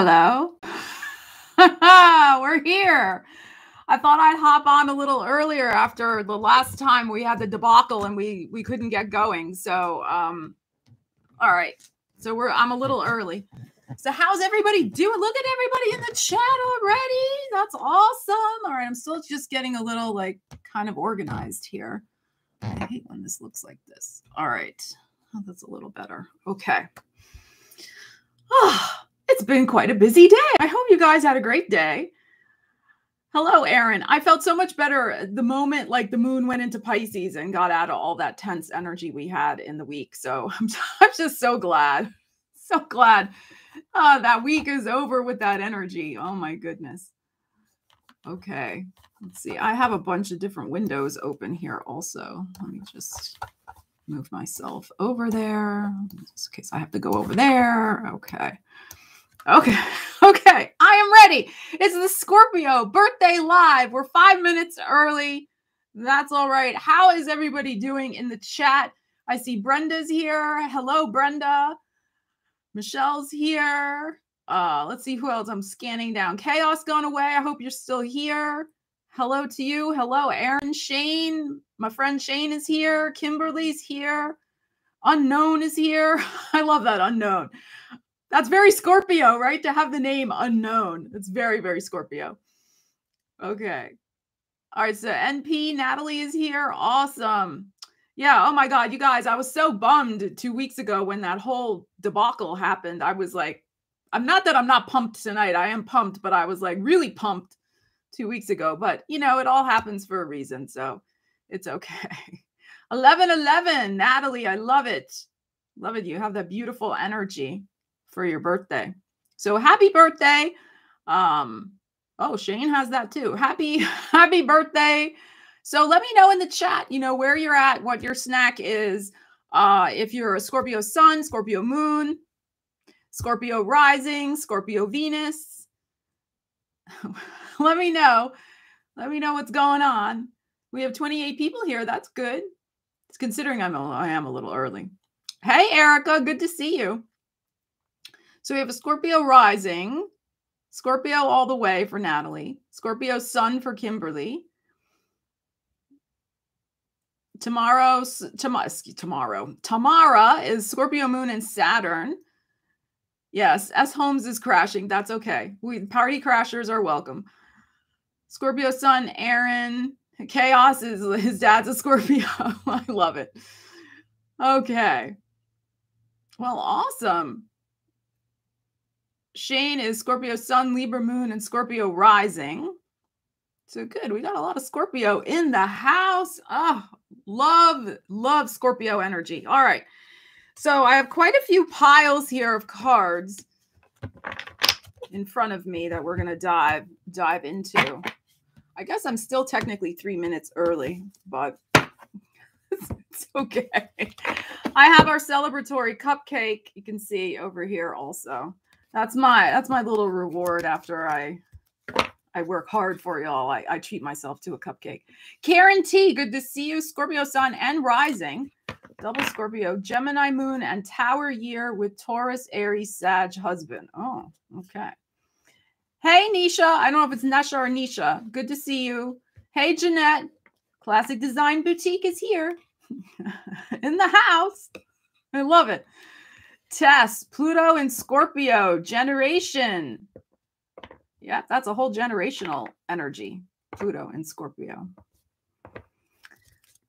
Hello. We're here. I thought I'd hop on a little earlier after the last time we had the debacle and we we couldn't get going. So um all right. So we're I'm a little early. So how's everybody doing? Look at everybody in the chat already. That's awesome. All right, I'm still just getting a little like kind of organized here. I hate when this looks like this. All right. Oh, that's a little better. Okay. Oh, it's been quite a busy day. I hope you guys had a great day. Hello, Aaron. I felt so much better the moment like the moon went into Pisces and got out of all that tense energy we had in the week. So I'm, I'm just so glad. So glad uh, that week is over with that energy. Oh my goodness. Okay. Let's see. I have a bunch of different windows open here also. Let me just move myself over there. In case I have to go over there. Okay. Okay. Okay. I am ready. It's the Scorpio birthday live. We're five minutes early. That's all right. How is everybody doing in the chat? I see Brenda's here. Hello, Brenda. Michelle's here. Uh, let's see who else I'm scanning down. Chaos gone away. I hope you're still here. Hello to you. Hello, Aaron Shane. My friend Shane is here. Kimberly's here. Unknown is here. I love that unknown. That's very Scorpio, right? To have the name unknown. It's very, very Scorpio. Okay. All right. So NP Natalie is here. Awesome. Yeah. Oh my God. You guys, I was so bummed two weeks ago when that whole debacle happened. I was like, I'm not that I'm not pumped tonight. I am pumped, but I was like really pumped two weeks ago. But you know, it all happens for a reason. So it's okay. 11 11. Natalie, I love it. Love it. You have that beautiful energy for your birthday. So happy birthday. Um, oh, Shane has that too. Happy, happy birthday. So let me know in the chat, you know, where you're at, what your snack is. Uh, if you're a Scorpio sun, Scorpio moon, Scorpio rising, Scorpio Venus. let me know. Let me know what's going on. We have 28 people here. That's good. It's considering I'm a, I am a little early. Hey, Erica, good to see you. So we have a Scorpio rising, Scorpio all the way for Natalie, Scorpio sun for Kimberly. Tomorrow, tomorrow, tomorrow, Tamara is Scorpio moon and Saturn. Yes, S Holmes is crashing. That's okay. We party crashers are welcome. Scorpio sun, Aaron. Chaos is his dad's a Scorpio. I love it. Okay. Well, awesome. Shane is Scorpio Sun, Libra Moon, and Scorpio Rising. So good. We got a lot of Scorpio in the house. Oh, love, love Scorpio energy. All right. So I have quite a few piles here of cards in front of me that we're going to dive dive into. I guess I'm still technically 3 minutes early, but it's okay. I have our celebratory cupcake you can see over here also that's my that's my little reward after I I work hard for y'all. I, I treat myself to a cupcake. Karen T, good to see you. Scorpio Sun and Rising. Double Scorpio, Gemini Moon, and Tower Year with Taurus, Aries, Sag husband. Oh, okay. Hey, Nisha. I don't know if it's Nesha or Nisha. Good to see you. Hey, Jeanette. Classic Design Boutique is here in the house. I love it. Tess, Pluto and Scorpio, generation. Yeah, that's a whole generational energy. Pluto and Scorpio.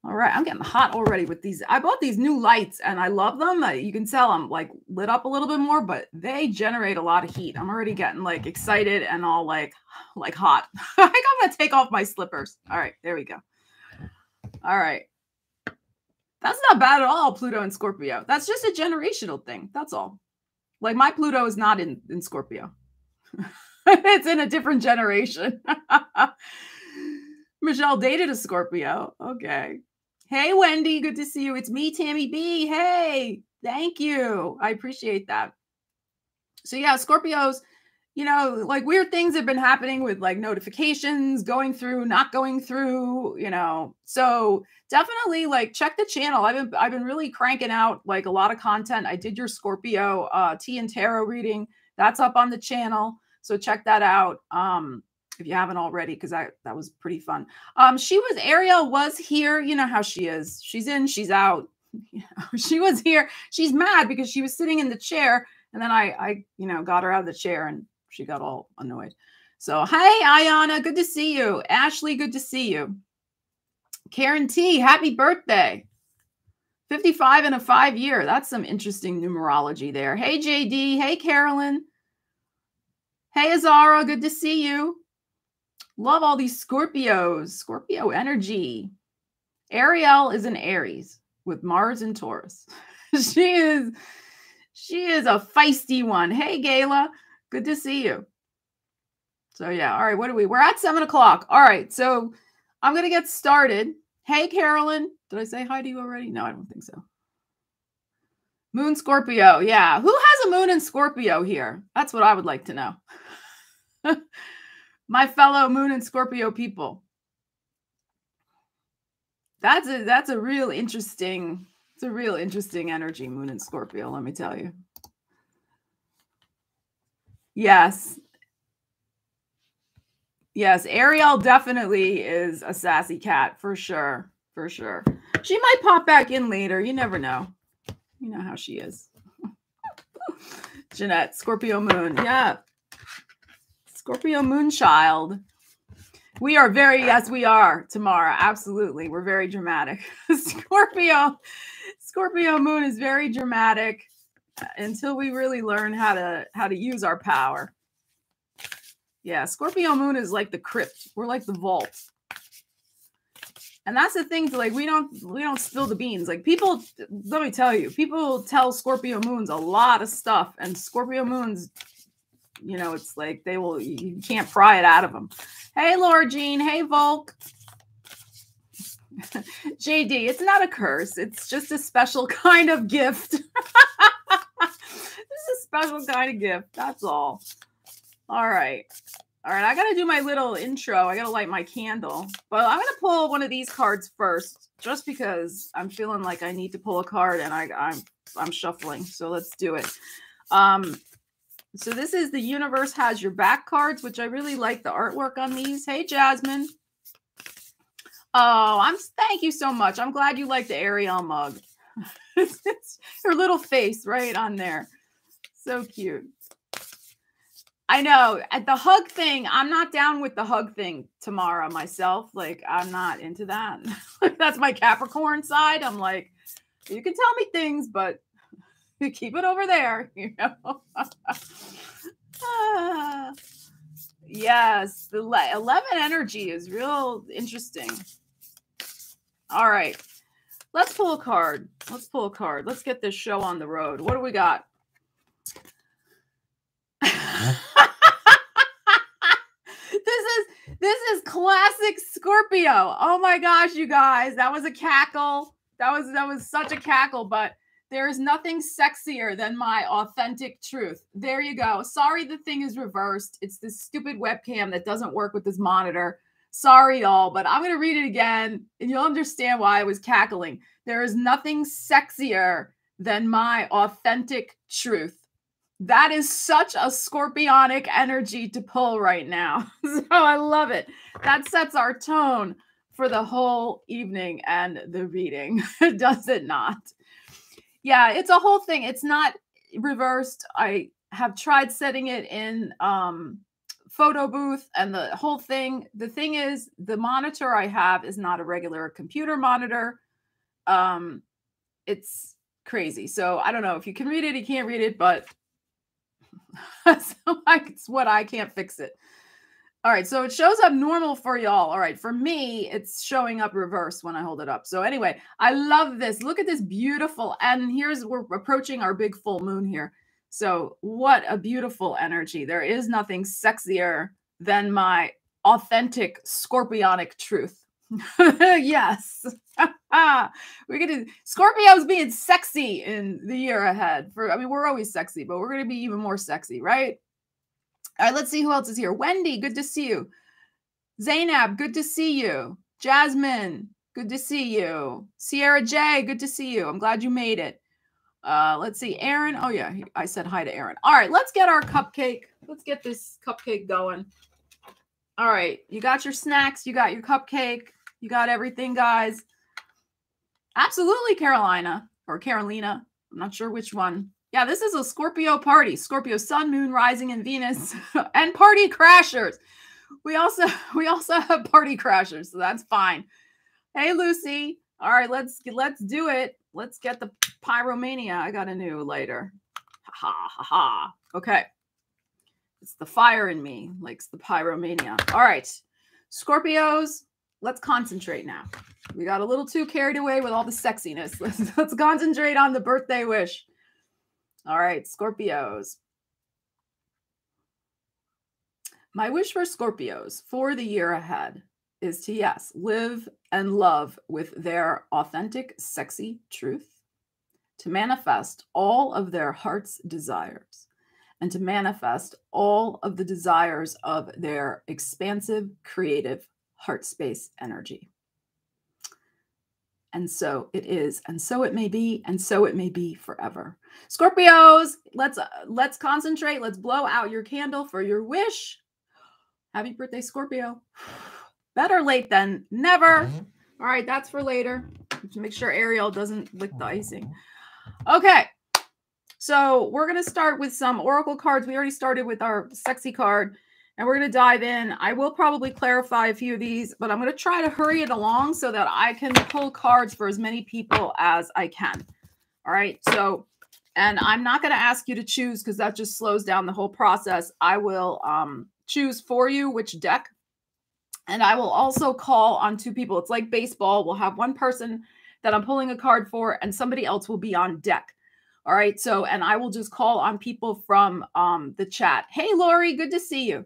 All right, I'm getting hot already with these. I bought these new lights and I love them. You can tell I'm like lit up a little bit more, but they generate a lot of heat. I'm already getting like excited and all like like hot. I think I'm gonna take off my slippers. All right, there we go. All right. That's not bad at all, Pluto and Scorpio. That's just a generational thing. That's all. Like my Pluto is not in, in Scorpio. it's in a different generation. Michelle dated a Scorpio. Okay. Hey, Wendy. Good to see you. It's me, Tammy B. Hey, thank you. I appreciate that. So, yeah, Scorpios, you know, like weird things have been happening with like notifications going through, not going through, you know. So definitely like check the channel. I've been I've been really cranking out like a lot of content. I did your Scorpio uh tea and tarot reading. That's up on the channel. So check that out. Um, if you haven't already, because that that was pretty fun. Um, she was Ariel was here. You know how she is. She's in, she's out. she was here. She's mad because she was sitting in the chair, and then I, I, you know, got her out of the chair, and she got all annoyed. So, hey, Ayana, good to see you. Ashley, good to see you. Karen T, happy birthday. 55 and a five year. That's some interesting numerology there. Hey, JD. Hey, Carolyn. Hey, Azara. Good to see you. Love all these Scorpios. Scorpio energy. Ariel is an Aries with Mars and Taurus. she is she is a feisty one. Hey, Gayla. Good to see you. So yeah, all right. What are we? We're at seven o'clock. All right. So I'm gonna get started. Hey, Carolyn. Did I say hi to you already? No, I don't think so. Moon Scorpio. Yeah. Who has a moon in Scorpio here? That's what I would like to know. My fellow moon and Scorpio people. That's a that's a real interesting it's a real interesting energy moon and Scorpio, let me tell you. Yes. Yes, Ariel definitely is a sassy cat for sure. For sure. She might pop back in later. You never know. You know how she is. Jeanette, Scorpio moon. Yeah. Scorpio moon child. We are very, yes, we are, Tamara. Absolutely. We're very dramatic. Scorpio, Scorpio moon is very dramatic until we really learn how to how to use our power. Yeah, Scorpio moon is like the crypt. We're like the vault. And that's the thing, like we don't we don't spill the beans. Like people, let me tell you, people tell Scorpio moons a lot of stuff, and Scorpio moons you know, it's like they will, you can't pry it out of them. Hey, Laura Jean. Hey, Volk. JD, it's not a curse. It's just a special kind of gift. this is a special kind of gift. That's all. All right. All right. I got to do my little intro. I got to light my candle. But I'm going to pull one of these cards first just because I'm feeling like I need to pull a card and I, I'm I'm shuffling. So let's do it. Um, so this is the universe has your back cards, which I really like the artwork on these. Hey, Jasmine. Oh, I'm thank you so much. I'm glad you like the Ariel mug. it's her little face right on there. So cute. I know at the hug thing, I'm not down with the hug thing tomorrow myself. Like, I'm not into that. That's my Capricorn side. I'm like, you can tell me things, but you keep it over there, you know. yes, the 11 energy is real interesting. All right. Let's pull a card. Let's pull a card. Let's get this show on the road. What do we got? this is this is classic Scorpio. Oh my gosh, you guys. That was a cackle. That was that was such a cackle, but there is nothing sexier than my authentic truth. There you go. Sorry, the thing is reversed. It's this stupid webcam that doesn't work with this monitor. Sorry, y'all, but I'm going to read it again and you'll understand why I was cackling. There is nothing sexier than my authentic truth. That is such a scorpionic energy to pull right now. so I love it. That sets our tone for the whole evening and the reading, does it not? yeah, it's a whole thing. It's not reversed. I have tried setting it in um photo booth and the whole thing. The thing is the monitor I have is not a regular computer monitor. Um it's crazy. So I don't know if you can read it, you can't read it, but so it's what I can't fix it. All right, so it shows up normal for y'all. All right, for me, it's showing up reverse when I hold it up. So anyway, I love this. Look at this beautiful, and here's we're approaching our big full moon here. So what a beautiful energy. There is nothing sexier than my authentic scorpionic truth. yes. we're gonna Scorpio's being sexy in the year ahead. For I mean, we're always sexy, but we're gonna be even more sexy, right? All right, let's see who else is here. Wendy, good to see you. Zainab, good to see you. Jasmine, good to see you. Sierra J, good to see you. I'm glad you made it. Uh, let's see, Aaron. Oh yeah, I said hi to Aaron. All right, let's get our cupcake. Let's get this cupcake going. All right, you got your snacks, you got your cupcake, you got everything, guys. Absolutely, Carolina or Carolina. I'm not sure which one. Yeah, this is a Scorpio party. Scorpio Sun, Moon, Rising, and Venus, and party crashers. We also we also have party crashers, so that's fine. Hey, Lucy. All right, let's let's do it. Let's get the pyromania. I got a new lighter. Ha ha ha ha. Okay. It's the fire in me, likes the pyromania. All right, Scorpios, let's concentrate now. We got a little too carried away with all the sexiness. Let's, let's concentrate on the birthday wish. All right, Scorpios. My wish for Scorpios for the year ahead is to, yes, live and love with their authentic, sexy truth, to manifest all of their heart's desires, and to manifest all of the desires of their expansive, creative heart space energy. And so it is, and so it may be, and so it may be forever. Scorpios, let's uh, let's concentrate. Let's blow out your candle for your wish. Happy birthday, Scorpio. Better late than never. All right, that's for later. To make sure Ariel doesn't lick the icing. Okay. So we're going to start with some oracle cards. We already started with our sexy card and we're going to dive in. I will probably clarify a few of these, but I'm going to try to hurry it along so that I can pull cards for as many people as I can. All right. So, and I'm not going to ask you to choose because that just slows down the whole process. I will um, choose for you which deck. And I will also call on two people. It's like baseball. We'll have one person that I'm pulling a card for, and somebody else will be on deck. All right. So, and I will just call on people from um, the chat. Hey, Lori, good to see you.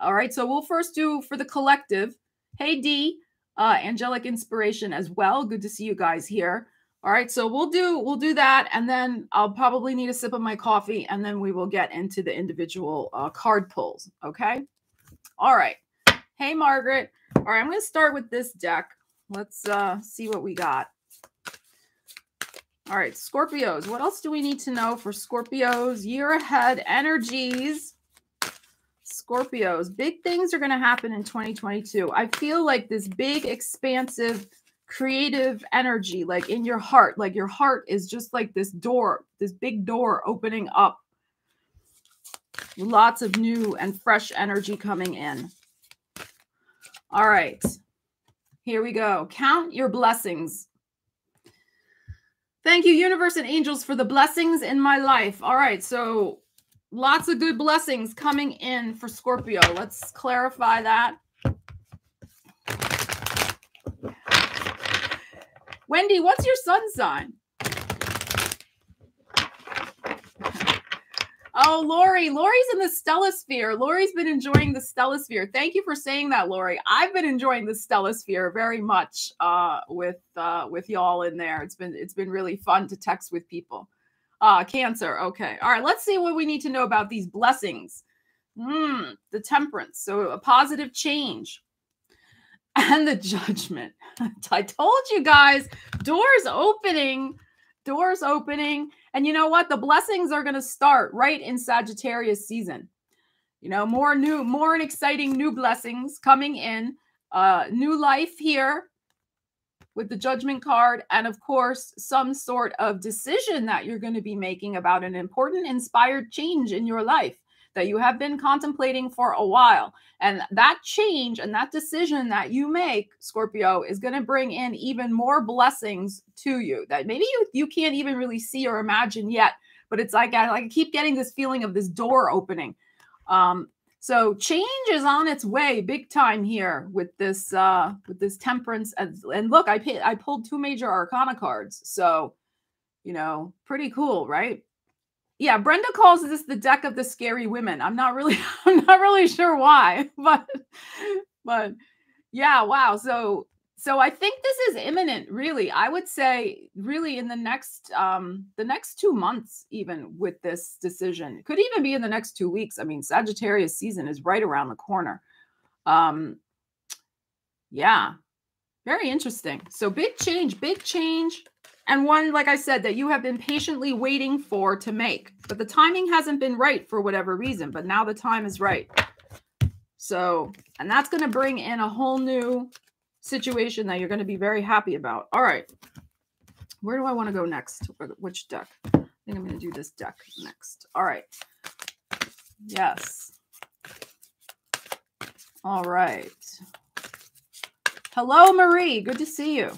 All right. So we'll first do for the collective. Hey, D, uh, angelic inspiration as well. Good to see you guys here. All right. So we'll do we'll do that, and then I'll probably need a sip of my coffee, and then we will get into the individual uh, card pulls. Okay. All right. Hey, Margaret. All right. I'm going to start with this deck. Let's uh, see what we got. All right, Scorpios. What else do we need to know for Scorpios? Year ahead energies. Scorpios. Big things are going to happen in 2022. I feel like this big, expansive, creative energy, like in your heart, like your heart is just like this door, this big door opening up. Lots of new and fresh energy coming in. All right. Here we go. Count your blessings. Thank you, universe and angels, for the blessings in my life. All right, so lots of good blessings coming in for Scorpio. Let's clarify that. Wendy, what's your sun sign? Oh, Lori. Lori's in the stellosphere. Lori's been enjoying the stellosphere. Thank you for saying that, Lori. I've been enjoying the stellosphere very much uh, with uh, with y'all in there. It's been it's been really fun to text with people. Uh, cancer. Okay. All right. Let's see what we need to know about these blessings. Mm, the temperance. So a positive change. And the judgment. I told you guys, doors opening, doors opening and you know what? The blessings are going to start right in Sagittarius season. You know, more new, more and exciting new blessings coming in. Uh, new life here with the judgment card. And of course, some sort of decision that you're going to be making about an important inspired change in your life that you have been contemplating for a while. And that change and that decision that you make, Scorpio, is going to bring in even more blessings to you that maybe you, you can't even really see or imagine yet. But it's like I, like I keep getting this feeling of this door opening. Um, so change is on its way big time here with this uh with this temperance and, and look, I I pulled two major arcana cards. So, you know, pretty cool, right? yeah, Brenda calls this the deck of the scary women. I'm not really I'm not really sure why, but but yeah, wow. So so I think this is imminent, really. I would say really in the next um the next 2 months even with this decision. It could even be in the next 2 weeks. I mean, Sagittarius season is right around the corner. Um yeah. Very interesting. So big change, big change and one, like I said, that you have been patiently waiting for to make. But the timing hasn't been right for whatever reason, but now the time is right. So, and that's going to bring in a whole new situation that you're going to be very happy about. All right. Where do I want to go next? Which deck? I think I'm going to do this deck next. All right. Yes. All right. Hello, Marie. Good to see you.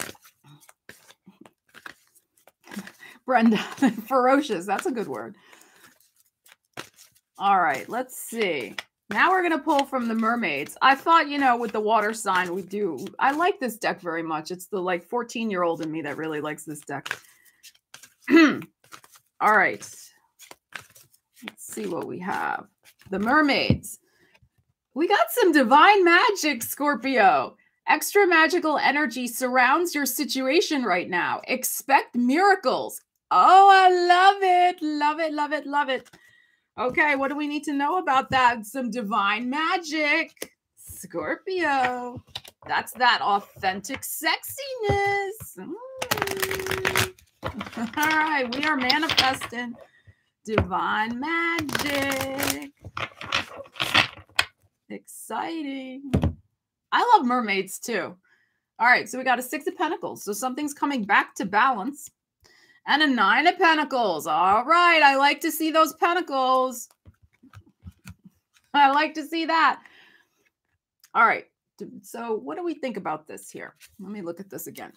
Brenda, ferocious. That's a good word. All right, let's see. Now we're going to pull from the mermaids. I thought, you know, with the water sign, we do. I like this deck very much. It's the like 14 year old in me that really likes this deck. All right. Let's see what we have. The mermaids. We got some divine magic, Scorpio. Extra magical energy surrounds your situation right now. Expect miracles. Oh, I love it. Love it. Love it. Love it. Okay, what do we need to know about that? Some divine magic. Scorpio. That's that authentic sexiness. Mm. All right, we are manifesting divine magic. Exciting. I love mermaids too. All right, so we got a Six of Pentacles. So something's coming back to balance and a nine of pentacles. All right. I like to see those pentacles. I like to see that. All right. So what do we think about this here? Let me look at this again.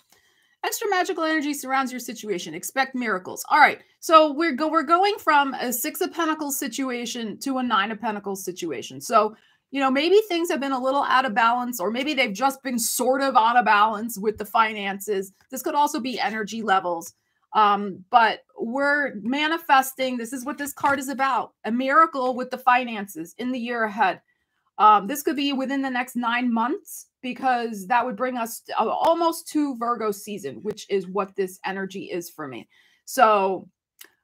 Extra magical energy surrounds your situation. Expect miracles. All right. So we're go we're going from a 6 of pentacles situation to a 9 of pentacles situation. So, you know, maybe things have been a little out of balance or maybe they've just been sort of out of balance with the finances. This could also be energy levels. Um, but we're manifesting. This is what this card is about a miracle with the finances in the year ahead. Um, this could be within the next nine months because that would bring us uh, almost to Virgo season, which is what this energy is for me. So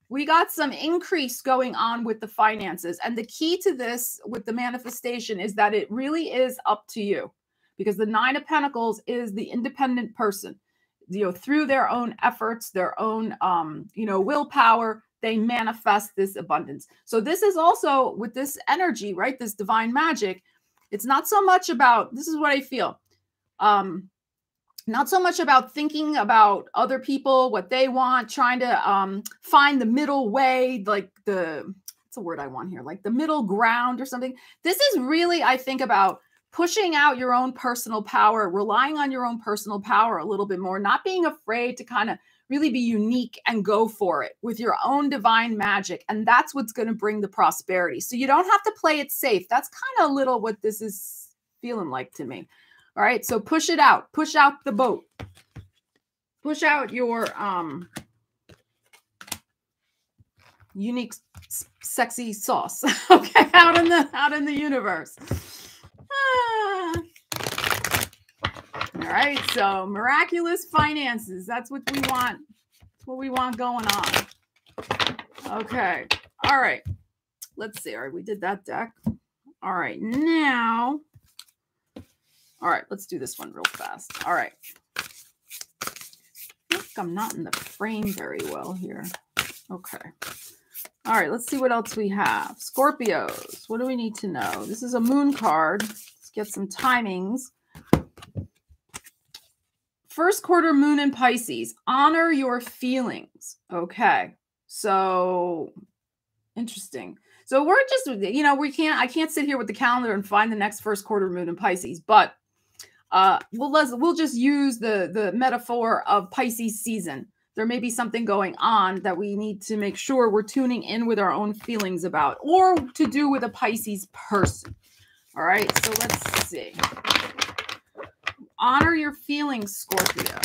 we got some increase going on with the finances. And the key to this with the manifestation is that it really is up to you because the Nine of Pentacles is the independent person you know through their own efforts their own um you know willpower they manifest this abundance. So this is also with this energy right this divine magic it's not so much about this is what i feel um not so much about thinking about other people what they want trying to um find the middle way like the what's a word i want here? Like the middle ground or something. This is really i think about pushing out your own personal power, relying on your own personal power a little bit more, not being afraid to kind of really be unique and go for it with your own divine magic. And that's what's going to bring the prosperity. So you don't have to play it safe. That's kind of a little what this is feeling like to me. All right. So push it out, push out the boat, push out your um unique sexy sauce okay out in the out in the universe Ah. All right, so miraculous finances. That's what we want. That's what we want going on. Okay. All right. Let's see. All right, we did that deck. All right, now. All right, let's do this one real fast. All right. I think I'm not in the frame very well here. Okay. All right, let's see what else we have. Scorpios, what do we need to know? This is a moon card. Let's get some timings. First quarter moon in Pisces. Honor your feelings. Okay. So interesting. So we're just, you know, we can't, I can't sit here with the calendar and find the next first quarter moon in Pisces, but uh we'll let's we'll just use the the metaphor of Pisces season there may be something going on that we need to make sure we're tuning in with our own feelings about or to do with a Pisces person. All right, so let's see. Honor your feelings, Scorpio.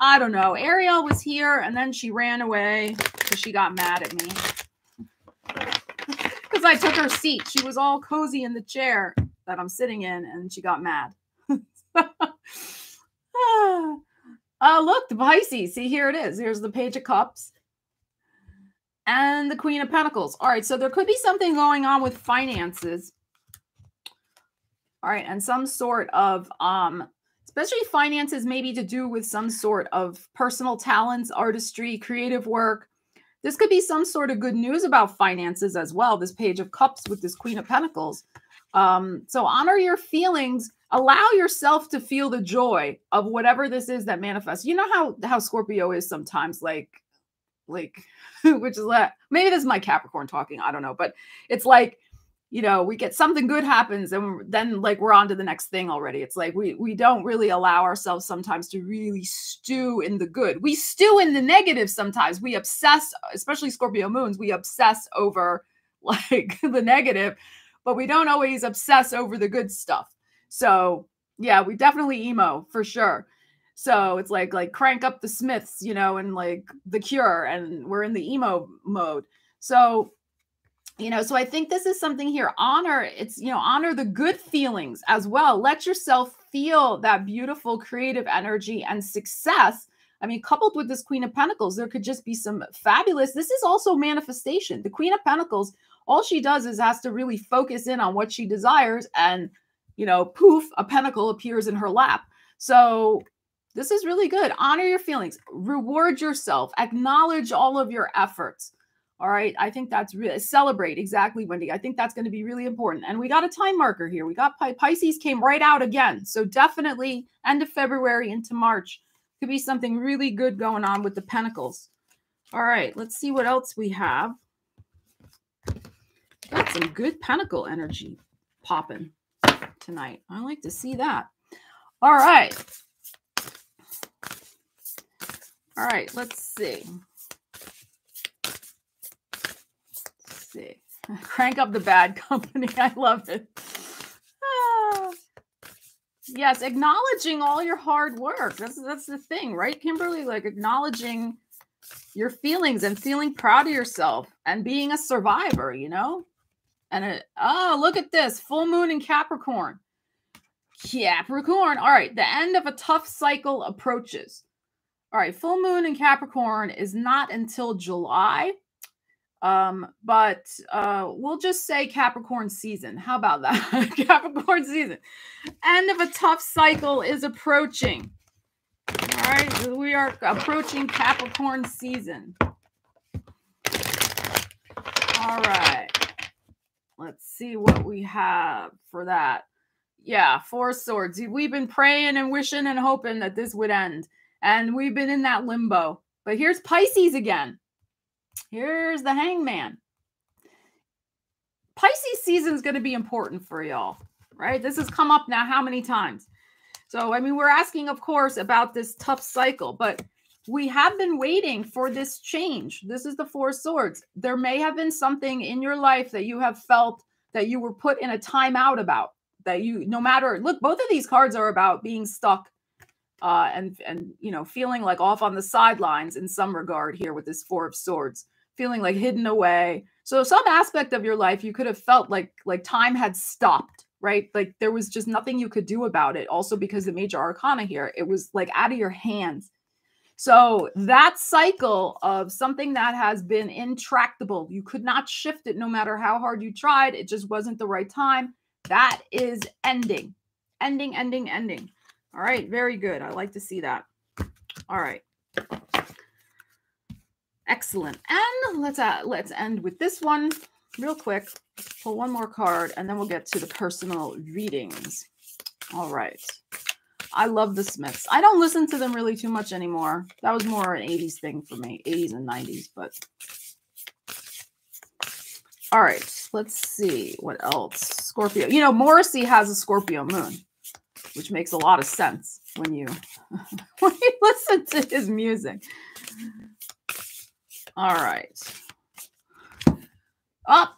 I don't know. Ariel was here and then she ran away because she got mad at me. Because I took her seat. She was all cozy in the chair that I'm sitting in and she got mad. Ah. Ah. Uh, look, the Pisces. See, here it is. Here's the Page of Cups and the Queen of Pentacles. All right, so there could be something going on with finances. All right, and some sort of um especially finances maybe to do with some sort of personal talents, artistry, creative work. This could be some sort of good news about finances as well. This page of cups with this queen of pentacles. Um, so honor your feelings. Allow yourself to feel the joy of whatever this is that manifests. You know how how Scorpio is sometimes like like which is like maybe this is my Capricorn talking. I don't know, but it's like you know we get something good happens and then like we're on to the next thing already it's like we we don't really allow ourselves sometimes to really stew in the good we stew in the negative sometimes we obsess especially scorpio moons we obsess over like the negative but we don't always obsess over the good stuff so yeah we definitely emo for sure. So it's like like crank up the smiths you know and like the cure and we're in the emo mode. So you know so i think this is something here honor it's you know honor the good feelings as well. Let yourself feel that beautiful creative energy and success. I mean coupled with this queen of pentacles there could just be some fabulous this is also manifestation. The queen of pentacles all she does is has to really focus in on what she desires and you know poof a pentacle appears in her lap so this is really good honor your feelings reward yourself acknowledge all of your efforts all right. I think that's really celebrate. Exactly, Wendy. I think that's going to be really important. And we got a time marker here. We got Pisces came right out again. So definitely end of February into March could be something really good going on with the Pentacles. All right. Let's see what else we have. Got some good Pentacle energy popping tonight. I like to see that. All right. All right. Let's see. see. Crank up the bad company. I love it. Yes, acknowledging all your hard work. That's that's the thing, right, Kimberly? Like acknowledging your feelings and feeling proud of yourself and being a survivor, you know? And it, oh, look at this full moon in Capricorn. Capricorn. All right, the end of a tough cycle approaches. All right, full moon in Capricorn is not until July. Um, but uh, we'll just say Capricorn season. How about that? Capricorn season. End of a tough cycle is approaching. All right, we are approaching Capricorn season. All right, let's see what we have for that. Yeah, four swords. We've been praying and wishing and hoping that this would end, and we've been in that limbo. But here's Pisces again. Here's the Hanged Man. Pisces season is going to be important for y'all, right? This has come up now how many times? So, I mean, we're asking, of course, about this tough cycle, but we have been waiting for this change. This is the Four Swords. There may have been something in your life that you have felt that you were put in a timeout about, that you, no matter, look, both of these cards are about being stuck uh, and and you know feeling like off on the sidelines in some regard here with this four of swords feeling like hidden away so some aspect of your life you could have felt like like time had stopped right like there was just nothing you could do about it also because the major arcana here it was like out of your hands so that cycle of something that has been intractable you could not shift it no matter how hard you tried it just wasn't the right time that is ending ending ending ending all right, very good. I like to see that. All right. Excellent. And let's uh, let's end with this one real quick. Pull one more card and then we'll get to the personal readings. All right. I love the Smiths. I don't listen to them really too much anymore. That was more an 80s thing for me, 80s and 90s, but all right, let's see what else. Scorpio. You know, Morrissey has a Scorpio moon which makes a lot of sense when you when you listen to his music. All right. Up, oh,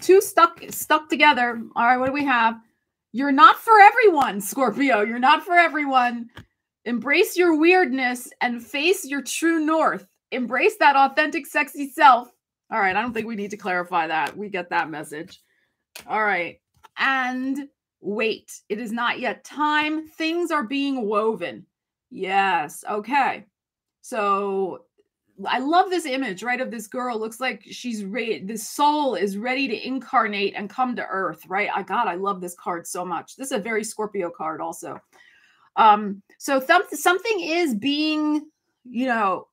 two stuck stuck together. All right, what do we have? You're not for everyone, Scorpio. You're not for everyone. Embrace your weirdness and face your true north. Embrace that authentic, sexy self. All right, I don't think we need to clarify that. We get that message. All right. And Wait, it is not yet time. Things are being woven. Yes. Okay. So I love this image, right? Of this girl. Looks like she's ready. This soul is ready to incarnate and come to earth, right? I God, I love this card so much. This is a very Scorpio card, also. Um, so th- something is being, you know,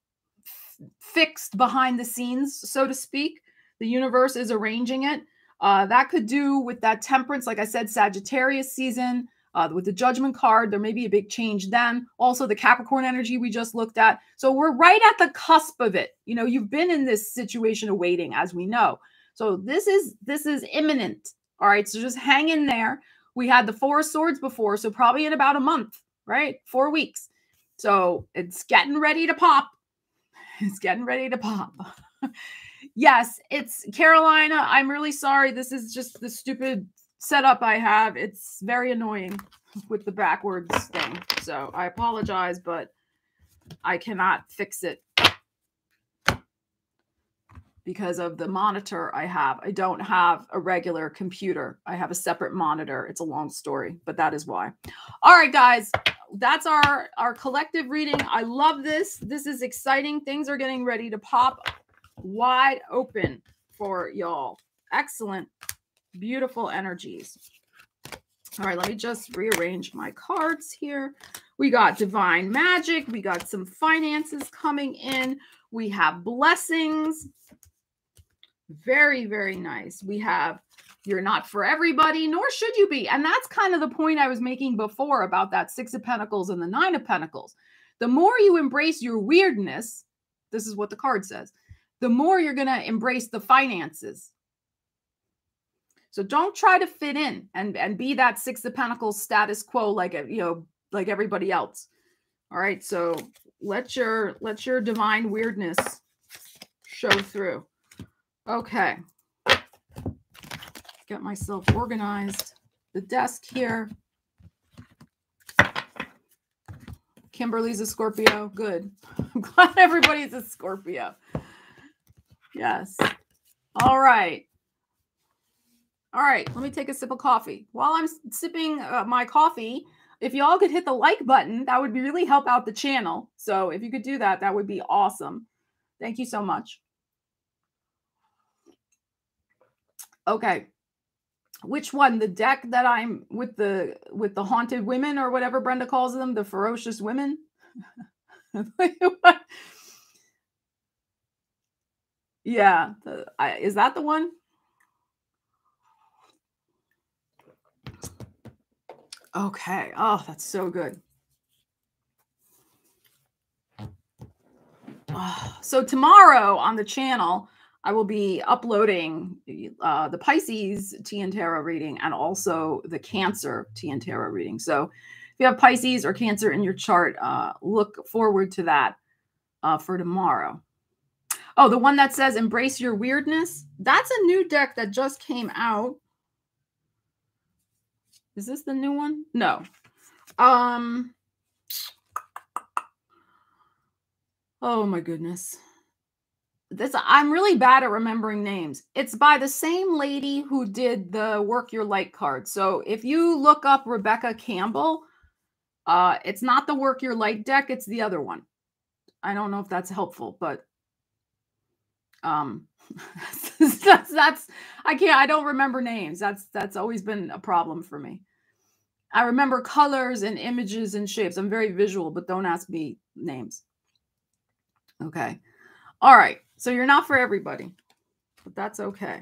fixed behind the scenes, so to speak. The universe is arranging it. Uh, that could do with that temperance, like I said, Sagittarius season. Uh, with the judgment card, there may be a big change then. Also, the Capricorn energy we just looked at. So we're right at the cusp of it. You know, you've been in this situation of waiting, as we know. So this is this is imminent. All right. So just hang in there. We had the four swords before, so probably in about a month, right? Four weeks. So it's getting ready to pop. It's getting ready to pop. yes, it's Carolina. I'm really sorry. This is just the stupid setup I have. It's very annoying with the backwards thing. So I apologize, but I cannot fix it because of the monitor I have. I don't have a regular computer. I have a separate monitor. It's a long story, but that is why. All right, guys, that's our our collective reading. I love this. This is exciting. Things are getting ready to pop wide open for y'all. Excellent. Beautiful energies. All right, let me just rearrange my cards here. We got divine magic. We got some finances coming in. We have blessings. Very, very nice. We have you're not for everybody, nor should you be. And that's kind of the point I was making before about that Six of Pentacles and the Nine of Pentacles. The more you embrace your weirdness, this is what the card says, the more you're going to embrace the finances. So don't try to fit in and, and be that Six of Pentacles status quo like you know like everybody else. All right, so let your let your divine weirdness show through. Okay. Get myself organized. The desk here. Kimberly's a Scorpio. Good. I'm glad everybody's a Scorpio. Yes. All right. All right. Let me take a sip of coffee. While I'm sipping uh, my coffee, if y'all could hit the like button, that would really help out the channel. So if you could do that, that would be awesome. Thank you so much. Okay. Which one? The deck that I'm with the with the haunted women or whatever Brenda calls them, the ferocious women. yeah, I, is that the one? Okay. Oh, that's so good. Oh, so tomorrow on the channel, I will be uploading uh, the Pisces Tea and Tarot reading and also the Cancer Tea and Tarot reading. So if you have Pisces or Cancer in your chart, uh, look forward to that uh, for tomorrow. Oh, the one that says embrace your weirdness. That's a new deck that just came out. Is this the new one? No. Um. Oh my goodness this I'm really bad at remembering names. It's by the same lady who did the work your light card. So if you look up Rebecca Campbell, uh it's not the work your light deck, it's the other one. I don't know if that's helpful, but um that's that's I can't I don't remember names. That's that's always been a problem for me. I remember colors and images and shapes. I'm very visual, but don't ask me names. Okay. All right. So you're not for everybody, but that's okay.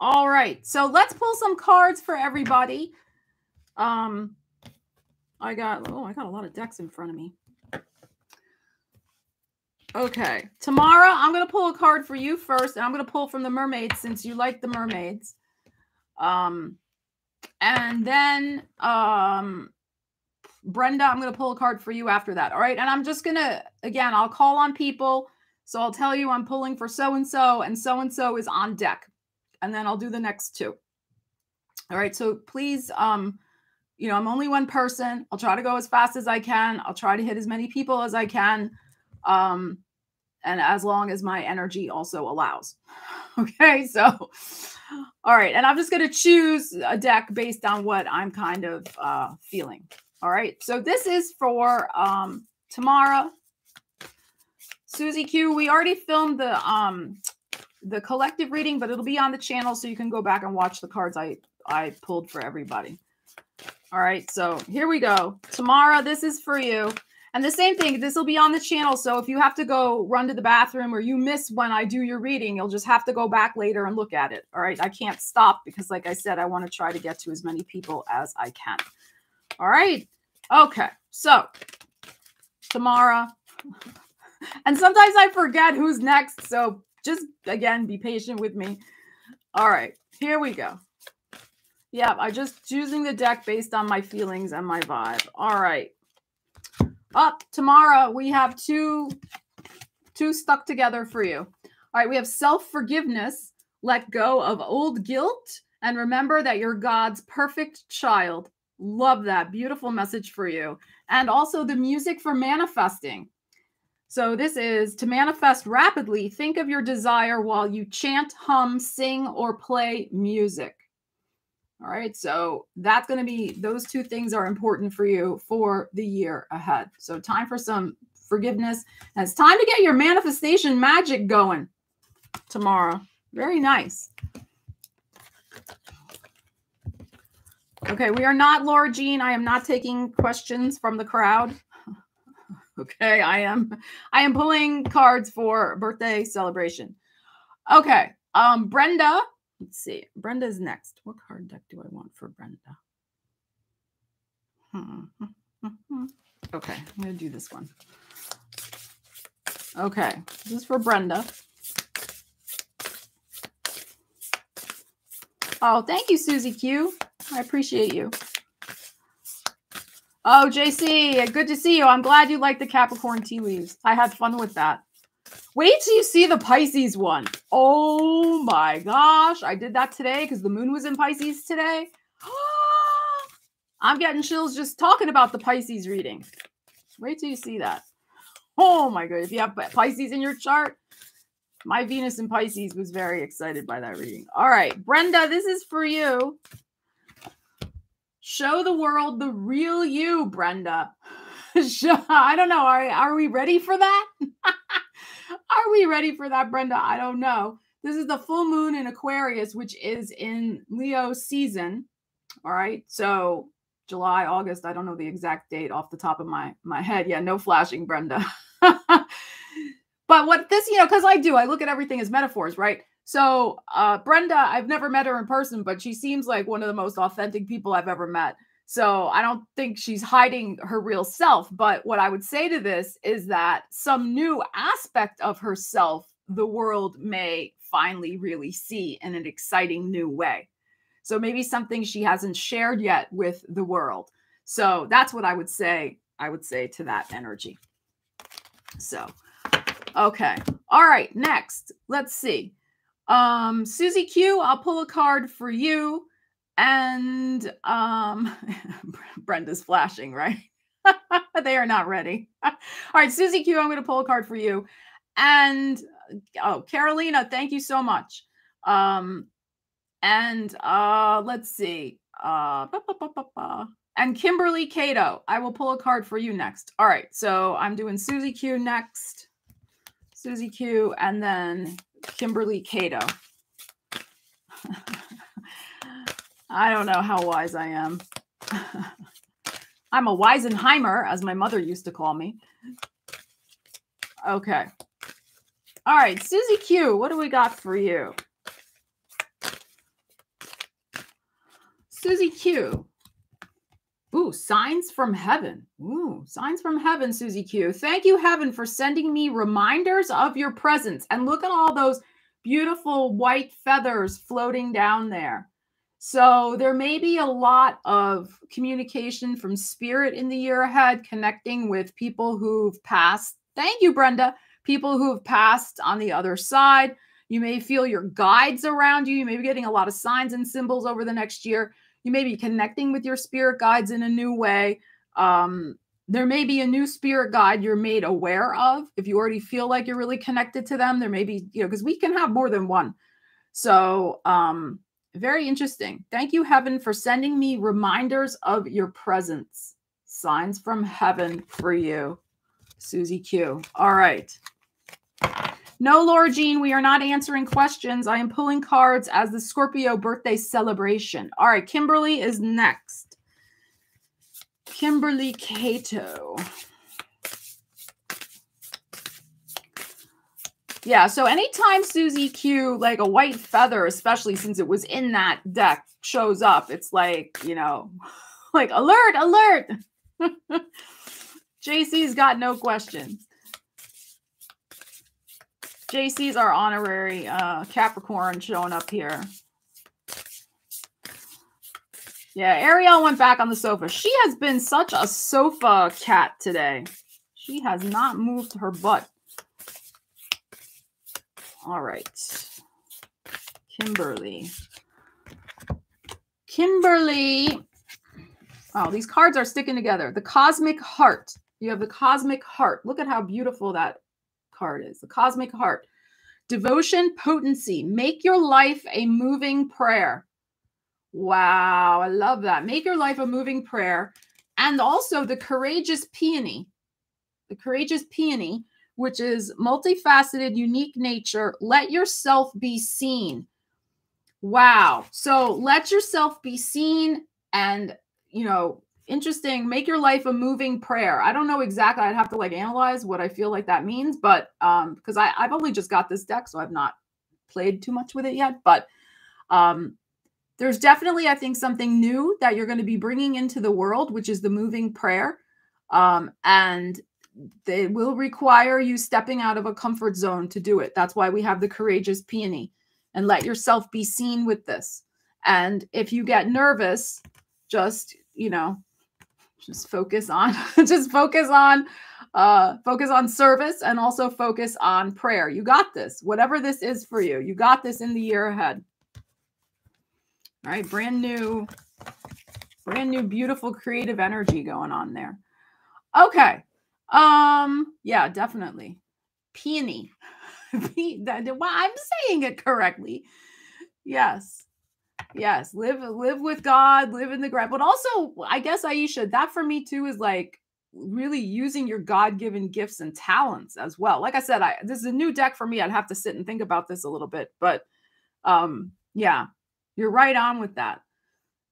All right. So let's pull some cards for everybody. Um, I got, oh, I got a lot of decks in front of me. Okay. Tamara, I'm going to pull a card for you first, and I'm going to pull from the mermaids since you like the mermaids. Um, and then, um, Brenda, I'm going to pull a card for you after that. All right. And I'm just going to, again, I'll call on people so I'll tell you I'm pulling for so and so, and so and so is on deck. And then I'll do the next two. All right. So please, um, you know, I'm only one person. I'll try to go as fast as I can. I'll try to hit as many people as I can. Um, and as long as my energy also allows. Okay. So, all right. And I'm just going to choose a deck based on what I'm kind of uh, feeling. All right. So this is for um, Tamara Susie Q, we already filmed the um the collective reading, but it'll be on the channel so you can go back and watch the cards I I pulled for everybody. All right, so here we go. Tamara, this is for you. And the same thing, this will be on the channel. So if you have to go run to the bathroom or you miss when I do your reading, you'll just have to go back later and look at it. All right. I can't stop because, like I said, I want to try to get to as many people as I can. All right. Okay. So, Tamara. And sometimes I forget who's next. So just again, be patient with me. All right. Here we go. Yeah, I just choosing the deck based on my feelings and my vibe. All right up tomorrow we have two two stuck together for you. All right we have self-forgiveness. Let go of old guilt and remember that you're god's perfect child. Love that. Beautiful message for you. And also the music for manifesting. So this is to manifest rapidly think of your desire while you chant hum sing or play music all right. So that's going to be those two things are important for you for the year ahead. So time for some forgiveness. And it's time to get your manifestation magic going tomorrow. Very nice. Okay, we are not Laura Jean. I am not taking questions from the crowd. okay, I am I am pulling cards for birthday celebration. Okay. Um Brenda Let's see. Brenda's next. What card deck do I want for Brenda? Hmm. Okay, I'm going to do this one. Okay, this is for Brenda. Oh, thank you, Susie Q. I appreciate you. Oh, JC, good to see you. I'm glad you like the Capricorn tea leaves. I had fun with that. Wait till you see the Pisces one. Oh my gosh. I did that today because the moon was in Pisces today. I'm getting chills just talking about the Pisces reading. Wait till you see that. Oh my god. If you have Pisces in your chart, my Venus in Pisces was very excited by that reading. All right, Brenda, this is for you. Show the world the real you, Brenda. I don't know. Are, are we ready for that? Are we ready for that, Brenda? I don't know. This is the full moon in Aquarius, which is in Leo season. All right. So July, August, I don't know the exact date off the top of my my head. Yeah, no flashing, Brenda. but what this, you know, because I do, I look at everything as metaphors, right? So uh Brenda, I've never met her in person, but she seems like one of the most authentic people I've ever met. So I don't think she's hiding her real self. But what I would say to this is that some new aspect of herself the world may finally really see in an exciting new way. So maybe something she hasn't shared yet with the world. So that's what I would say. I would say to that energy. So, okay. All right. Next, let's see. Um, Susie Q, I'll pull a card for you. And um, Brenda's flashing, right? they are not ready. All right, Susie Q, I'm going to pull a card for you. And oh, Carolina, thank you so much. Um, and uh, let's see. Uh, and Kimberly Cato, I will pull a card for you next. All right, so I'm doing Susie Q next. Susie Q, and then Kimberly Cato. I don't know how wise I am. I'm a Weisenheimer, as my mother used to call me. Okay. All right, Susie Q, what do we got for you? Susie Q. Ooh, signs from heaven. Ooh, signs from heaven, Susie Q. Thank you, heaven, for sending me reminders of your presence. And look at all those beautiful white feathers floating down there. So there may be a lot of communication from spirit in the year ahead, connecting with people who've passed. Thank you, Brenda. People who have passed on the other side. You may feel your guides around you. You may be getting a lot of signs and symbols over the next year. You may be connecting with your spirit guides in a new way. Um, there may be a new spirit guide you're made aware of. If you already feel like you're really connected to them, there may be, you know, because we can have more than one. So, um, very interesting. Thank you, Heaven, for sending me reminders of your presence. Signs from heaven for you, Susie Q. All right. No, Laura Jean, we are not answering questions. I am pulling cards as the Scorpio birthday celebration. All right, Kimberly is next. Kimberly Cato. Yeah, so anytime Susie Q, like a white feather, especially since it was in that deck, shows up, it's like, you know, like alert, alert. JC's got no questions. JC's our honorary uh, Capricorn showing up here. Yeah, Ariel went back on the sofa. She has been such a sofa cat today. She has not moved her butt. All right. Kimberly. Kimberly. Oh, these cards are sticking together. The Cosmic Heart. You have the Cosmic Heart. Look at how beautiful that card is. The Cosmic Heart. Devotion, potency. Make your life a moving prayer. Wow, I love that. Make your life a moving prayer. And also the Courageous Peony. The Courageous Peony which is multifaceted, unique nature. Let yourself be seen. Wow. So let yourself be seen and, you know, interesting. Make your life a moving prayer. I don't know exactly. I'd have to like analyze what I feel like that means, but um, because I I've only just got this deck, so I've not played too much with it yet. But um, there's definitely, I think, something new that you're going to be bringing into the world, which is the moving prayer. Um, and they will require you stepping out of a comfort zone to do it. That's why we have the courageous peony and let yourself be seen with this. And if you get nervous, just, you know, just focus on just focus on uh focus on service and also focus on prayer. You got this. Whatever this is for you. You got this in the year ahead. All right, brand new brand new beautiful creative energy going on there. Okay. Um, yeah, definitely. Peony. Pe- well, I'm saying it correctly. Yes. Yes. Live live with God, live in the ground. But also, I guess Aisha, that for me too is like really using your God-given gifts and talents as well. Like I said, I this is a new deck for me. I'd have to sit and think about this a little bit. But um, yeah, you're right on with that.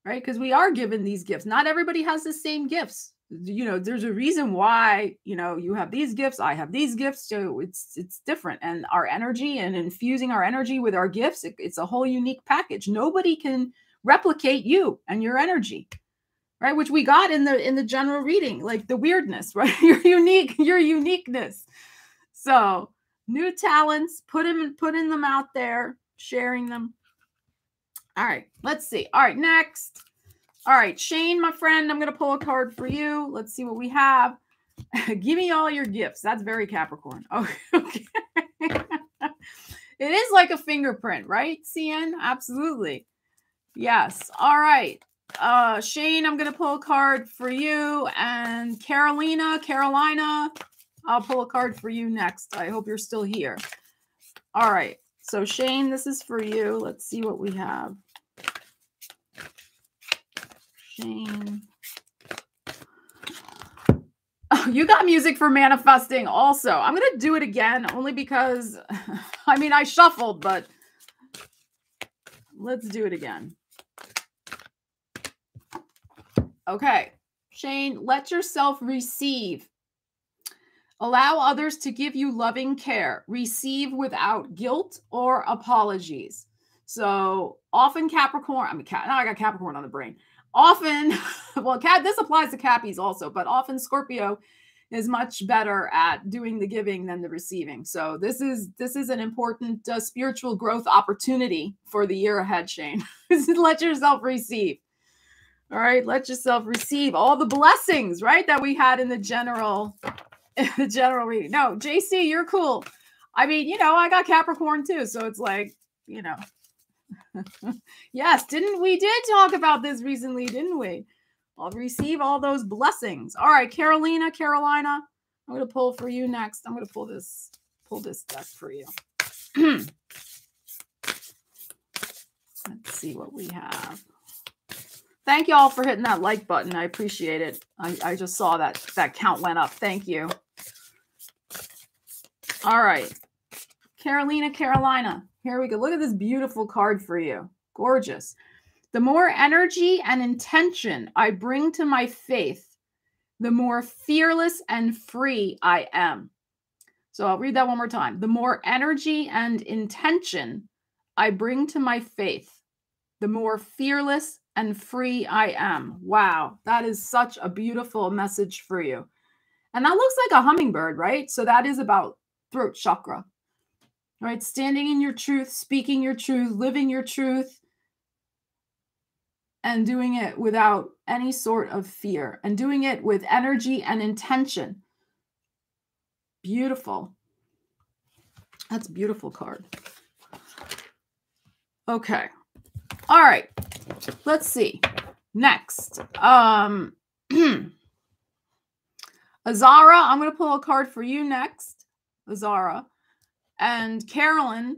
Right? Because we are given these gifts. Not everybody has the same gifts you know there's a reason why you know you have these gifts i have these gifts so it's it's different. And our energy and infusing our energy with our gifts it, it's a whole unique package. Nobody can replicate you and your energy right? Which we got in the in the general reading like the weirdness right? Your unique your uniqueness. So new talents put them putting them out there sharing them. All right let's see. All right next all right, Shane, my friend, I'm going to pull a card for you. Let's see what we have. Give me all your gifts. That's very Capricorn. Okay. it is like a fingerprint, right, CN? Absolutely. Yes. All right. Uh, Shane, I'm going to pull a card for you. And Carolina, Carolina, I'll pull a card for you next. I hope you're still here. All right. So, Shane, this is for you. Let's see what we have. Shane. Oh, you got music for manifesting also. I'm going to do it again only because, I mean, I shuffled, but let's do it again. Okay. Shane, let yourself receive. Allow others to give you loving care. Receive without guilt or apologies. So often Capricorn, I mean, now I got Capricorn on the brain often, well, this applies to Cappies also, but often Scorpio is much better at doing the giving than the receiving. So this is this is an important uh, spiritual growth opportunity for the year ahead, Shane. let yourself receive. All right, let yourself receive all the blessings, right, that we had in the general in the general reading. No, JC, you're cool. I mean, you know, I got Capricorn too, so it's like, you know, yes, didn't we did talk about this recently, didn't we? I'll receive all those blessings. All right, Carolina, Carolina, I'm to pull for you next. I'm to pull this pull this deck for you. Let's see what we have. Thank you all for hitting that like button. I appreciate it. I, I just saw that that count went up. Thank you. All right. Carolina, Carolina. Here we go. Look at this beautiful card for you. Gorgeous. The more energy and intention I bring to my faith, the more fearless and free I am. So I'll read that one more time. The more energy and intention I bring to my faith, the more fearless and free I am. Wow, that is such a beautiful message for you. And that looks like a hummingbird, right? So that is about throat chakra, right? Standing in your truth, speaking your truth, living your truth, and doing it without any sort of fear and doing it with energy and intention. Beautiful. That's beautiful card. Okay. All right. Let's see. Next. Um Azara, I'm going to pull a card for you next. Azara. And Carolyn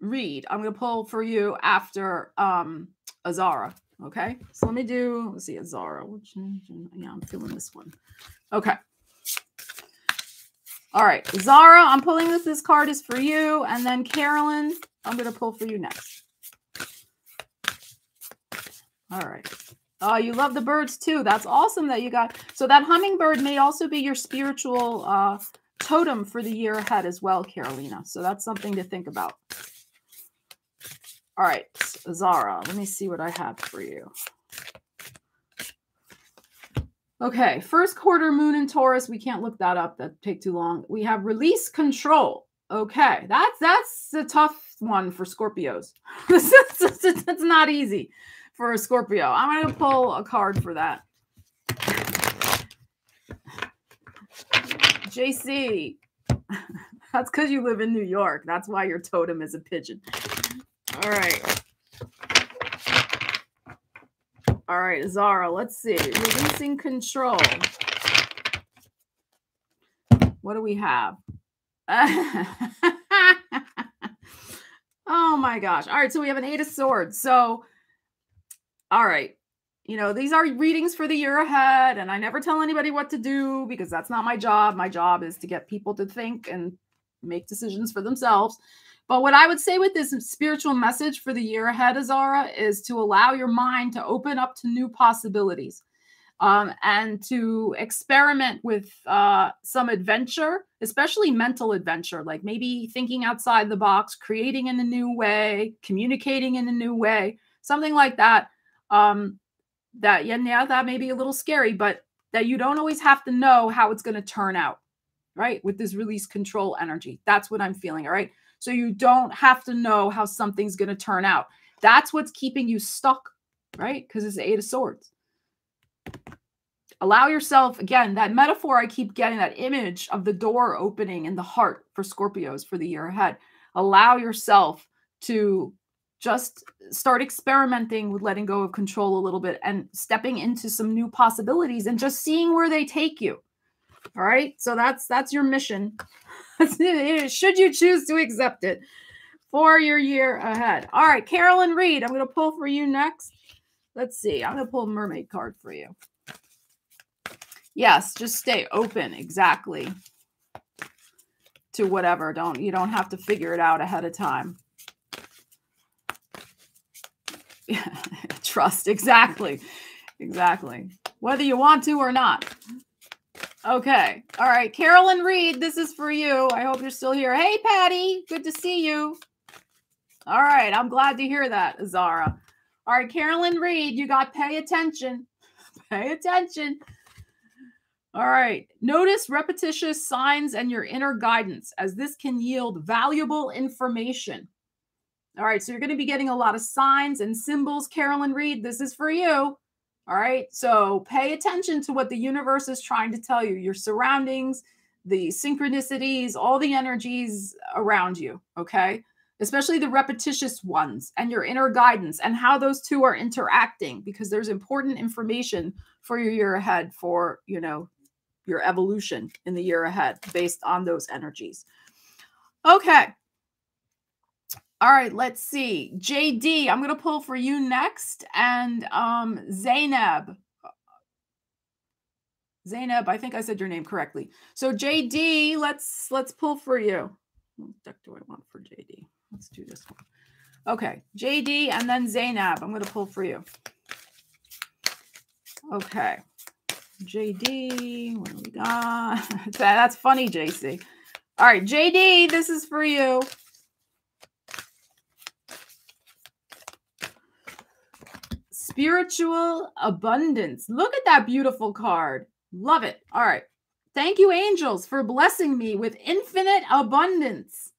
Reed, I'm going to pull for you after um Azara. Okay. So let me do, let's see, Azara. Yeah, I'm feeling this one. Okay. All right. Zara, I'm pulling this. This card is for you. And then Carolyn, I'm going to pull for you next. All right. Oh, you love the birds too. That's awesome that you got. So that hummingbird may also be your spiritual uh, totem for the year ahead as well, Carolina. So that's something to think about. All right, Zara, let me see what I have for you. Okay, first quarter moon in Taurus. We can't look that up. That take too long. We have release control. Okay, that's that's a tough one for Scorpios. It's not easy for a Scorpio. I'm going to pull a card for that. JC, that's because you live in New York. That's why your totem is a pigeon. All right. All right, Zara, let's see. Releasing control. What do we have? oh my gosh. All right, so we have an Eight of Swords. So, all right. You know, these are readings for the year ahead, and I never tell anybody what to do because that's not my job. My job is to get people to think and make decisions for themselves. But what I would say with this spiritual message for the year ahead, Azara, is to allow your mind to open up to new possibilities um, and to experiment with uh, some adventure, especially mental adventure, like maybe thinking outside the box, creating in a new way, communicating in a new way, something like that. Um, that yeah, yeah, that may be a little scary, but that you don't always have to know how it's going to turn out, right? With this release control energy. That's what I'm feeling. All right. So you don't have to know how something's going to turn out. That's what's keeping you stuck, right? Because it's Eight of Swords. Allow yourself, again, that metaphor I keep getting, that image of the door opening in the heart for Scorpios for the year ahead. Allow yourself to just start experimenting with letting go of control a little bit and stepping into some new possibilities and just seeing where they take you. All right. So that's that's your mission should you choose to accept it for your year ahead. All right, Carolyn Reed, I'm going to pull for you next. Let's see. I'm going to pull a mermaid card for you. Yes, just stay open exactly to whatever. Don't you don't have to figure it out ahead of time. Trust exactly. Exactly. Whether you want to or not. Okay. All right. Carolyn Reed, this is for you. I hope you're still here. Hey, Patty. Good to see you. All right. I'm glad to hear that, Zara. All right. Carolyn Reed, you got pay attention. Pay attention. All right. Notice repetitious signs and your inner guidance, as this can yield valuable information. All right. So you're going to be getting a lot of signs and symbols. Carolyn Reed, this is for you. All right. So pay attention to what the universe is trying to tell you, your surroundings, the synchronicities, all the energies around you. Okay. Especially the repetitious ones and your inner guidance and how those two are interacting, because there's important information for your year ahead for, you know, your evolution in the year ahead based on those energies. Okay. All right, let's see. JD, I'm going to pull for you next. And um, Zainab. Zainab, I think I said your name correctly. So JD, let's let's pull for you. What deck do I want for JD? Let's do this one. Okay, JD and then Zainab. I'm going to pull for you. Okay. JD, what do we got? That's funny, JC. All right, JD, this is for you. Spiritual abundance. Look at that beautiful card. Love it. All right. Thank you, angels, for blessing me with infinite abundance.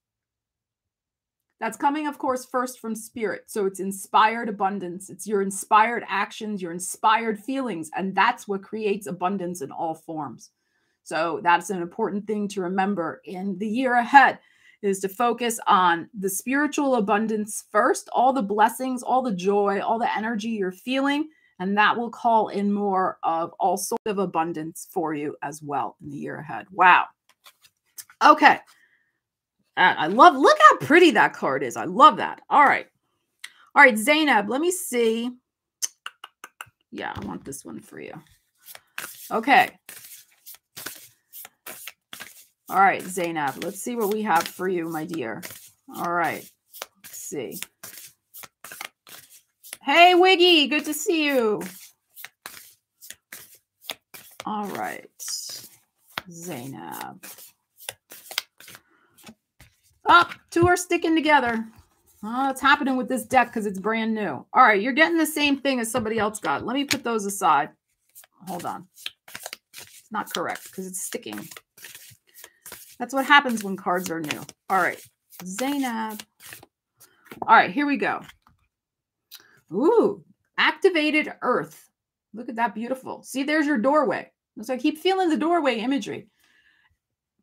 That's coming, of course, first from spirit. So it's inspired abundance. It's your inspired actions, your inspired feelings. And that's what creates abundance in all forms. So that's an important thing to remember in the year ahead is to focus on the spiritual abundance first, all the blessings, all the joy, all the energy you're feeling. And that will call in more of all sort of abundance for you as well in the year ahead. Wow. Okay. Uh, I love, look how pretty that card is. I love that. All right. All right, Zainab, let me see. Yeah, I want this one for you. Okay. All right, Zainab, let's see what we have for you, my dear. All right. Let's see. Hey, Wiggy, good to see you. All right. Zainab. Up, oh, two are sticking together. Oh, it's happening with this deck because it's brand new. All right, you're getting the same thing as somebody else got. Let me put those aside. Hold on. It's not correct because it's sticking. That's what happens when cards are new. All right, Zainab. All right, here we go. Ooh, activated earth. Look at that beautiful. See, there's your doorway. So I keep feeling the doorway imagery.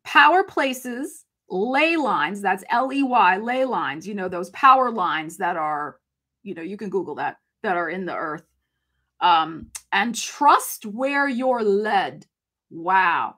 Power places ley lines, that's L E Y, ley lines, you know, those power lines that are, you know, you can Google that, that are in the earth. Um, and trust where you're led. Wow.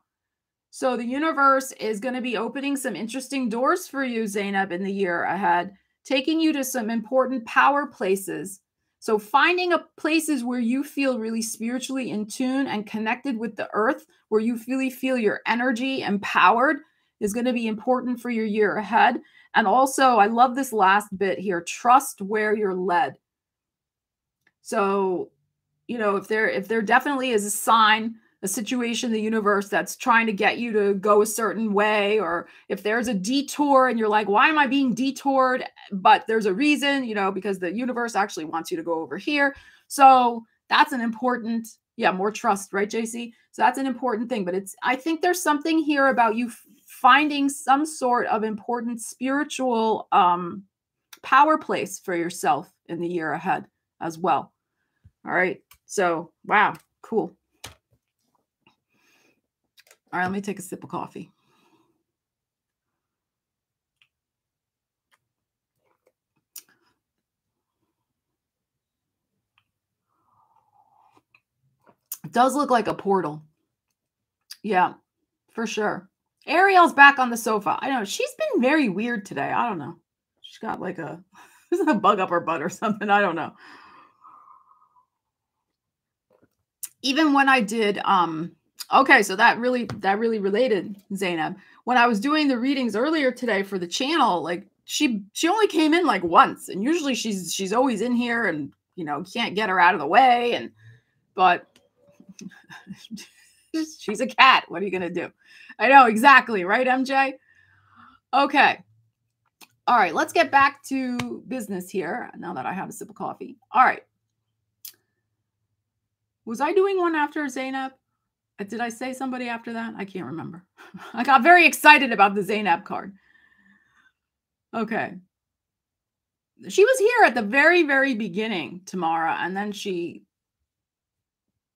So the universe is going to be opening some interesting doors for you, Zainab, in the year ahead, taking you to some important power places. So finding a places where you feel really spiritually in tune and connected with the earth, where you really feel your energy empowered is going to be important for your year ahead. And also, I love this last bit here trust where you're led. So, you know, if there if there definitely is a sign, a situation, in the universe that's trying to get you to go a certain way, or if there's a detour and you're like, why am I being detoured? But there's a reason, you know, because the universe actually wants you to go over here. So that's an important, yeah, more trust, right, JC? So that's an important thing. But it's I think there's something here about you finding some sort of important spiritual um, power place for yourself in the year ahead as well. All right. So, wow, cool. All right, let me take a sip of coffee. It does look like a portal. Yeah, for sure. Ariel's back on the sofa. I know she's been very weird today. I don't know. She's got like a, a bug up her butt or something. I don't know. Even when I did, um, okay, so that really that really related, Zainab. When I was doing the readings earlier today for the channel, like she she only came in like once, and usually she's she's always in here, and you know can't get her out of the way, and but she's a cat. What are you gonna do? I know exactly, right, MJ? Okay. All right, let's get back to business here now that I have a sip of coffee. All right. Was I doing one after Zainab? Uh, did I say somebody after that? I can't remember. I got very excited about the Zainab card. Okay. She was here at the very, very beginning, Tamara, and then she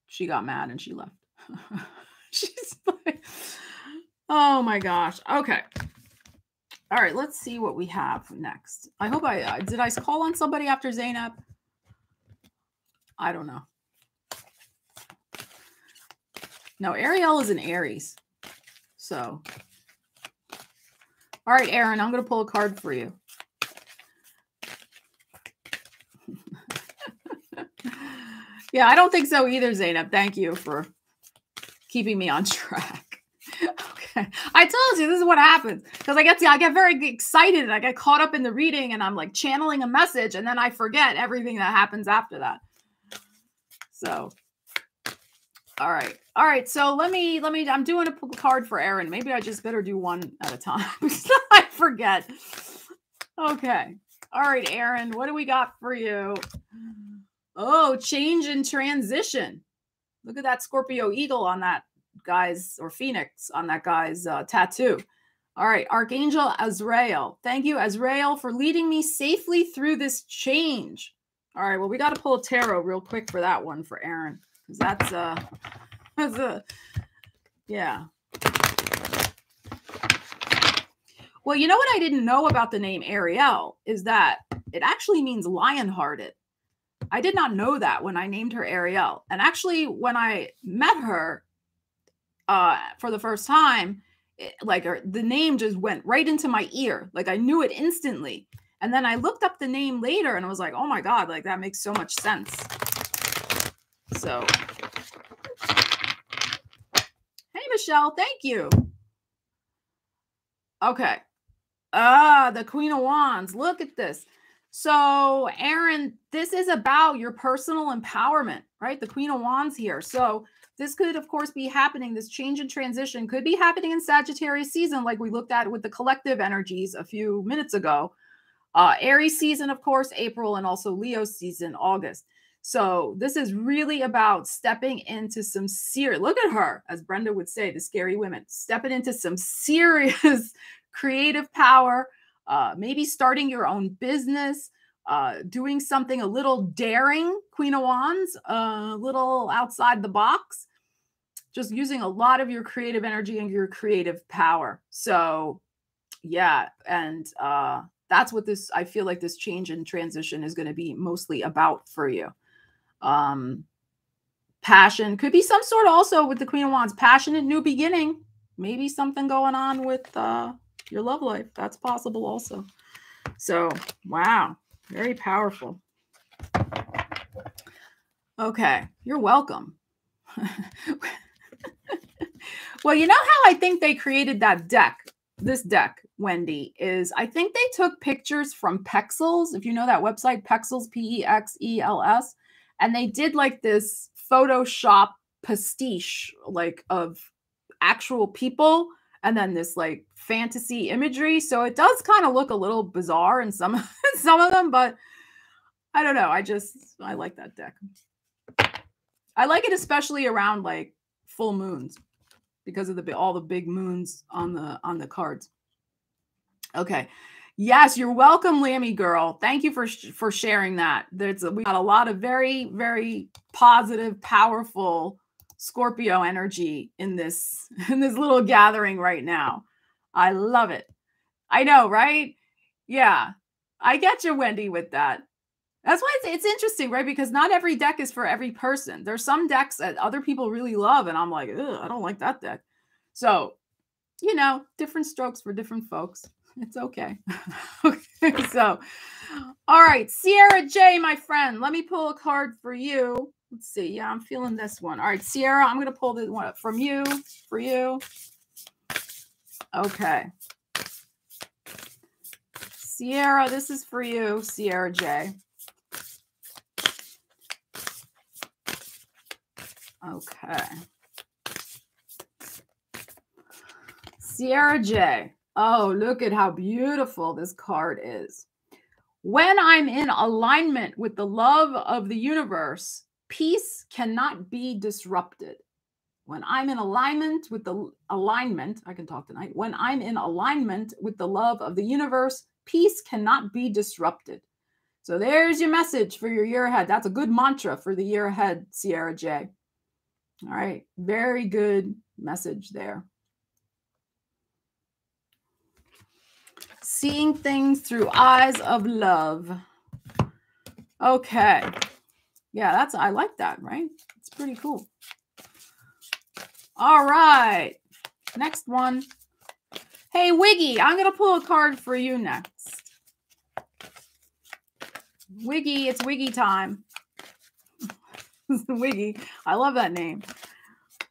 she got mad and she left. She's like, Oh my gosh. Okay. All right, let's see what we have next. I hope I uh, did I call on somebody after Zainab? I don't know. No, Ariel is an Aries. So, all right, Aaron, I'm going to pull a card for you. yeah, I don't think so either, Zainab. Thank you for keeping me on track. Okay. I told you this is what happens because I get to, I get very excited and I get caught up in the reading and I'm like channeling a message and then I forget everything that happens after that. So, All right. All right. So let me let me I'm doing a card for Aaron. Maybe I just better do one at a time. I forget. Okay. All right, Aaron, what do we got for you? Oh, change and transition. Look at that Scorpio eagle on that guy's or phoenix on that guy's uh, tattoo. All right, Archangel Azrael. Thank you, Azrael, for leading me safely through this change. All right, well, we got to pull a tarot real quick for that one for Aaron because that's uh that's a yeah. Well, you know what I didn't know about the name Ariel is that it actually means lion-hearted. I did not know that when I named her Ariel. And actually, when I met her uh, for the first time, it, like her, the name just went right into my ear. Like I knew it instantly. And then I looked up the name later and I was like, oh my God, like that makes so much sense. So, hey, Michelle, thank you. Okay. Ah, the Queen of Wands. Look at this. So, Aaron, this is about your personal empowerment, right? The Queen of Wands here. So, this could, of course, be happening. This change and transition could be happening in Sagittarius season, like we looked at with the collective energies a few minutes ago. Uh, Aries season, of course, April, and also Leo season, August. So this is really about stepping into some serious, look at her, as Brenda would say, the scary women, stepping into some serious creative power, uh, maybe starting your own business, uh, doing something a little daring, Queen of Wands, a little outside the box, just using a lot of your creative energy and your creative power. So, yeah, and uh, that's what this, I feel like this change and transition is going to be mostly about for you. Um, passion could be some sort also with the Queen of Wands, passionate new beginning. Maybe something going on with uh, your love life. That's possible also. So, wow, very powerful. Okay, you're welcome. well, you know how I think they created that deck, this deck, Wendy, is I think they took pictures from Pexels, if you know that website, Pexels, P E X E L S, and they did like this Photoshop pastiche, like of actual people and then this like fantasy imagery. So it does kind of look a little bizarre in some some of them, but I don't know. I just I like that deck. I like it especially around like full moons because of the all the big moons on the on the cards. Okay. Yes, you're welcome, Lammy girl. Thank you for for sharing that. There's we got a lot of very very positive, powerful Scorpio energy in this in this little gathering right now. I love it. I know, right? Yeah. I get you, Wendy, with that. That's why it's, it's interesting, right? Because not every deck is for every person. There's some decks that other people really love, and I'm like, I don't like that deck. So, you know, different strokes for different folks. It's okay. okay. So, all right, Sierra J, my friend, let me pull a card for you. Let's see. Yeah, I'm feeling this one. All right, Sierra, I'm going to pull this one up from you for you. Okay. Sierra, this is for you, Sierra J. Okay. Sierra J. Oh, look at how beautiful this card is. When I'm in alignment with the love of the universe, peace cannot be disrupted. When I'm in alignment with the alignment, I can talk tonight. When I'm in alignment with the love of the universe, peace cannot be disrupted. So there's your message for your year ahead. That's a good mantra for the year ahead, Sierra J. All right, very good message there. Seeing things through eyes of love. Okay. Yeah, that's I like that, right? It's pretty cool. All right. Next one. Hey, Wiggy, I'm going to pull a card for you next. Wiggy, it's Wiggy time. Wiggy. I love that name.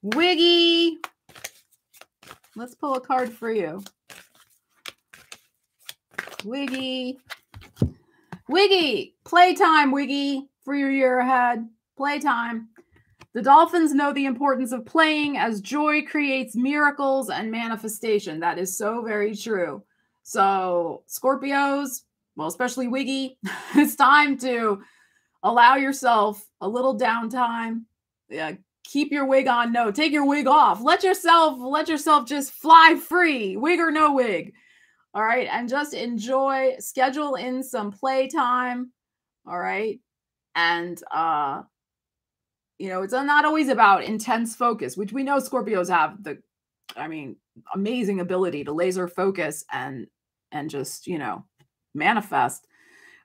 Wiggy. Let's pull a card for you. Wiggy. Wiggy. Playtime, Wiggy for your year ahead. Playtime. The dolphins know the importance of playing as joy creates miracles and manifestation. That is so very true. So, Scorpios, well, especially Wiggy, it's time to allow yourself a little downtime. Yeah, keep your wig on. No, take your wig off. Let yourself let yourself just fly free, wig or no wig. All right, and just enjoy. Schedule in some playtime. All right, and uh you know, it's not always about intense focus, which we know Scorpios have the, I mean, amazing ability to laser focus and and just you know manifest.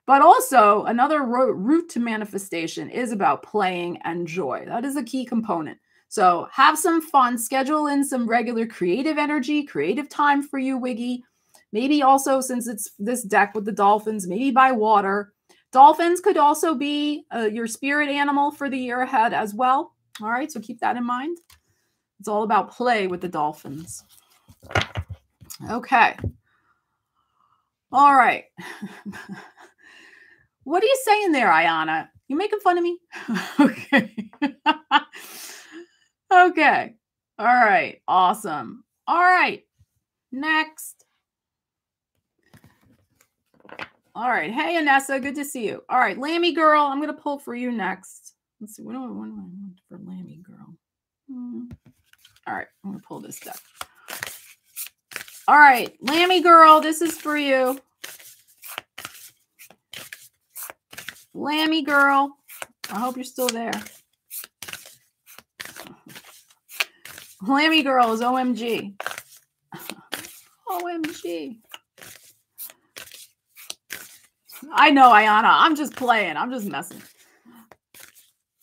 But also another route to manifestation is about playing and joy. That is a key component. So have some fun, schedule in some regular creative energy, creative time for you, Wiggy. Maybe also, since it's this deck with the dolphins, maybe by water Dolphins could also be uh, your spirit animal for the year ahead as well. All right, so keep that in mind. It's all about play with the dolphins. Okay. All right. what are you saying there, Ayana? You making fun of me? okay. okay. All right. Awesome. All right. Next. All right. Hey, Anessa. Good to see you. All right. Lammy girl. I'm going to pull for you next. Let's see. What do I, want for Lammy girl? Hmm. All right. I'm going to pull this deck. All right. Lammy girl. This is for you. Lammy girl. I hope you're still there. Lammy girl is OMG. OMG. I know, Ayana. I'm just playing. I'm just messing.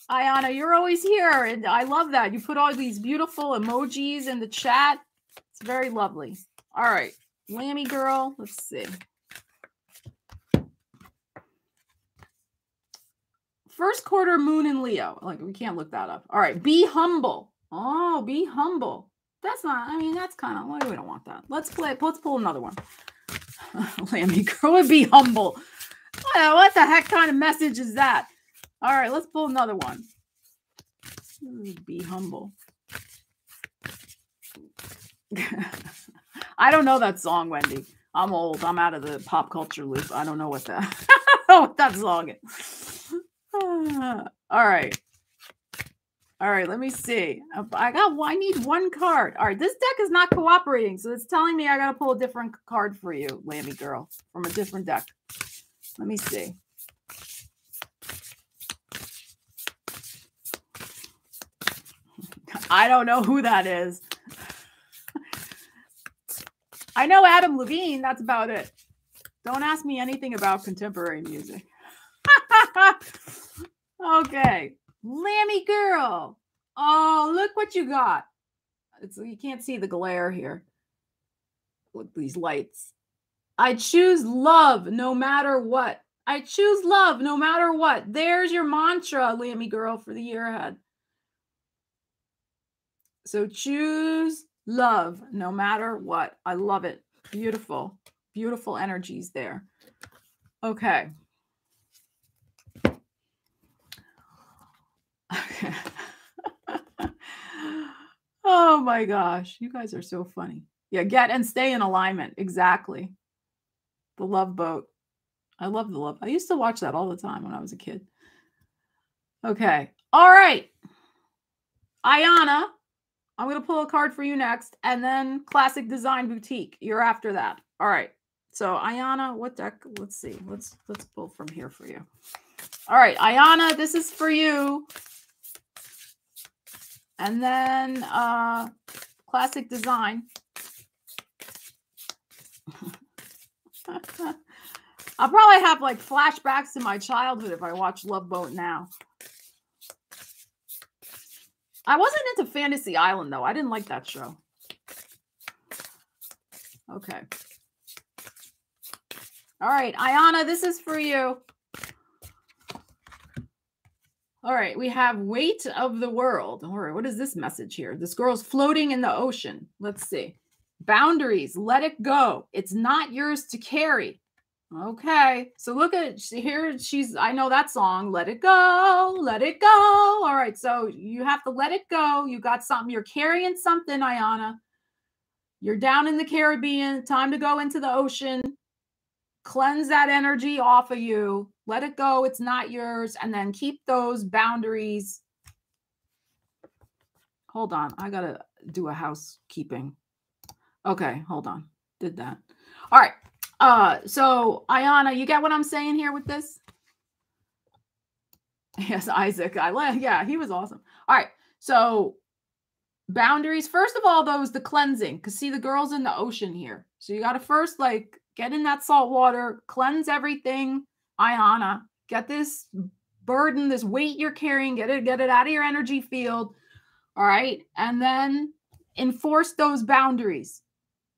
Ayana, you're always here. And I love that. You put all these beautiful emojis in the chat. It's very lovely. All right. Lammy girl. Let's see. First quarter moon in Leo. Like, we can't look that up. All right. Be humble. Oh, be humble. That's not, I mean, that's kind of, we don't want that. Let's play, let's pull another one. Lammy girl would be humble. What the heck kind of message is that? All right, let's pull another one. Be humble. I don't know that song, Wendy. I'm old. I'm out of the pop culture loop. I don't know what that what that song is. All right. All right, let me see. I got I need one card. All right, this deck is not cooperating, so it's telling me I gotta pull a different card for you, Lammy girl, from a different deck. Let me see. I don't know who that is. I know Adam Levine. That's about it. Don't ask me anything about contemporary music. okay. Lammy girl. Oh, look what you got. It's, you can't see the glare here with these lights. I choose love no matter what. I choose love no matter what. There's your mantra, Lammy girl, for the year ahead. So choose love no matter what. I love it. Beautiful, beautiful energies there. Okay. Okay. oh my gosh. You guys are so funny. Yeah, get and stay in alignment. Exactly. The Love Boat. I love The Love. I used to watch that all the time when I was a kid. Okay. All right. Ayana, I'm going to pull a card for you next. And then Classic Design Boutique. You're after that. All right. So Ayana, what deck? Let's see. Let's let's pull from here for you. All right, Ayana, this is for you. And then uh classic design. I'll probably have like flashbacks to my childhood if I watch Love Boat now. I wasn't into Fantasy Island though. I didn't like that show. Okay. All right, Ayana, this is for you. All right, we have weight of the world. All right, what is this message here? This girl's floating in the ocean. Let's see. Boundaries, let it go. It's not yours to carry. Okay. So look at here. She's, I know that song. Let it go. Let it go. All right. So you have to let it go. You got something. You're carrying something, Ayana. You're down in the Caribbean. Time to go into the ocean. Cleanse that energy off of you. Let it go. It's not yours. And then keep those boundaries. Hold on. I got to do a housekeeping. Okay. Hold on. Did that. All right. Uh, so Ayana, you get what I'm saying here with this? Yes, Isaac. I like, yeah, he was awesome. All right. So boundaries. First of all, though, is the cleansing. Cause see the girls in the ocean here. So you gotta first like get in that salt water, cleanse everything. Ayana, get this burden, this weight you're carrying, get it, get it out of your energy field. All right. And then enforce those boundaries.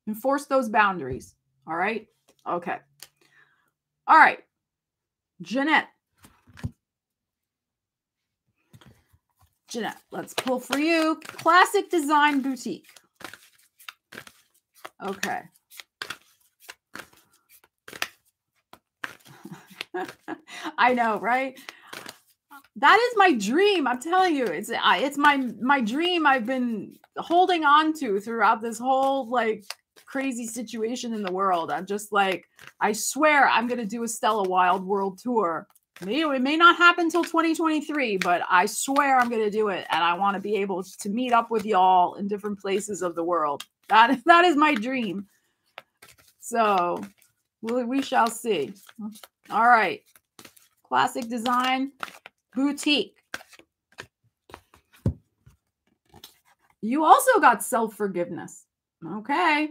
Enforce those boundaries. All right. Okay. All right. Jeanette. Jeanette, let's pull for you. Classic Design Boutique. Okay. I know, right? That is my dream. I'm telling you, it's it's my my dream. I've been holding on to throughout this whole like crazy situation in the world. I'm just like, I swear I'm going to do a Stella Wilde world tour. It may not happen until 2023, but I swear I'm going to do it. And I want to be able to meet up with y'all in different places of the world. That, that is my dream. So we, we shall see. All right. Classic design boutique. You also got self forgiveness. Okay.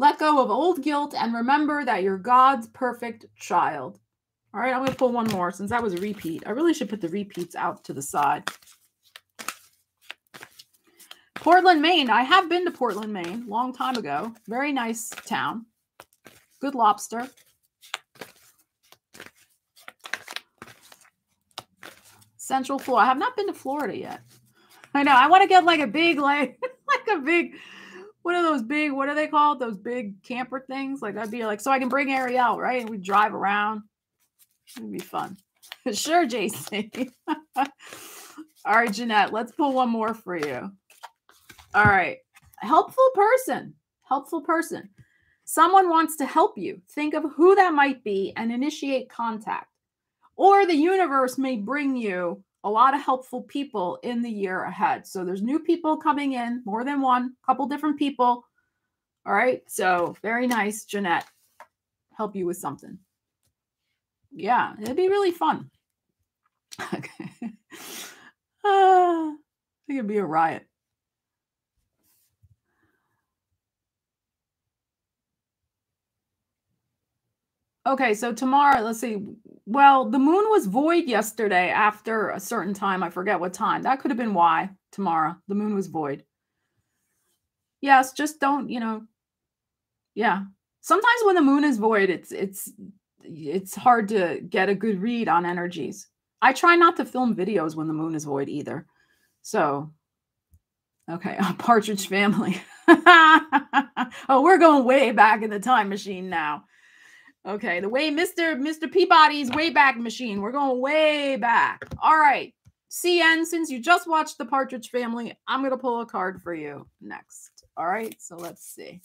Let go of old guilt and remember that you're God's perfect child. All right, I'm going to pull one more since that was a repeat. I really should put the repeats out to the side. Portland, Maine. I have been to Portland, Maine, long time ago. Very nice town. Good lobster. Central Florida. I have not been to Florida yet. I know. I want to get like a big, like, like a big what are those big, what are they called? Those big camper things? Like I'd be like, so I can bring Ariel, right? And we drive around. It'd be fun. sure, JC. All right, Jeanette, let's pull one more for you. All right. Helpful person. Helpful person. Someone wants to help you. Think of who that might be and initiate contact. Or the universe may bring you a lot of helpful people in the year ahead. So there's new people coming in, more than one, couple different people. All right. So very nice, Jeanette. Help you with something. Yeah, it'd be really fun. Okay. Uh, I think it'd be a riot. Okay, so tomorrow, let's see. Well, the moon was void yesterday after a certain time. I forget what time. That could have been why tomorrow the moon was void. Yes, just don't, you know. Yeah. Sometimes when the moon is void, it's it's it's hard to get a good read on energies. I try not to film videos when the moon is void either. So, okay, a partridge family. oh, we're going way back in the time machine now. Okay, the way Mr. Mr. Peabody's way back machine. We're going way back. All right. CN, since you just watched the Partridge Family, I'm going to pull a card for you next. All right, so let's see.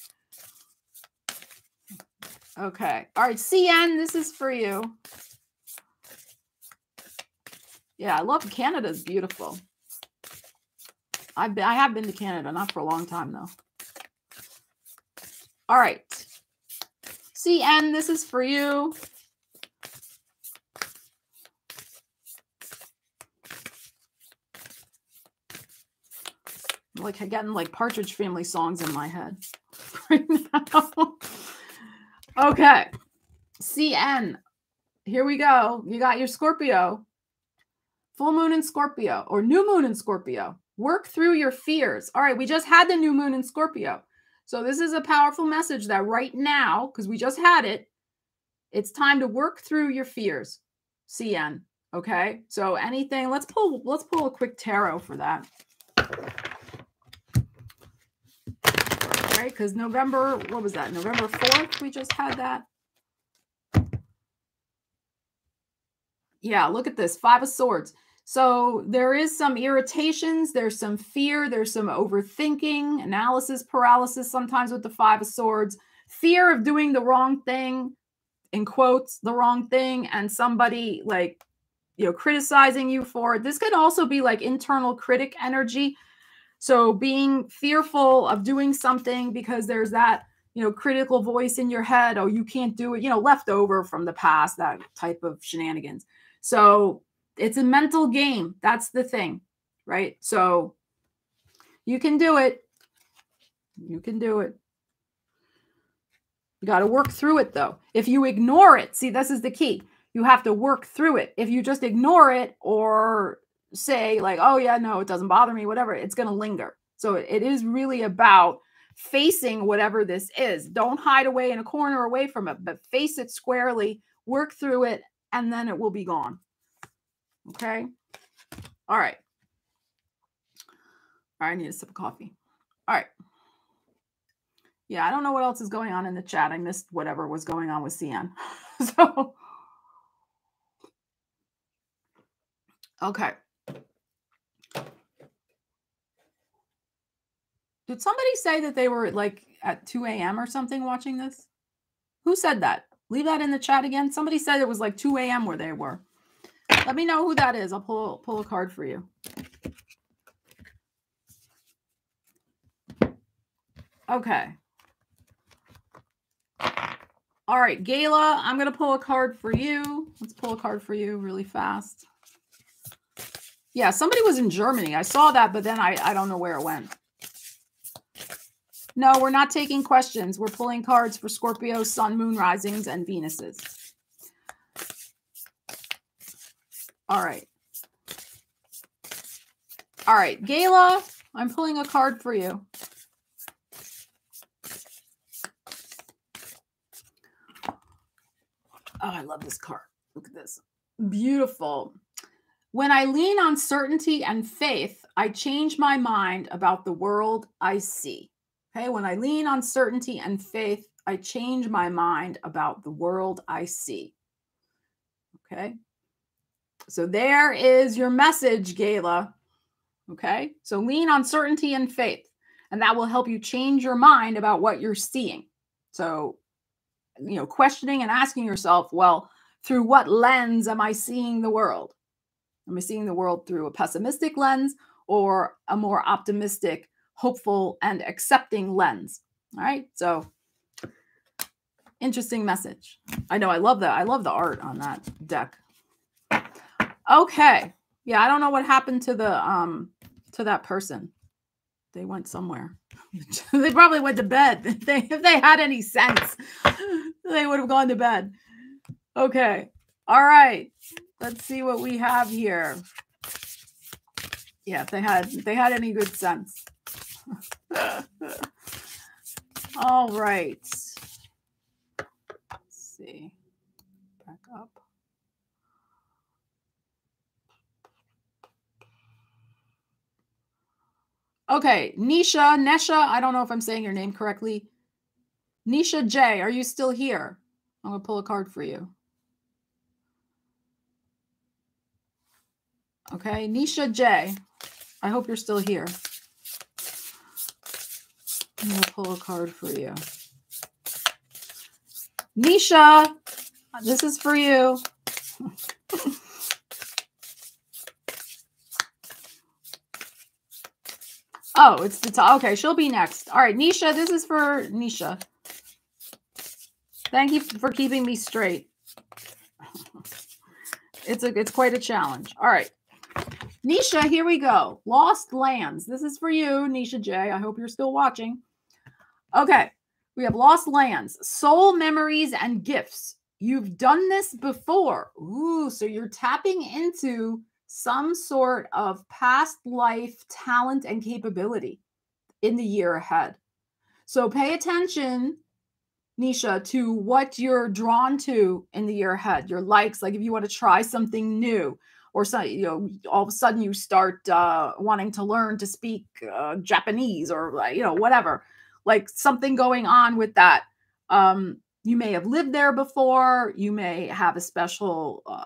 Okay. All right, CN, this is for you. Yeah, I love Canada's beautiful. I've been, I have been to Canada, not for a long time though. All right. CN, this is for you. like getting like Partridge Family songs in my head right now. okay. CN. Here we go. You got your Scorpio. Full moon in Scorpio or new moon in Scorpio. Work through your fears. All right, we just had the new moon in Scorpio. So this is a powerful message that right now, because we just had it, it's time to work through your fears. CN. Okay. So anything, let's pull, let's pull a quick tarot for that. Right? Because November, what was that? November 4th, we just had that. Yeah, look at this. Five of Swords. So there is some irritations, there's some fear, there's some overthinking, analysis paralysis sometimes with the Five of Swords, fear of doing the wrong thing, in quotes, the wrong thing, and somebody like, you know, criticizing you for it. This could also be like internal critic energy. So being fearful of doing something because there's that, you know, critical voice in your head, oh, you can't do it, you know, left over from the past, that type of shenanigans. So it's a mental game. That's the thing, right? So you can do it. You can do it. You got to work through it though. If you ignore it, see, this is the key. You have to work through it. If you just ignore it or say, like, oh, yeah, no, it doesn't bother me, whatever, it's going to linger. So it is really about facing whatever this is. Don't hide away in a corner away from it, but face it squarely, work through it, and then it will be gone. Okay. All right. All right. I need a sip of coffee. All right. Yeah, I don't know what else is going on in the chat. I missed whatever was going on with CN. so, okay. Did somebody say that they were like at 2 a.m. or something watching this? Who said that? Leave that in the chat again. Somebody said it was like 2 a.m. where they were. Let me know who that is. I'll pull pull a card for you. Okay. All right, Gala, I'm going to pull a card for you. Let's pull a card for you really fast. Yeah, somebody was in Germany. I saw that, but then I, I don't know where it went. No, we're not taking questions. We're pulling cards for Scorpio, Sun, Moon, Risings, and Venuses. All right. All right, Gala, I'm pulling a card for you. Oh, I love this card. Look at this. Beautiful. When I lean on certainty and faith, I change my mind about the world I see. Okay, when I lean on certainty and faith, I change my mind about the world I see. Okay, so there is your message, Gala. Okay. So lean on certainty and faith, and that will help you change your mind about what you're seeing. So, you know, questioning and asking yourself, well, through what lens am I seeing the world? Am I seeing the world through a pessimistic lens or a more optimistic, hopeful, and accepting lens? All right. So, interesting message. I know I love that. I love the art on that deck. Okay. Yeah, I don't know what happened to the um to that person. They went somewhere. they probably went to bed. They if they had any sense, they would have gone to bed. Okay. All right. Let's see what we have here. Yeah, if they had if they had any good sense. All right. Let's see. Back up. Okay, Nisha, Nesha, I don't know if I'm saying your name correctly. Nisha J, are you still here? I'm going to pull a card for you. Okay, Nisha J, I hope you're still here. I'm going to pull a card for you. Nisha, this is for you. Oh, it's the top. Okay, she'll be next. All right, Nisha, this is for Nisha. Thank you for keeping me straight. It's a it's quite a challenge. All right. Nisha, here we go. Lost Lands. This is for you, Nisha J. I hope you're still watching. Okay. We have Lost Lands, Soul Memories and Gifts. You've done this before. Ooh, so you're tapping into some sort of past life talent and capability in the year ahead. So pay attention, Nisha, to what you're drawn to in the year ahead. Your likes, like if you want to try something new, or so, you know, all of a sudden you start uh, wanting to learn to speak uh, Japanese, or you know, whatever, like something going on with that. Um, you may have lived there before. You may have a special uh,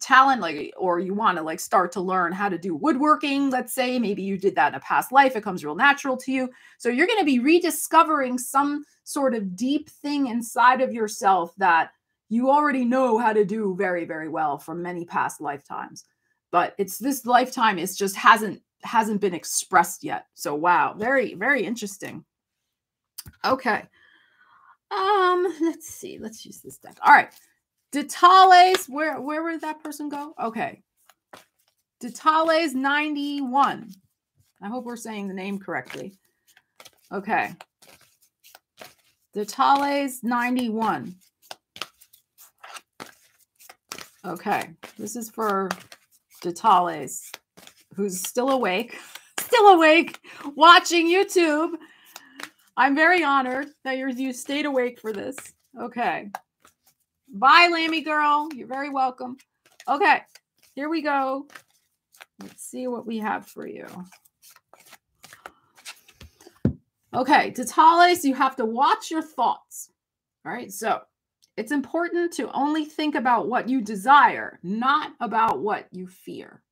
talent like or you want to like start to learn how to do woodworking let's say maybe you did that in a past life it comes real natural to you. So you're going to be rediscovering some sort of deep thing inside of yourself that you already know how to do very very well from many past lifetimes. But it's this lifetime it's just hasn't hasn't been expressed yet. So wow very very interesting. Okay. Um let's see let's use this deck. All right Detales, where where would that person go? Okay. Detales 91. I hope we're saying the name correctly. Okay. Detales 91. Okay. This is for Detales, who's still awake, still awake, watching YouTube. I'm very honored that you stayed awake for this. Okay. Bye, Lammy girl. You're very welcome. Okay, here we go. Let's see what we have for you. Okay, Tatales, you have to watch your thoughts. All right, so it's important to only think about what you desire, not about what you fear.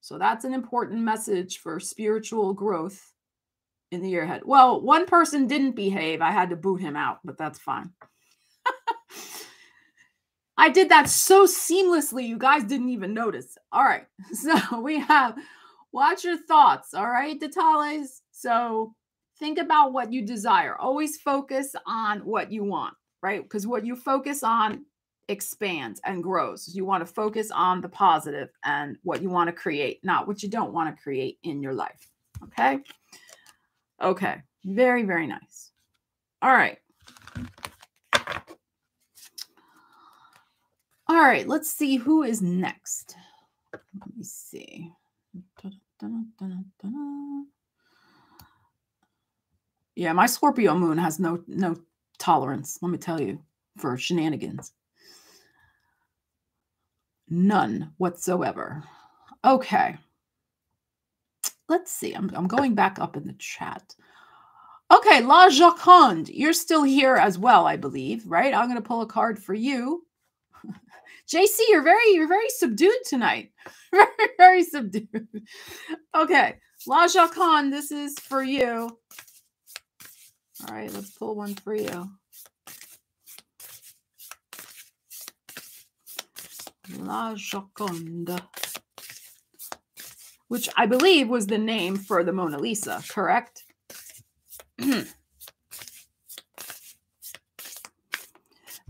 So that's an important message for spiritual growth in the year ahead. Well, one person didn't behave. I had to boot him out, but that's fine. I did that so seamlessly, you guys didn't even notice. All right. So we have watch your thoughts. All right, Detales. So think about what you desire. Always focus on what you want, right? Because what you focus on expands and grows. You want to focus on the positive and what you want to create, not what you don't want to create in your life. Okay. Okay. Very, very nice. All right. All right, let's see who is next. Let me see. Yeah, my Scorpio moon has no no tolerance, let me tell you, for shenanigans. None whatsoever. Okay. Let's see. I'm, I'm going back up in the chat. Okay, La Joconde, you're still here as well, I believe, right? I'm going to pull a card for you. JC, you're very, you're very subdued tonight. very, very subdued. Okay. La Joconde, this is for you. All right, let's pull one for you. La Joconde, which I believe was the name for the Mona Lisa, correct?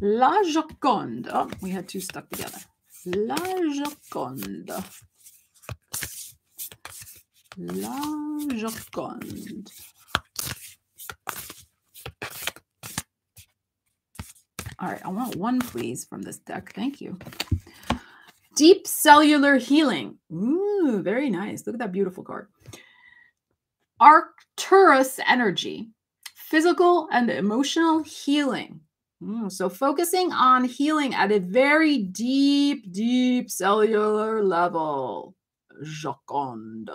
La Joconde. Oh, we had two stuck together. La Joconde. La Joconde. All right, I want one, please, from this deck. Thank you. Deep cellular healing. Ooh, very nice. Look at that beautiful card. Arcturus energy, physical and emotional healing. Mm, so focusing on healing at a very deep, deep cellular level. Joconde.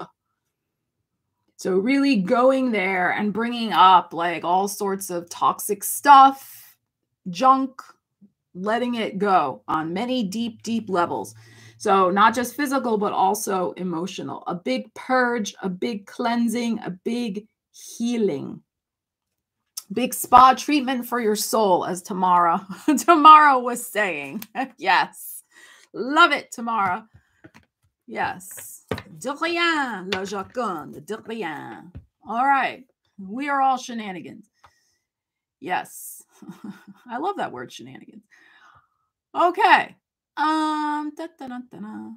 So really going there and bringing up like all sorts of toxic stuff, junk, letting it go on many deep, deep levels. So not just physical, but also emotional. A big purge, a big cleansing, a big healing. Big spa treatment for your soul, as Tamara Tamara was saying. yes. Love it, Tamara. Yes. De rien, la Joconde. De rien. All right. We are all shenanigans. Yes. I love that word shenanigans. Okay. Um da, da, da,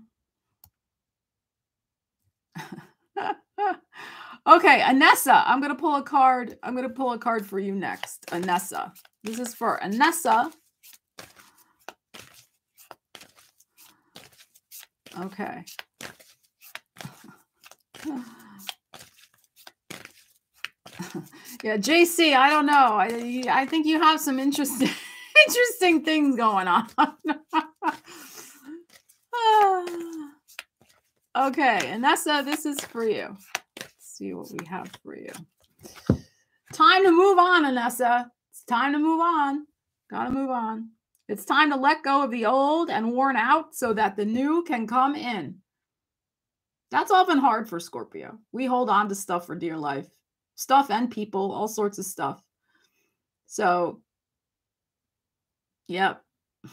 Okay, Anessa, I'm gonna pull a card. I'm gonna pull a card for you next. Anessa. This is for Anessa. Okay. yeah, JC, I don't know. I I think you have some interesting interesting things going on. okay, Anessa, this is for you see what we have for you. Time to move on, Anessa. It's time to move on. Gotta move on. It's time to let go of the old and worn out so that the new can come in. That's often hard for Scorpio. We hold on to stuff for dear life, stuff and people, all sorts of stuff. So, yep.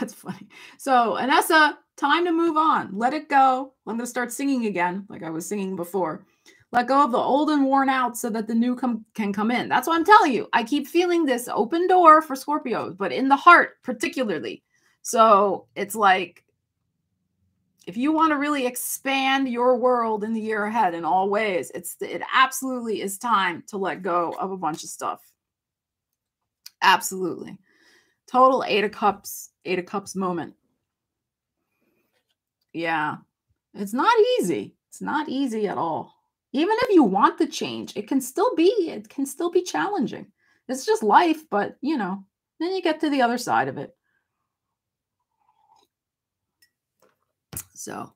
That's funny. So, Anessa, time to move on. Let it go. I'm going to start singing again, like I was singing before. Let go of the old and worn out so that the new com- can come in. That's what I'm telling you. I keep feeling this open door for Scorpios, but in the heart, particularly. So it's like if you want to really expand your world in the year ahead in all ways, it's it absolutely is time to let go of a bunch of stuff. Absolutely. Total eight of cups, eight of cups moment. Yeah. It's not easy. It's not easy at all. Even if you want the change it can still be it can still be challenging. It's just life but you know then you get to the other side of it. So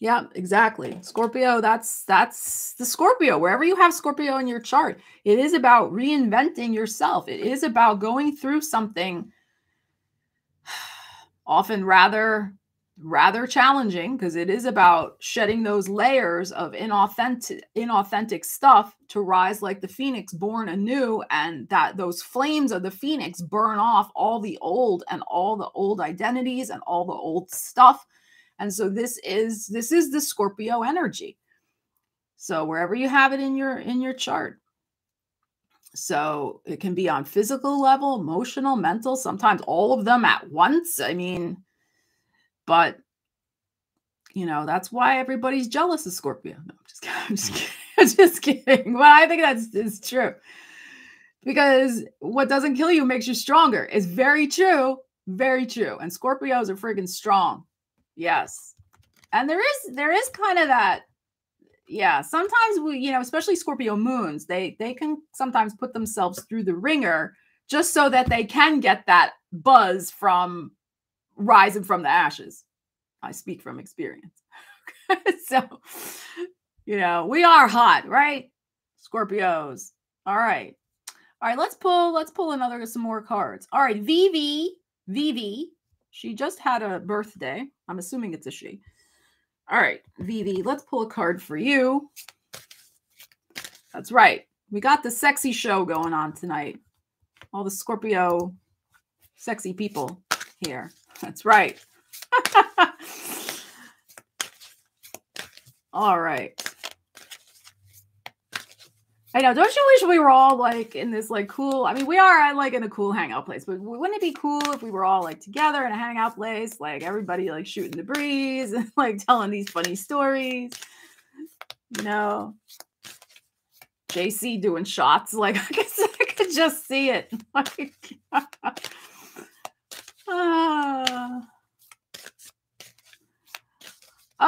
yeah exactly. Scorpio that's that's the scorpio. Wherever you have scorpio in your chart it is about reinventing yourself. It is about going through something often rather rather challenging because it is about shedding those layers of inauthentic inauthentic stuff to rise like the phoenix born anew and that those flames of the phoenix burn off all the old and all the old identities and all the old stuff. And so this is this is the scorpio energy. So wherever you have it in your in your chart. So it can be on physical level emotional mental sometimes all of them at once. I mean but you know, that's why everybody's jealous of Scorpio. No, I'm just, I'm just kidding. I'm just kidding. But I think that's is true. Because what doesn't kill you makes you stronger. It's very true. Very true. And Scorpios are freaking strong. Yes. And there is there is kind of that yeah sometimes we you know especially scorpio moons they they can sometimes put themselves through the wringer just so that they can get that buzz from rising from the ashes. I speak from experience. so, you know, we are hot, right? Scorpios. All right. All right, let's pull let's pull another some more cards. All right, Vivi, Vivi. She just had a birthday. I'm assuming it's a she. All right, Vivi, let's pull a card for you. That's right. We got the sexy show going on tonight. All the Scorpio sexy people here. That's right. all right. I know. Don't you wish we were all like in this like cool? I mean, we are uh, like in a cool hangout place, but wouldn't it be cool if we were all like together in a hangout place, like everybody like shooting the breeze and like telling these funny stories? You know, JC doing shots. Like I guess I could just see it. Like, ah.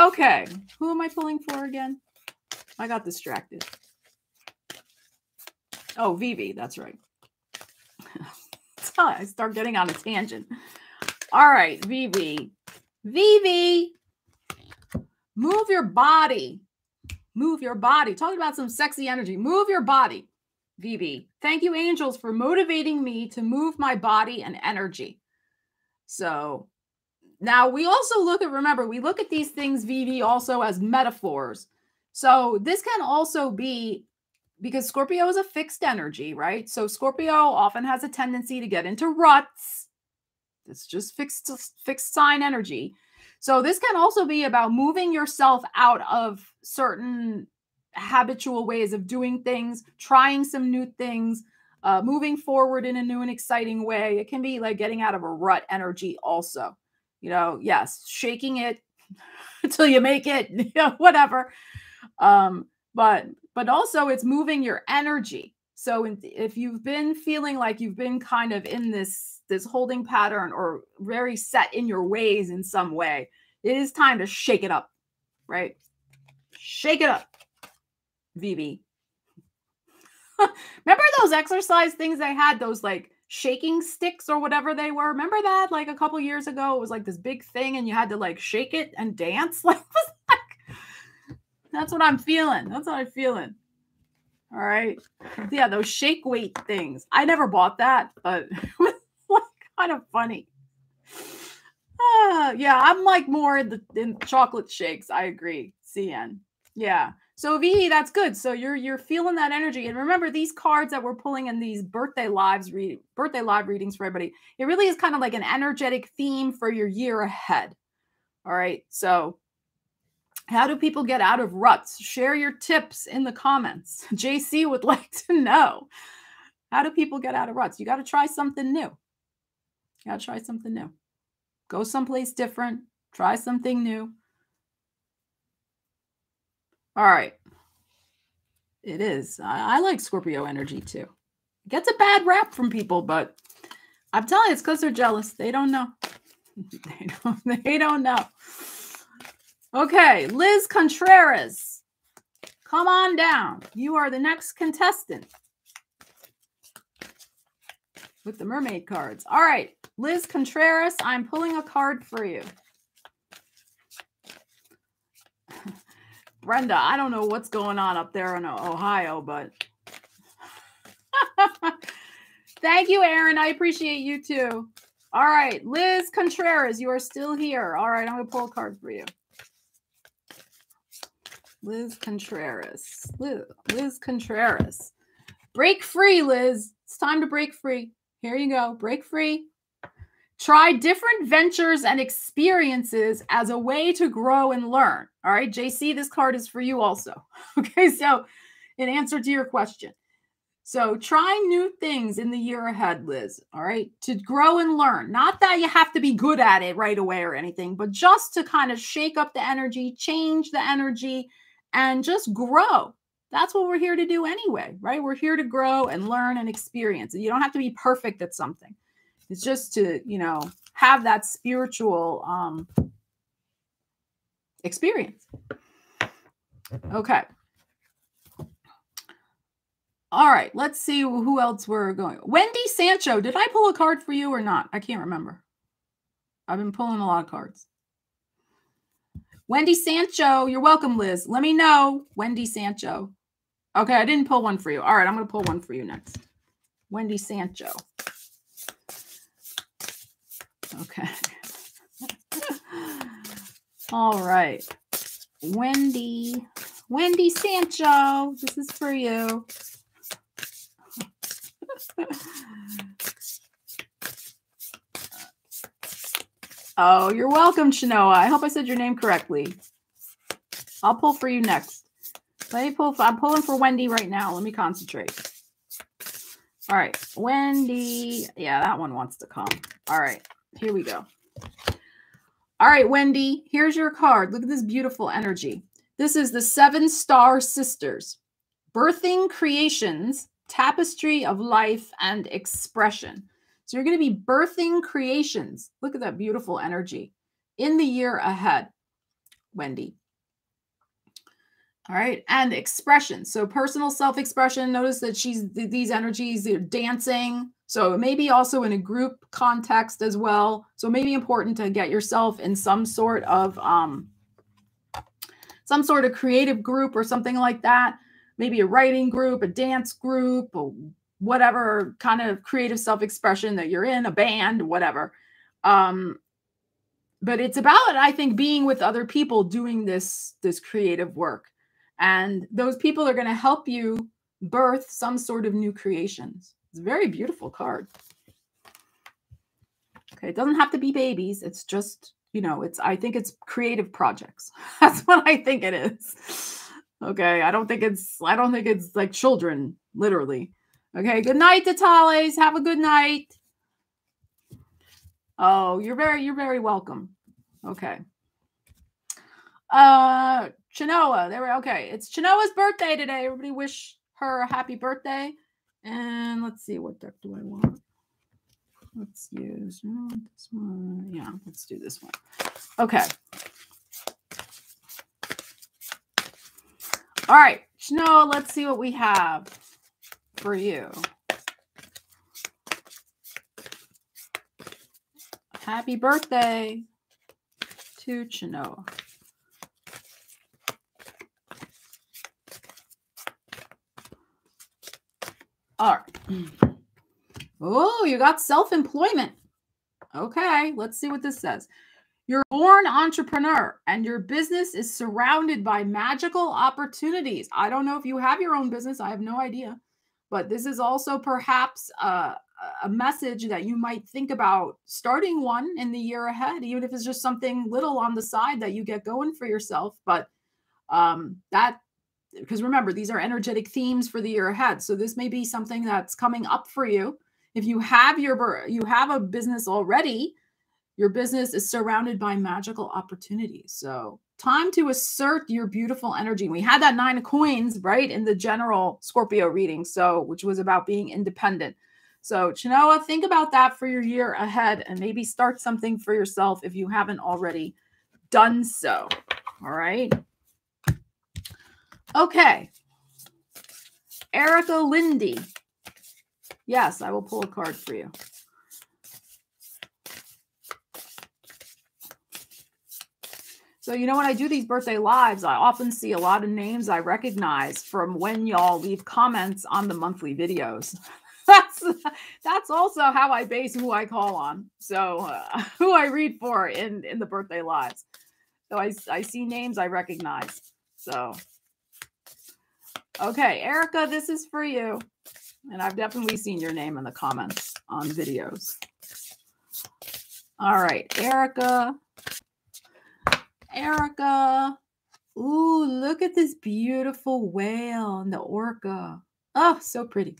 Okay. Who am I pulling for again? I got distracted. Oh, Vivi. That's right. I start getting on a tangent. All right, Vivi. Vivi. Move your body. Move your body. Talking about some sexy energy. Move your body. Vivi. Thank you, angels, for motivating me to move my body and energy. So now, we also look at, remember, we look at these things, Vivi, also as metaphors. So this can also be because Scorpio is a fixed energy, right? So Scorpio often has a tendency to get into ruts. It's just fixed fixed sign energy. So this can also be about moving yourself out of certain habitual ways of doing things, trying some new things, uh, moving forward in a new and exciting way. It can be like getting out of a rut energy also you know, yes, shaking it until you make it, you know, whatever. Um, but but also it's moving your energy. So if you've been feeling like you've been kind of in this this holding pattern or very set in your ways in some way, it is time to shake it up, right? Shake it up, Vivi. Remember those exercise things they had? Those like shaking sticks or whatever they were. Remember that like a couple years ago? It was like this big thing and you had to like shake it and dance. Like, like that's what I'm feeling. That's what I'm feeling. All right. Yeah, those shake weight things. I never bought that, but it was like kind of funny. Uh, yeah, I'm like more in the in chocolate shakes. I agree. CN. Yeah. So V, that's good. So you're you're feeling that energy. And remember, these cards that we're pulling in these birthday lives read birthday live readings for everybody, it really is kind of like an energetic theme for your year ahead. All right. So how do people get out of ruts? Share your tips in the comments. JC would like to know. How do people get out of ruts? You got to try something new. You got to try something new. Go someplace different. Try something new. All right. It is. I, I like Scorpio energy too. It gets a bad rap from people, but I'm telling you, it's because they're jealous. They don't know. they don't. They don't know. Okay, Liz Contreras, come on down. You are the next contestant with the mermaid cards. All right, Liz Contreras, I'm pulling a card for you. Brenda, I don't know what's going on up there in Ohio, but thank you, Aaron. I appreciate you too. All right, Liz Contreras, you are still here. All right, I'm going to pull a card for you. Liz Contreras. Liz, Liz Contreras. Break free, Liz. It's time to break free. Here you go. Break free. Try different ventures and experiences as a way to grow and learn. All right, JC, this card is for you also. Okay, so in answer to your question. So try new things in the year ahead, Liz. All right, to grow and learn. Not that you have to be good at it right away or anything, but just to kind of shake up the energy, change the energy, and just grow. That's what we're here to do anyway, right? We're here to grow and learn and experience. You don't have to be perfect at something. It's just to, you know, have that spiritual um experience. Okay. All right, let's see who else we're going. Wendy Sancho, did I pull a card for you or not? I can't remember. I've been pulling a lot of cards. Wendy Sancho, you're welcome, Liz. Let me know, Wendy Sancho. Okay, I didn't pull one for you. All right, I'm going to pull one for you next. Wendy Sancho. Okay. All right. Wendy, Wendy Sancho, this is for you. Oh, you're welcome, Chinoa. I hope I said your name correctly. I'll pull for you next. Let me pull. I'm pulling for Wendy right now. Let me concentrate. All right, Wendy. Yeah, that one wants to come. All right, here we go. All right, Wendy, here's your card. Look at this beautiful energy. This is the Seven Star Sisters, Birthing Creations, Tapestry of Life and Expression. So you're going to be birthing creations. Look at that beautiful energy in the year ahead, Wendy. All right. And expression. So personal self expression. Notice that she's these energies, they're dancing. So maybe also in a group context as well. So maybe important to get yourself in some sort of um, some sort of creative group or something like that. Maybe a writing group, a dance group, whatever kind of creative self-expression that you're in, a band, whatever. Um, but it's about, I think, being with other people doing this this creative work, and those people are going to help you birth some sort of new creations. It's a very beautiful card. Okay, it doesn't have to be babies. It's just, you know, it's I think it's creative projects. That's what I think it is. Okay, I don't think it's I don't think it's like children, literally. Okay, good night, Detales. Have a good night. Oh, you're very, you're very welcome. Okay. Uh Chinoa, there we okay. It's Chinoa's birthday today. Everybody wish her a happy birthday. And let's see, what deck do I want? Let's use this one. Yeah, let's do this one. Okay. All right, Chinoa, let's see what we have for you. Happy birthday to Chinoa. All right. Oh, you got self employment. Okay, let's see what this says. You're born entrepreneur and your business is surrounded by magical opportunities. I don't know if you have your own business, I have no idea. But this is also perhaps a, a message that you might think about starting one in the year ahead, even if it's just something little on the side that you get going for yourself. But um, that because remember these are energetic themes for the year ahead. So this may be something that's coming up for you. If you have your you have a business already your business is surrounded by magical opportunities. So time to assert your beautiful energy. We had that nine of coins right in the general scorpio reading so which was about being independent. So chinoa think about that for your year ahead and maybe start something for yourself if you haven't already done so. All right Okay. Erica Lindy. Yes, I will pull a card for you. So, you know, when I do these birthday lives, I often see a lot of names I recognize from when y'all leave comments on the monthly videos. That's that's also how I base who I call on. So, uh, who I read for in in the birthday lives. So I I see names I recognize. So, Okay, Erica, this is for you. And I've definitely seen your name in the comments on videos. All right, Erica. Erica. Ooh, look at this beautiful whale and the orca. Oh, so pretty.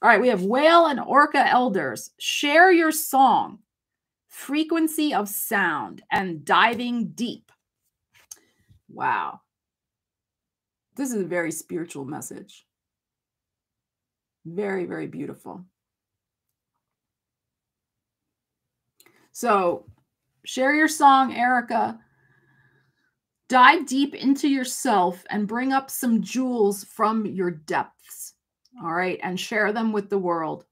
All right, we have whale and orca elders. Share your song, frequency of sound, and diving deep. Wow. This is a very spiritual message. Very, very beautiful. So, share your song, Erica. Dive deep into yourself and bring up some jewels from your depths. All right. And share them with the world.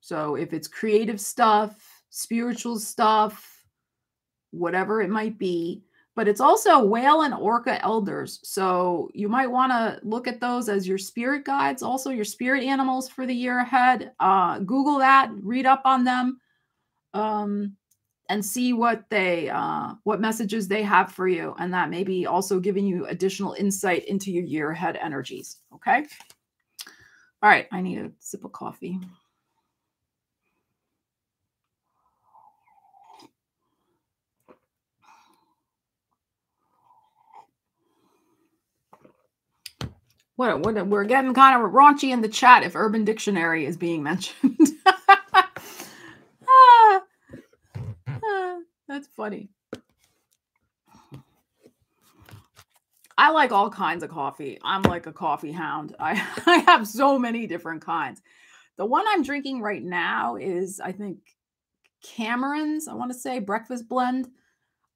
So, if it's creative stuff, spiritual stuff, whatever it might be, but it's also whale and orca elders. So you might want to look at those as your spirit guides, also your spirit animals for the year ahead. Uh, Google that, read up on them, um, and see what they uh, what messages they have for you, and that may be also giving you additional insight into your year ahead energies. Okay. All right, I need a sip of coffee. What, what we're getting kind of raunchy in the chat if Urban Dictionary is being mentioned. ah, ah, that's funny. I like all kinds of coffee. I'm like a coffee hound. I, I have so many different kinds. The one I'm drinking right now is, I think, Cameron's, I want to say, breakfast blend.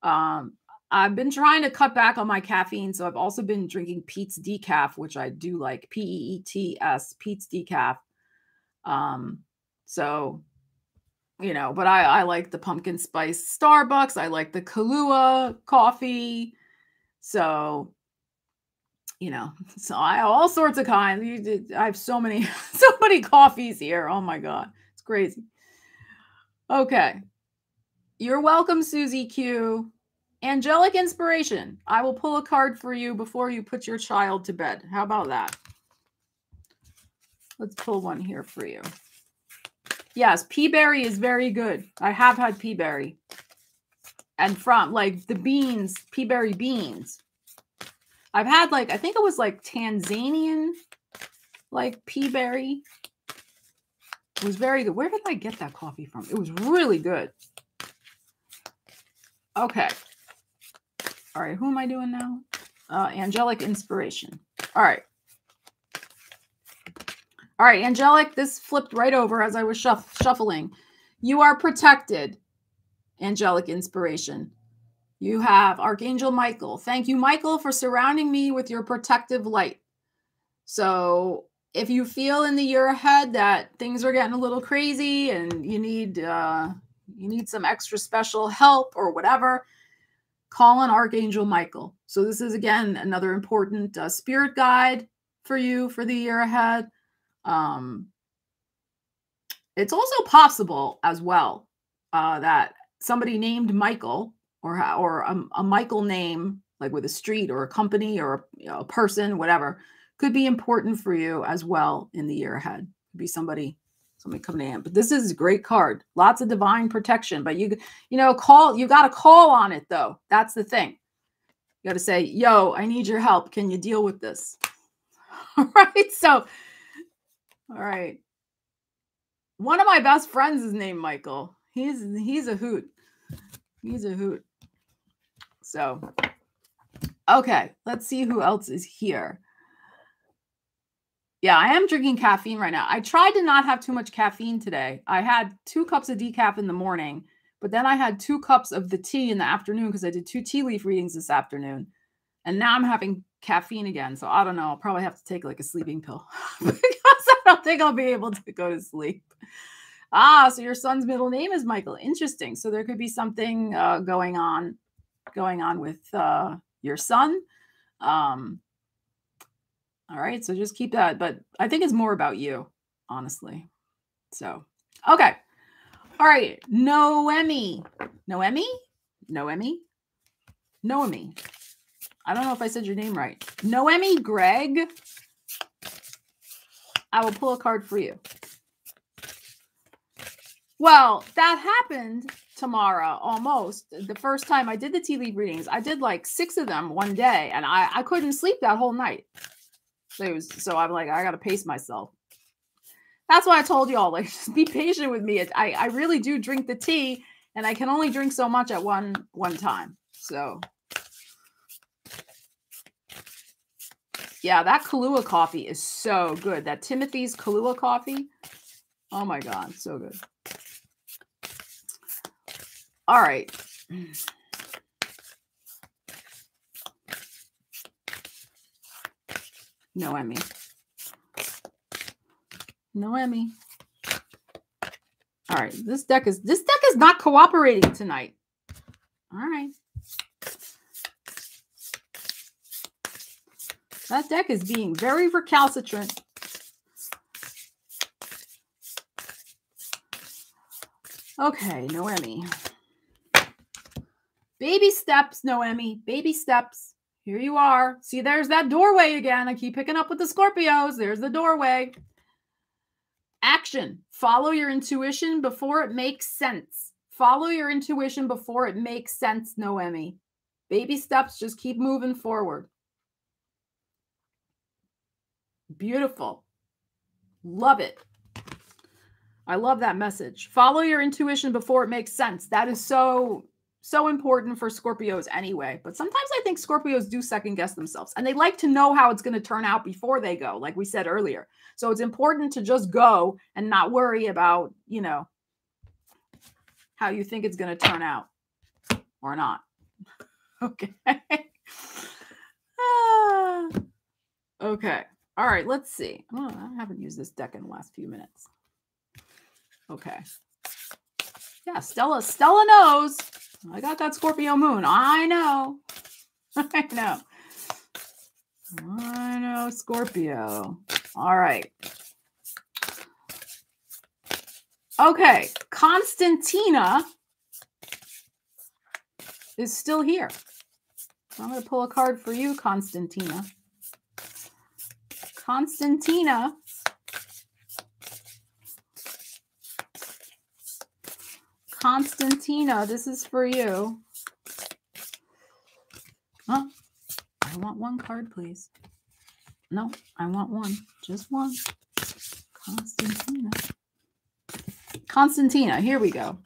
Um, I've been trying to cut back on my caffeine, so I've also been drinking Peet's Decaf, which I do like P E E T S Peet's Decaf. Um, so you know, but I I like the pumpkin spice Starbucks. I like the Kahlua coffee. So you know, so I all sorts of kinds. I have so many so many coffees here. Oh my god, it's crazy. Okay, you're welcome, Susie Q. Angelic inspiration. I will pull a card for you before you put your child to bed. How about that? Let's pull one here for you. Yes, peaberry is very good. I have had peaberry. And from like the beans, peaberry beans. I've had like, I think it was like Tanzanian, like peaberry. It was very good. Where did I get that coffee from? It was really good. Okay. All right, who am I doing now? Uh, angelic inspiration. All right. All right, angelic, this flipped right over as I was shuff shuffling. You are protected, angelic inspiration. You have Archangel Michael. Thank you, Michael, for surrounding me with your protective light. So if you feel in the year ahead that things are getting a little crazy and you need uh, you need some extra special help or whatever, call on Archangel Michael. So, this is again another important uh, spirit guide for you for the year ahead. Um, it's also possible as well uh, that somebody named Michael or or a, a, Michael name, like with a street or a company or a, you know, a person, whatever, could be important for you as well in the year ahead. Could be somebody somebody coming in. But this is a great card. Lots of divine protection. But you you know call you got to call on it though. That's the thing. You got to say, "Yo, I need your help. Can you deal with this?" All right. So, all right. One of my best friends is named Michael. He's he's a hoot. He's a hoot. So, okay, let's see who else is here. Yeah, I am drinking caffeine right now. I tried to not have too much caffeine today. I had two cups of decaf in the morning, but then I had two cups of the tea in the afternoon because I did two tea leaf readings this afternoon. And now I'm having caffeine again. So I don't know. I'll probably have to take like a sleeping pill because I don't think I'll be able to go to sleep. Ah, so your son's middle name is Michael. Interesting. So there could be something uh, going on, going on with uh, your son. Um, all right. So just keep that. But I think it's more about you, honestly. So, okay. All right. Noemi. Noemi? Noemi? Noemi. I don't know if I said your name right. Noemi Greg. I will pull a card for you. Well, that happened tomorrow almost. The first time I did the tea leaf readings, I did like six of them one day and I, I couldn't sleep that whole night. So, was, so I'm like, I got to pace myself. That's why I told y'all, like, just be patient with me. I, I really do drink the tea and I can only drink so much at one one time. So yeah, that Kahlua coffee is so good. That Timothy's Kahlua coffee. Oh my God, so good. All right. Noemi. Noemi. All right. This deck is this deck is not cooperating tonight. All right. That deck is being very recalcitrant. Okay, Noemi. Baby steps, Noemi. Baby steps. Here you are. See, there's that doorway again. I keep picking up with the Scorpios. There's the doorway. Action. Follow your intuition before it makes sense. Follow your intuition before it makes sense, Noemi. Baby steps, just keep moving forward. Beautiful. Love it. I love that message. Follow your intuition before it makes sense. That is so so important for Scorpios anyway. But sometimes I think Scorpios do second guess themselves and they like to know how it's going to turn out before they go, like we said earlier. So it's important to just go and not worry about, you know, how you think it's going to turn out or not. Okay. ah. Okay. All right. Let's see. Oh, I haven't used this deck in the last few minutes. Okay. Yeah, Stella. Stella knows. I got that Scorpio moon. I know. I know. I know, Scorpio. All right. Okay, Constantina is still here. So I'm going to pull a card for you, Constantina. Constantina Constantina, this is for you. Oh, I want one card, please. No, I want one. Just one. Constantina. Constantina, here we go.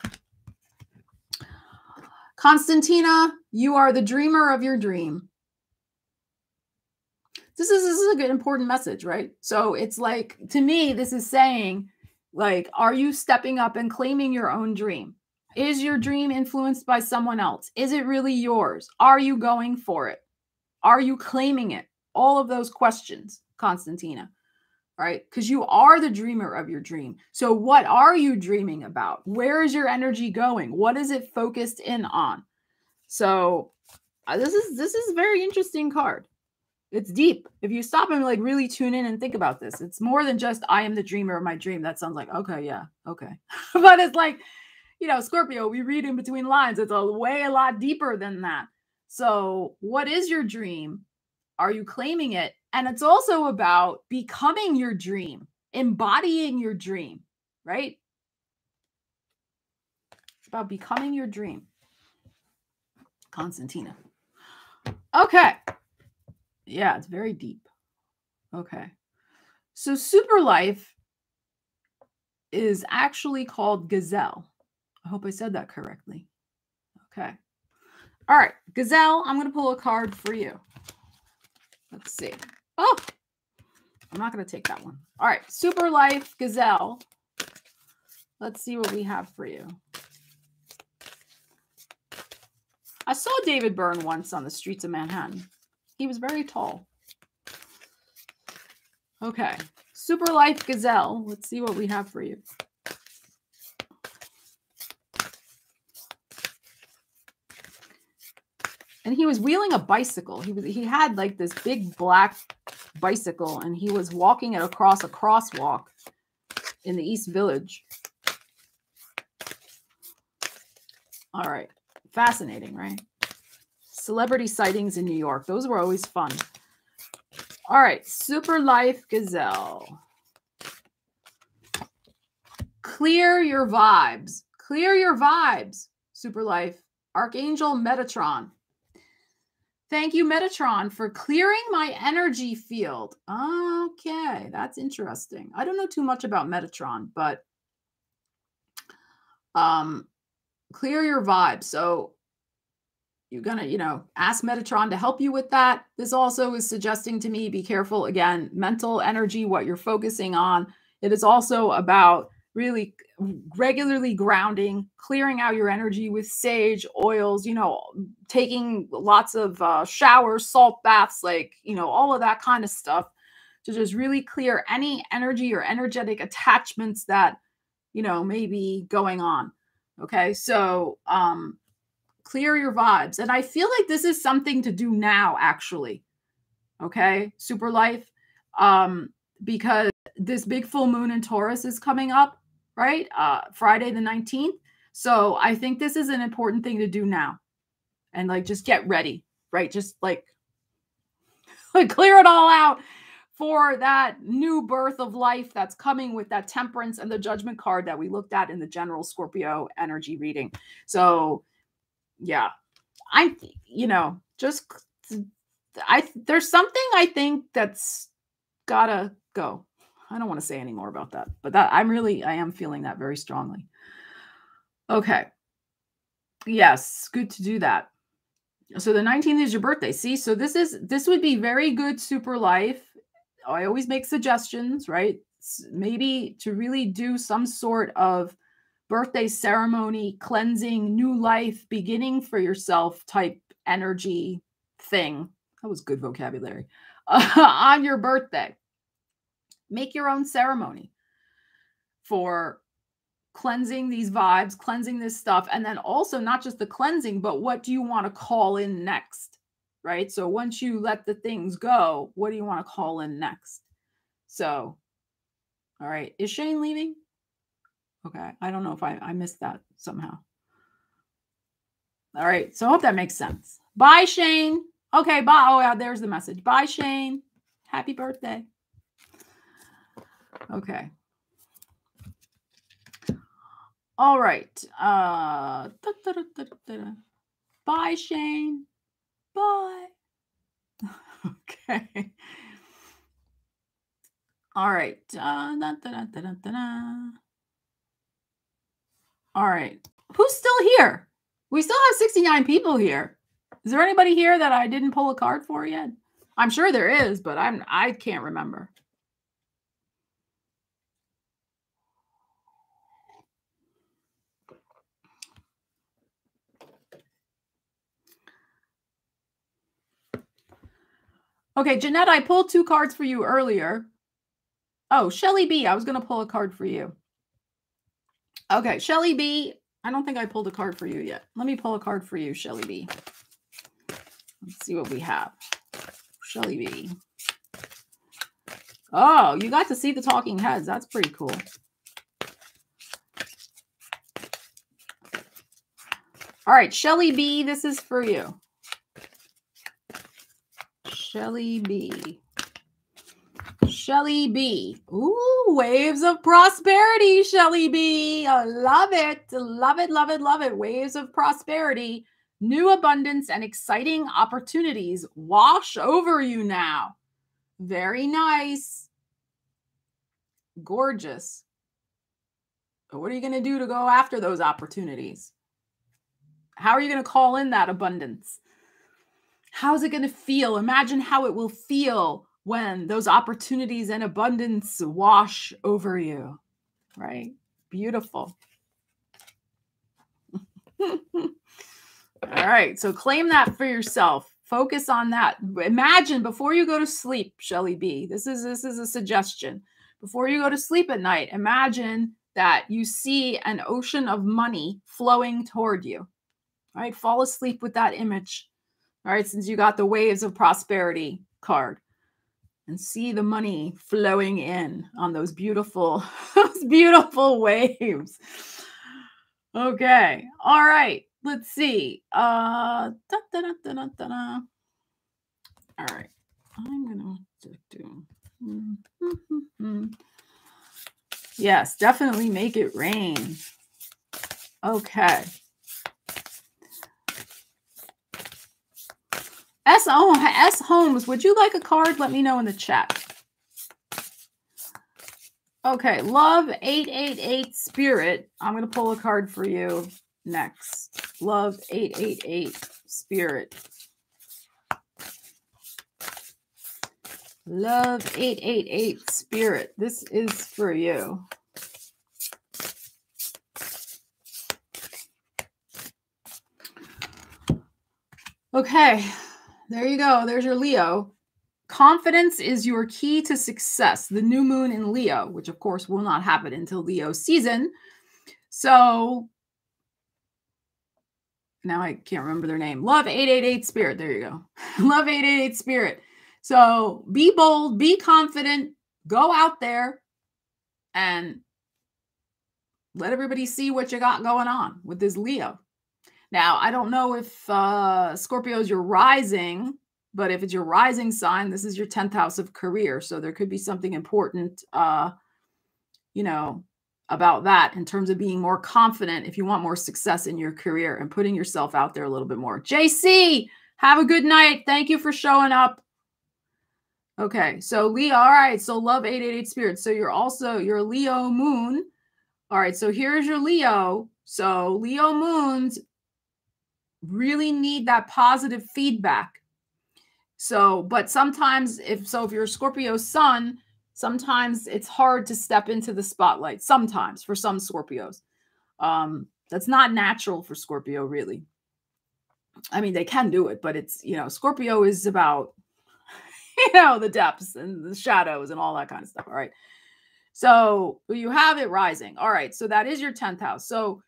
Constantina, you are the dreamer of your dream. This is this is a good important message, right? So it's like to me, this is saying, like, are you stepping up and claiming your own dream? Is your dream influenced by someone else? Is it really yours? Are you going for it? Are you claiming it? All of those questions, Constantina, right? Because you are the dreamer of your dream. So, what are you dreaming about? Where is your energy going? What is it focused in on? So, uh, this is this is a very interesting card. It's deep. If you stop and like really tune in and think about this, it's more than just I am the dreamer of my dream. That sounds like okay, yeah, okay. but it's like, you know, Scorpio, we read in between lines. It's a way a lot deeper than that. So, what is your dream? Are you claiming it? And it's also about becoming your dream, embodying your dream, right? It's about becoming your dream. Constantina. Okay. Yeah, it's very deep. Okay. So super life is actually called gazelle. I hope I said that correctly. Okay. All right, gazelle, I'm going to pull a card for you. Let's see. Oh, I'm not going to take that one. All right, super life gazelle. Let's see what we have for you. I saw David Byrne once on the streets of Manhattan. He was very tall. Okay. Super Life Gazelle. Let's see what we have for you. And he was wheeling a bicycle. He was he had like this big black bicycle and he was walking it across a crosswalk in the East Village. All right. Fascinating, right? Celebrity sightings in New York. Those were always fun. All right, Super Life Gazelle. Clear your vibes. Clear your vibes, Super Life. Archangel Metatron. Thank you, Metatron, for clearing my energy field. Okay, that's interesting. I don't know too much about Metatron, but um, clear your vibe. So you're going to, you know, ask Metatron to help you with that. This also is suggesting to me be careful again, mental energy, what you're focusing on. It is also about really regularly grounding, clearing out your energy with sage oils, you know, taking lots of uh, showers, salt baths, like, you know, all of that kind of stuff to just really clear any energy or energetic attachments that, you know, may be going on. Okay. So, um, clear your vibes. And I feel like this is something to do now, actually. Okay, super life. Um, because this big full moon in Taurus is coming up, right? Uh, Friday the 19th. So I think this is an important thing to do now. And like just get ready, right? Just like, like clear it all out for that new birth of life that's coming with that temperance and the judgment card that we looked at in the general Scorpio energy reading. So yeah i you know just i there's something i think that's gotta go i don't want to say any more about that but that i'm really i am feeling that very strongly okay yes good to do that so the 19th is your birthday see so this is this would be very good super life i always make suggestions right maybe to really do some sort of birthday ceremony, cleansing, new life, beginning for yourself type energy thing. That was good vocabulary. Uh, on your birthday. Make your own ceremony for cleansing these vibes, cleansing this stuff. And then also, not just the cleansing, but what do you want to call in next? Right. So once you let the things go, what do you want to call in next? So, all right. Is Shane leaving? Okay. I don't know if I, I missed that somehow. All right. So I hope that makes sense. Bye, Shane. Okay. Bye. Oh, yeah. There's the message. Bye, Shane. Happy birthday. Okay. All right. Uh, da, da, da, Bye, Shane. Bye. okay. All right. Uh, all right. Who's still here? We still have 69 people here. Is there anybody here that I didn't pull a card for yet? I'm sure there is, but I'm I can't remember. Okay, Jeanette, I pulled two cards for you earlier. Oh, Shelly B, I was going to pull a card for you. Okay, Shelly B. I don't think I pulled a card for you yet. Let me pull a card for you, Shelly B. Let's see what we have. Shelly B. Oh, you got to see the talking heads. That's pretty cool. All right, Shelly B, this is for you. Shelly B. Shelly B. Ooh, waves of prosperity, Shelly B. I love it. Love it, love it, love it. Waves of prosperity, new abundance, and exciting opportunities wash over you now. Very nice. Gorgeous. But what are you going to do to go after those opportunities? How are you going to call in that abundance? How's it going to feel? Imagine how it will feel when those opportunities and abundance wash over you, right? Beautiful. All right, so claim that for yourself. Focus on that. Imagine before you go to sleep, Shelly B. This is this is a suggestion. Before you go to sleep at night, imagine that you see an ocean of money flowing toward you. All right, fall asleep with that image all right, since you got the waves of prosperity card and see the money flowing in on those beautiful, those beautiful waves. Okay. All right. Let's see. Uh, da, da, da, All right. I'm going to do. Mm-hmm. Yes, definitely make it rain. Okay. S. S. Holmes, would you like a card? Let me know in the chat. Okay, Love 888 Spirit. I'm going to pull a card for you next. Love 888 Spirit. Love 888 Spirit. This is for you. Okay, there you go. There's your Leo. Confidence is your key to success. The new moon in Leo, which of course will not happen until Leo season. So now I can't remember their name. Love 888 Spirit. There you go. Love 888 Spirit. So be bold, be confident, go out there and let everybody see what you got going on with this Leo. Now, I don't know if uh, Scorpio is your rising, but if it's your rising sign, this is your 10th house of career. So there could be something important, uh, you know, about that in terms of being more confident if you want more success in your career and putting yourself out there a little bit more. JC, have a good night. Thank you for showing up. Okay, so Leo, all right, so love 888 spirits. So you're also your Leo moon. All right, so here's your Leo. So Leo moons really need that positive feedback. So, but sometimes if so, if you're a Scorpio sun, sometimes it's hard to step into the spotlight. Sometimes for some Scorpios, um, that's not natural for Scorpio, really. I mean, they can do it, but it's you know, Scorpio is about you know the depths and the shadows and all that kind of stuff. All right. So you have it rising. All right. So that is your 10th house. So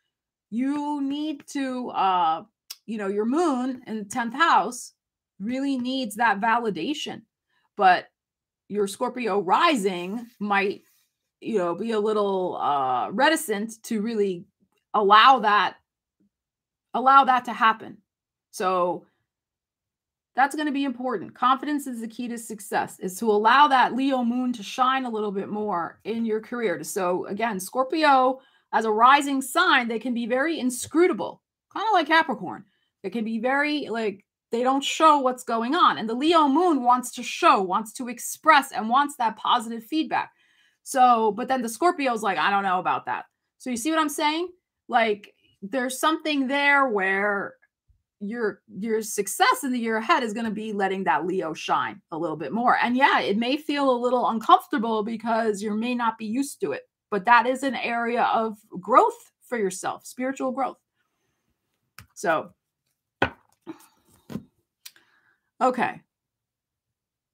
you need to uh you know, your moon in the 10th house really needs that validation. But your Scorpio rising might, you know, be a little uh reticent to really allow that allow that to happen. So that's going to be important. Confidence is the key to success, is to allow that Leo moon to shine a little bit more in your career. So again, Scorpio as a rising sign, they can be very inscrutable, kind of like Capricorn. It can be very like they don't show what's going on. And the Leo moon wants to show, wants to express, and wants that positive feedback. So, but then the Scorpio's like, I don't know about that. So you see what I'm saying? Like there's something there where your your success in the year ahead is going to be letting that Leo shine a little bit more. And yeah, it may feel a little uncomfortable because you may not be used to it, but that is an area of growth for yourself, spiritual growth. So Okay.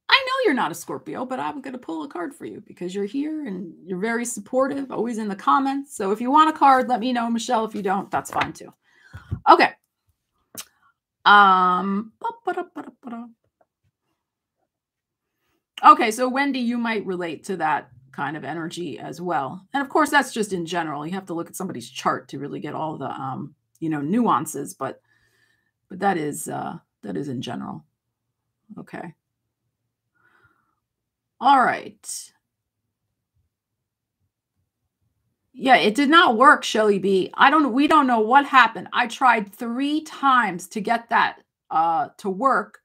I know you're not a Scorpio, but I'm going to pull a card for you because you're here and you're very supportive, always in the comments. So if you want a card, let me know, Michelle. If you don't, that's fine too. Okay. Um Okay, so Wendy, you might relate to that kind of energy as well. And of course, that's just in general. You have to look at somebody's chart to really get all the um, you know, nuances, but but that is uh that is in general. Okay. All right. Yeah, it did not work, Shelly B. I don't we don't know what happened. I tried 3 times to get that uh to work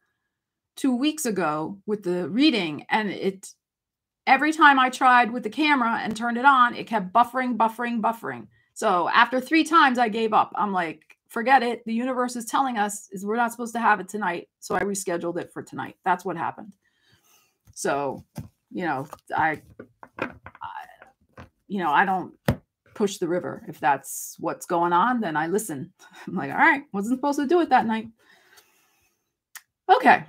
2 weeks ago with the reading and it every time I tried with the camera and turned it on, it kept buffering, buffering, buffering. So after 3 times I gave up. I'm like, forget it. The universe is telling us is we're not supposed to have it tonight. So I rescheduled it for tonight. That's what happened. So, you know, I, I you know, I don't push the river. If that's what's going on, then I listen. I'm like, all right, wasn't supposed to do it that night. Okay.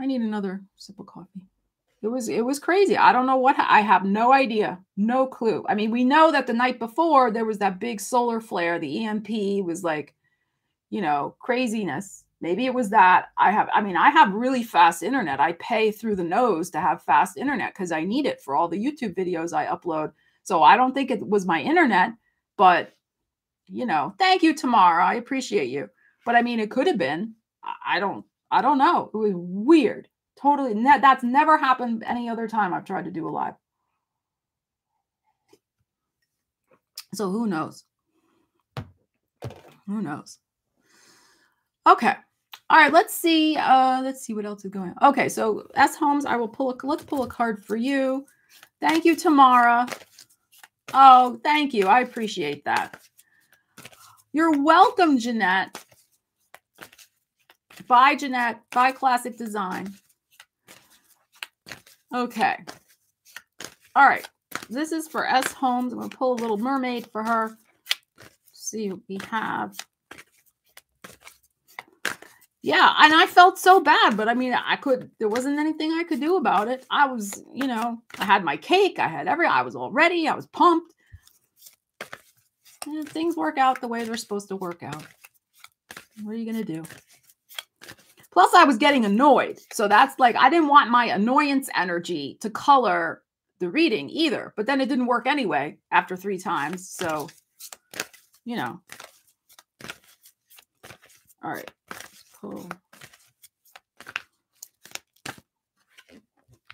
I need another sip of coffee. It was it was crazy. I don't know what I have no idea. No clue. I mean, we know that the night before there was that big solar flare. The EMP was like, you know, craziness. Maybe it was that. I have I mean, I have really fast internet. I pay through the nose to have fast internet cuz I need it for all the YouTube videos I upload so I don't think it was my internet, but you know, thank you, Tamara. I appreciate you. But I mean, it could have been. I don't. I don't know. It was weird. Totally. Ne- that's never happened any other time I've tried to do a live. So who knows? Who knows? Okay. All right, let's see. Uh, let's see what else is going on. Okay, so S Holmes, I will pull a let's pull a card for you. Thank you, Tamara. Oh, thank you. I appreciate that. You're welcome, Jeanette. Bye, Jeanette. Bye, Classic Design. Okay. All right. This is for S. Holmes. I'm going to pull a little mermaid for her. See what we have. Yeah, and I felt so bad, but I mean, I could, there wasn't anything I could do about it. I was, you know, I had my cake, I had every, I was all ready, I was pumped. And things work out the way they're supposed to work out. What are you going to do? Plus, I was getting annoyed. So that's like, I didn't want my annoyance energy to color the reading either. But then it didn't work anyway after three times. So, you know. All right. Cool.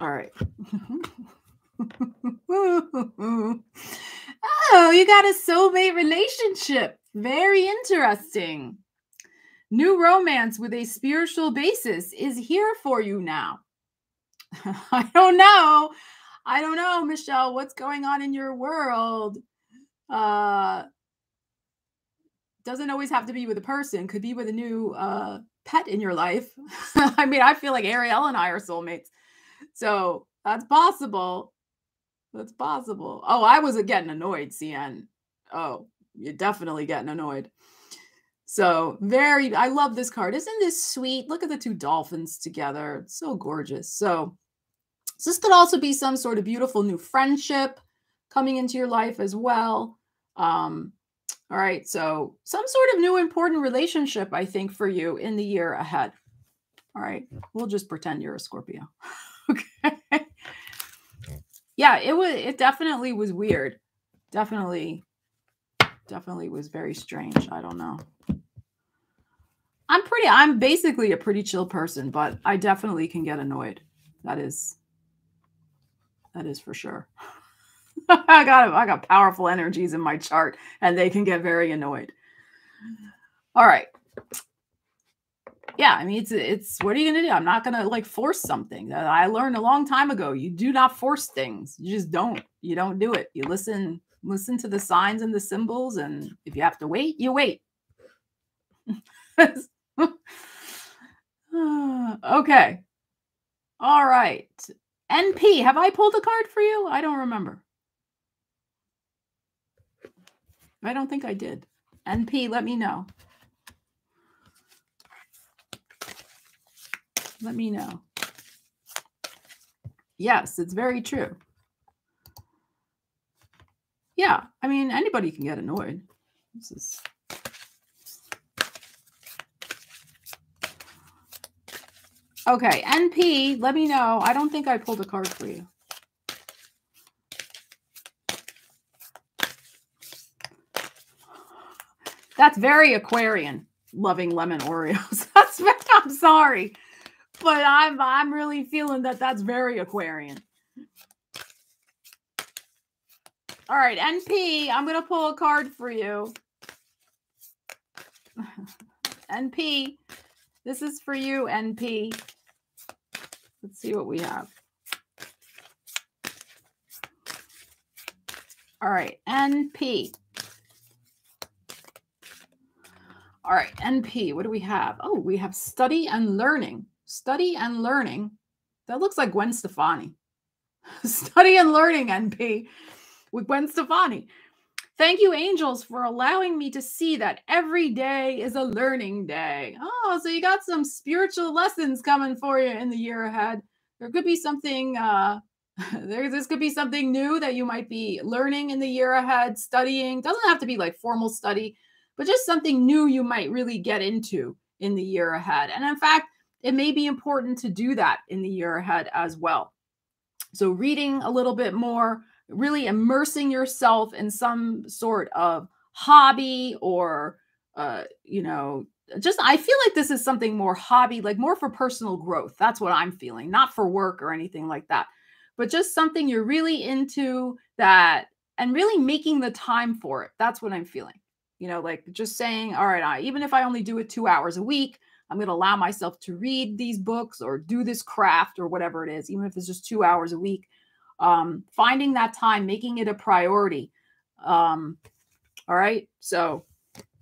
All right. oh, you got a soulmate relationship. Very interesting. New romance with a spiritual basis is here for you now. I don't know. I don't know, Michelle, what's going on in your world? Uh doesn't always have to be with a person, could be with a new uh pet in your life. I mean, I feel like Ariel and I are soulmates. So that's possible. That's possible. Oh, I was getting annoyed, CN. Oh, you're definitely getting annoyed. So very, I love this card. Isn't this sweet? Look at the two dolphins together. It's so gorgeous. So, so this could also be some sort of beautiful new friendship coming into your life as well. Um, all right. So some sort of new important relationship, I think, for you in the year ahead. All right. We'll just pretend you're a Scorpio. okay. Yeah, it was it definitely was weird. Definitely, definitely was very strange. I don't know. I'm pretty, I'm basically a pretty chill person, but I definitely can get annoyed. That is that is for sure. I got I got powerful energies in my chart and they can get very annoyed. All right. Yeah, I mean it's it's what are you going to do? I'm not going to like force something I learned a long time ago. You do not force things. You just don't. You don't do it. You listen listen to the signs and the symbols and if you have to wait, you wait. okay. All right. NP, have I pulled a card for you? I don't remember. I don't think I did. NP, let me know. Let me know. Yes, it's very true. Yeah, I mean, anybody can get annoyed. This is Okay, NP, let me know. I don't think I pulled a card for you. That's very Aquarian, loving lemon Oreos. That's I'm sorry, but I'm I'm really feeling that that's very Aquarian. All right, NP, I'm gonna pull a card for you. NP, this is for you, NP. Let's see what we have. All right, NP. All right, NP, what do we have? Oh, we have study and learning. Study and learning. That looks like Gwen Stefani. study and learning, NP, with Gwen Stefani. Thank you, angels, for allowing me to see that every day is a learning day. Oh, so you got some spiritual lessons coming for you in the year ahead. There could be something, uh, there, this could be something new that you might be learning in the year ahead, studying. Doesn't have to be like formal study but just something new you might really get into in the year ahead. And in fact, it may be important to do that in the year ahead as well. So, reading a little bit more, really immersing yourself in some sort of hobby or, uh, you know, just I feel like this is something more hobby, like more for personal growth. That's what I'm feeling, not for work or anything like that, but just something you're really into that and really making the time for it. That's what I'm feeling you know like just saying all right I, even if i only do it two hours a week i'm going to allow myself to read these books or do this craft or whatever it is even if it's just two hours a week um, finding that time making it a priority um, all right so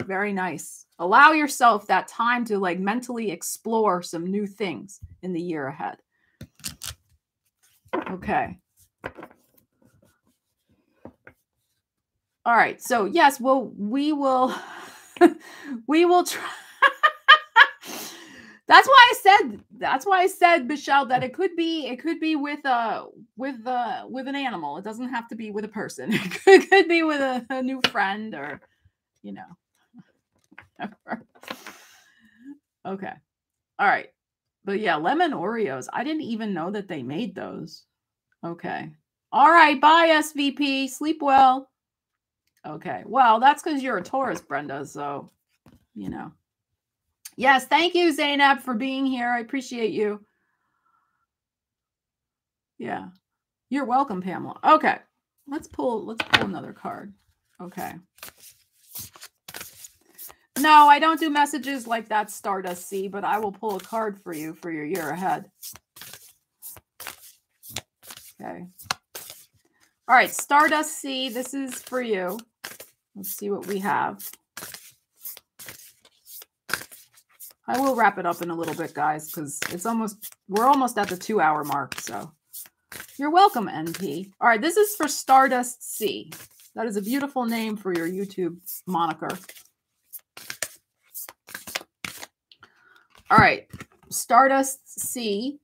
very nice allow yourself that time to like mentally explore some new things in the year ahead okay All right. So yes, well, we will we will try. that's why I said that's why I said, Michelle, that it could be it could be with a with a with an animal. It doesn't have to be with a person. It could, it could be with a, a new friend or you know. okay. All right. But yeah, lemon Oreos. I didn't even know that they made those. Okay. All right. Bye, SVP. Sleep well. Okay. Well, that's because you're a Taurus, Brenda. So, you know. Yes. Thank you, Zainab, for being here. I appreciate you. Yeah. You're welcome, Pamela. Okay. Let's pull let's pull another card. Okay. No, I don't do messages like that, Stardust C, but I will pull a card for you for your year ahead. Okay. All right, Stardust C, this is for you. Let's see what we have. I will wrap it up in a little bit, guys, because it's almost, we're almost at the two hour mark. So you're welcome, NP. All right, this is for Stardust C. That is a beautiful name for your YouTube moniker. All right, Stardust C.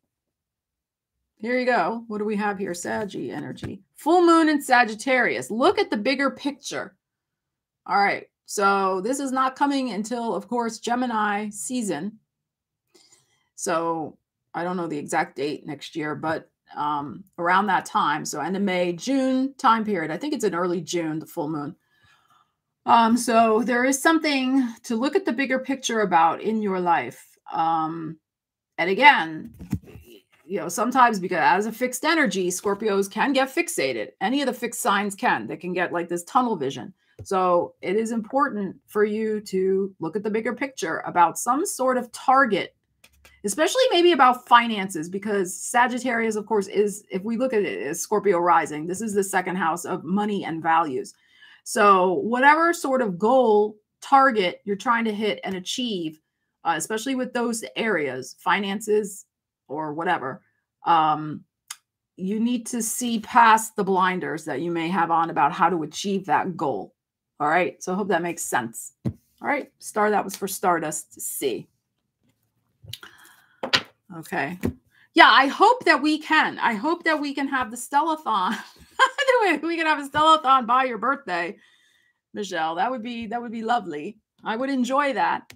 Here you go. What do we have here? Saggy energy. Full moon in Sagittarius. Look at the bigger picture. All right. So this is not coming until, of course, Gemini season. So I don't know the exact date next year, but um, around that time, so end of May, June time period. I think it's in early June, the full moon. Um, so there is something to look at the bigger picture about in your life. Um, and again, you know, sometimes because as a fixed energy, Scorpios can get fixated. Any of the fixed signs can. They can get like this tunnel vision. So it is important for you to look at the bigger picture about some sort of target, especially maybe about finances, because Sagittarius, of course, is, if we look at it as Scorpio rising, this is the second house of money and values. So whatever sort of goal, target you're trying to hit and achieve, uh, especially with those areas, finances or whatever, um, you need to see past the blinders that you may have on about how to achieve that goal. All right. So I hope that makes sense. All right. Star, that was for Stardust C. Okay. Yeah, I hope that we can. I hope that we can have the Stellathon. we can have a Stellathon by your birthday, Michelle. That would be that would be lovely. I would enjoy that.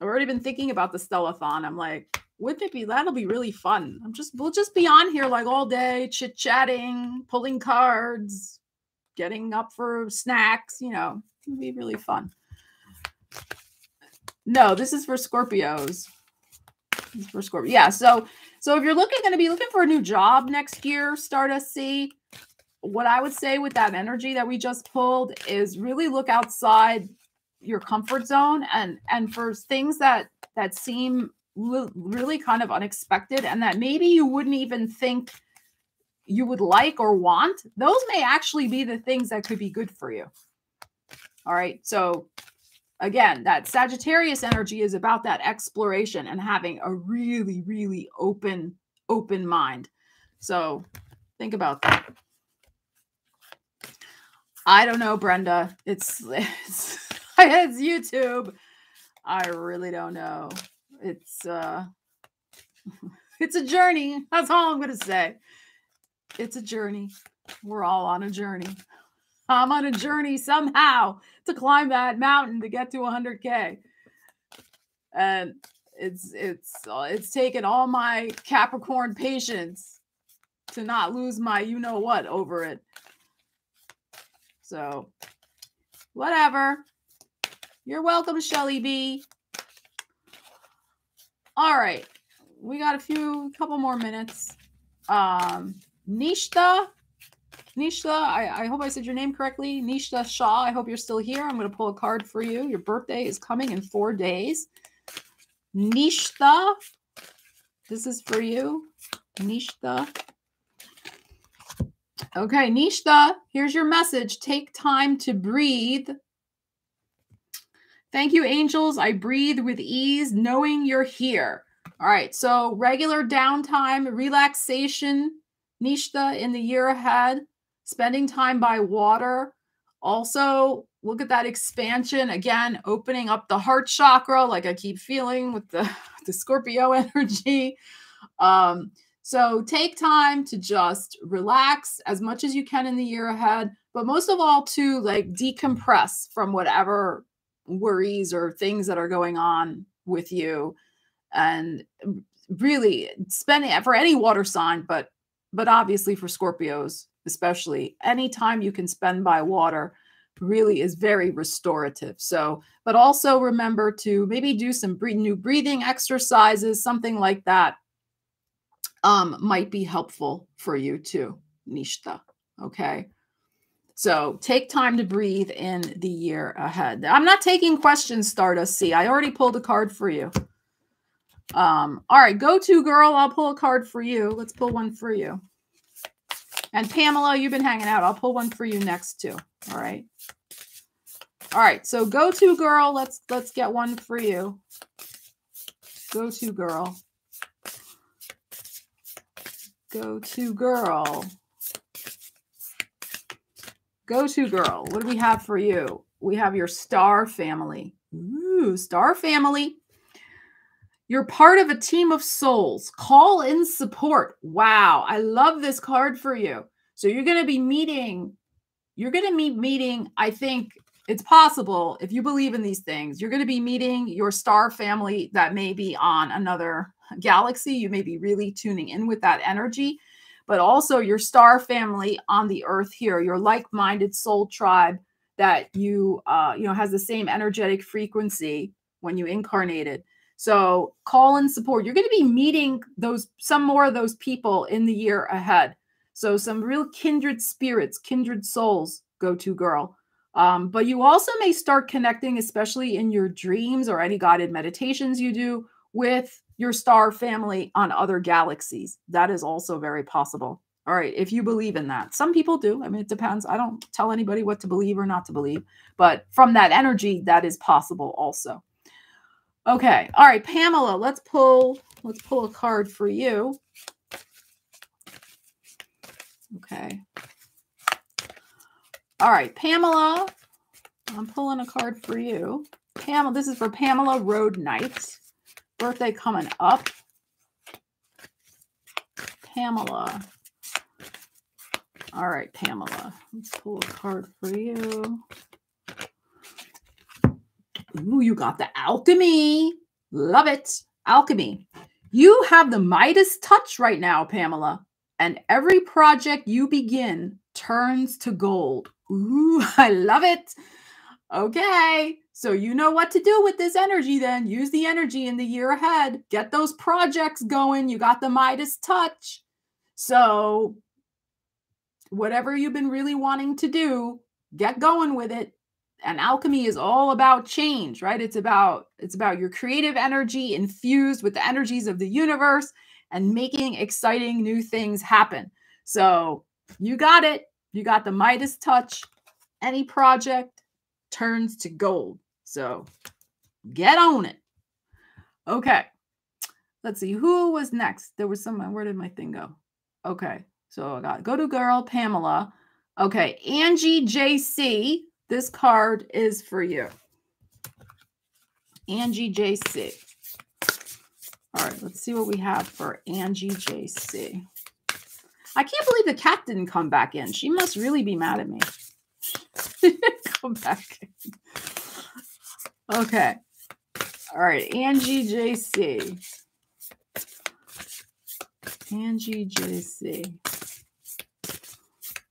I've already been thinking about the Stellathon. I'm like, Wouldn't it be? That'll be really fun. I'm just, we'll just be on here like all day, chit chatting, pulling cards, getting up for snacks. You know, it'd be really fun. No, this is for Scorpios. This is for Scorpio. Yeah. So, so if you're looking, going to be looking for a new job next year, Stardust C, what I would say with that energy that we just pulled is really look outside your comfort zone and and for things that that seem really kind of unexpected and that maybe you wouldn't even think you would like or want those may actually be the things that could be good for you all right so again that sagittarius energy is about that exploration and having a really really open open mind so think about that I don't know, Brenda. It's it's it's YouTube. I really don't know. It's uh it's a journey. That's all I'm gonna say. It's a journey. We're all on a journey. I'm on a journey somehow to climb that mountain to get to 100k. And it's it's uh, it's taken all my Capricorn patience to not lose my you know what over it. So, whatever. You're welcome, Shelly B. All right. We got a few, couple more minutes. Um, Nishta. Nishta, I, I hope I said your name correctly. Nishta Shaw, I hope you're still here. I'm going to pull a card for you. Your birthday is coming in four days. Nishta, this is for you. Nishta. Okay, Nishta, here's your message. Take time to breathe. Thank you, angels. I breathe with ease, knowing you're here. All right, so regular downtime, relaxation, Nishta in the year ahead, spending time by water. Also, look at that expansion again, opening up the heart chakra, like I keep feeling with the, the Scorpio energy. Um, so take time to just relax as much as you can in the year ahead, but most of all to like decompress from whatever worries or things that are going on with you and really spending for any water sign but but obviously for Scorpios especially any time you can spend by water really is very restorative. So, but also remember to maybe do some new breathing exercises, something like that um, might be helpful for you too, Nishta. Okay. So take time to breathe in the year ahead. I'm not taking questions, Stardust C. I already pulled a card for you. Um, all right, go to girl. I'll pull a card for you. Let's pull one for you. And Pamela, you've been hanging out. I'll pull one for you next too. All right. All right. So go to girl. Let's let's get one for you. Go to girl. Go to girl. Go to girl. What do we have for you? We have your star family. Ooh, star family. You're part of a team of souls. Call in support. Wow, I love this card for you. So you're going to be meeting, you're going to be meeting, I think it's possible if you believe in these things, you're going to be meeting your star family that may be on another galaxy. You may be really tuning in with that energy, but also your star family on the earth here, your like-minded soul tribe that you uh, you know has the same energetic frequency when you incarnated. So call and support. You're going to be meeting those some more of those people in the year ahead. So some real kindred spirits, kindred souls. Go to girl. Um, but you also may start connecting, especially in your dreams or any guided meditations you do, with your star family on other galaxies. That is also very possible. All right, if you believe in that. Some people do. I mean, it depends. I don't tell anybody what to believe or not to believe, but from that energy, that is possible also. Okay. All right, Pamela, let's pull let's pull a card for you. Okay. All right, Pamela, I'm pulling a card for you. Pamela, this is for Pamela Road Knight birthday coming up. Pamela. All right, Pamela. Let's pull a card for you. Ooh, you got the alchemy. Love it. Alchemy. You have the Midas touch right now, Pamela, and every project you begin turns to gold. Ooh, I love it. Okay, so you know what to do with this energy then. Use the energy in the year ahead. Get those projects going. You got the Midas touch. So, whatever you've been really wanting to do, get going with it and alchemy is all about change right? It's about it's about your creative energy infused with the energies of the universe and making exciting new things happen. So you got it. You got the midas touch. Any project turns to gold. So get on it. Okay. Let's see who was next? There was someone where did my thing go? Okay so i got go to girl pamela. Okay angie jc this card is for you. Angie JC. All right, let's see what we have for Angie JC. I can't believe the cat didn't come back in. She must really be mad at me. come back in. Okay. All right, Angie JC. Angie JC.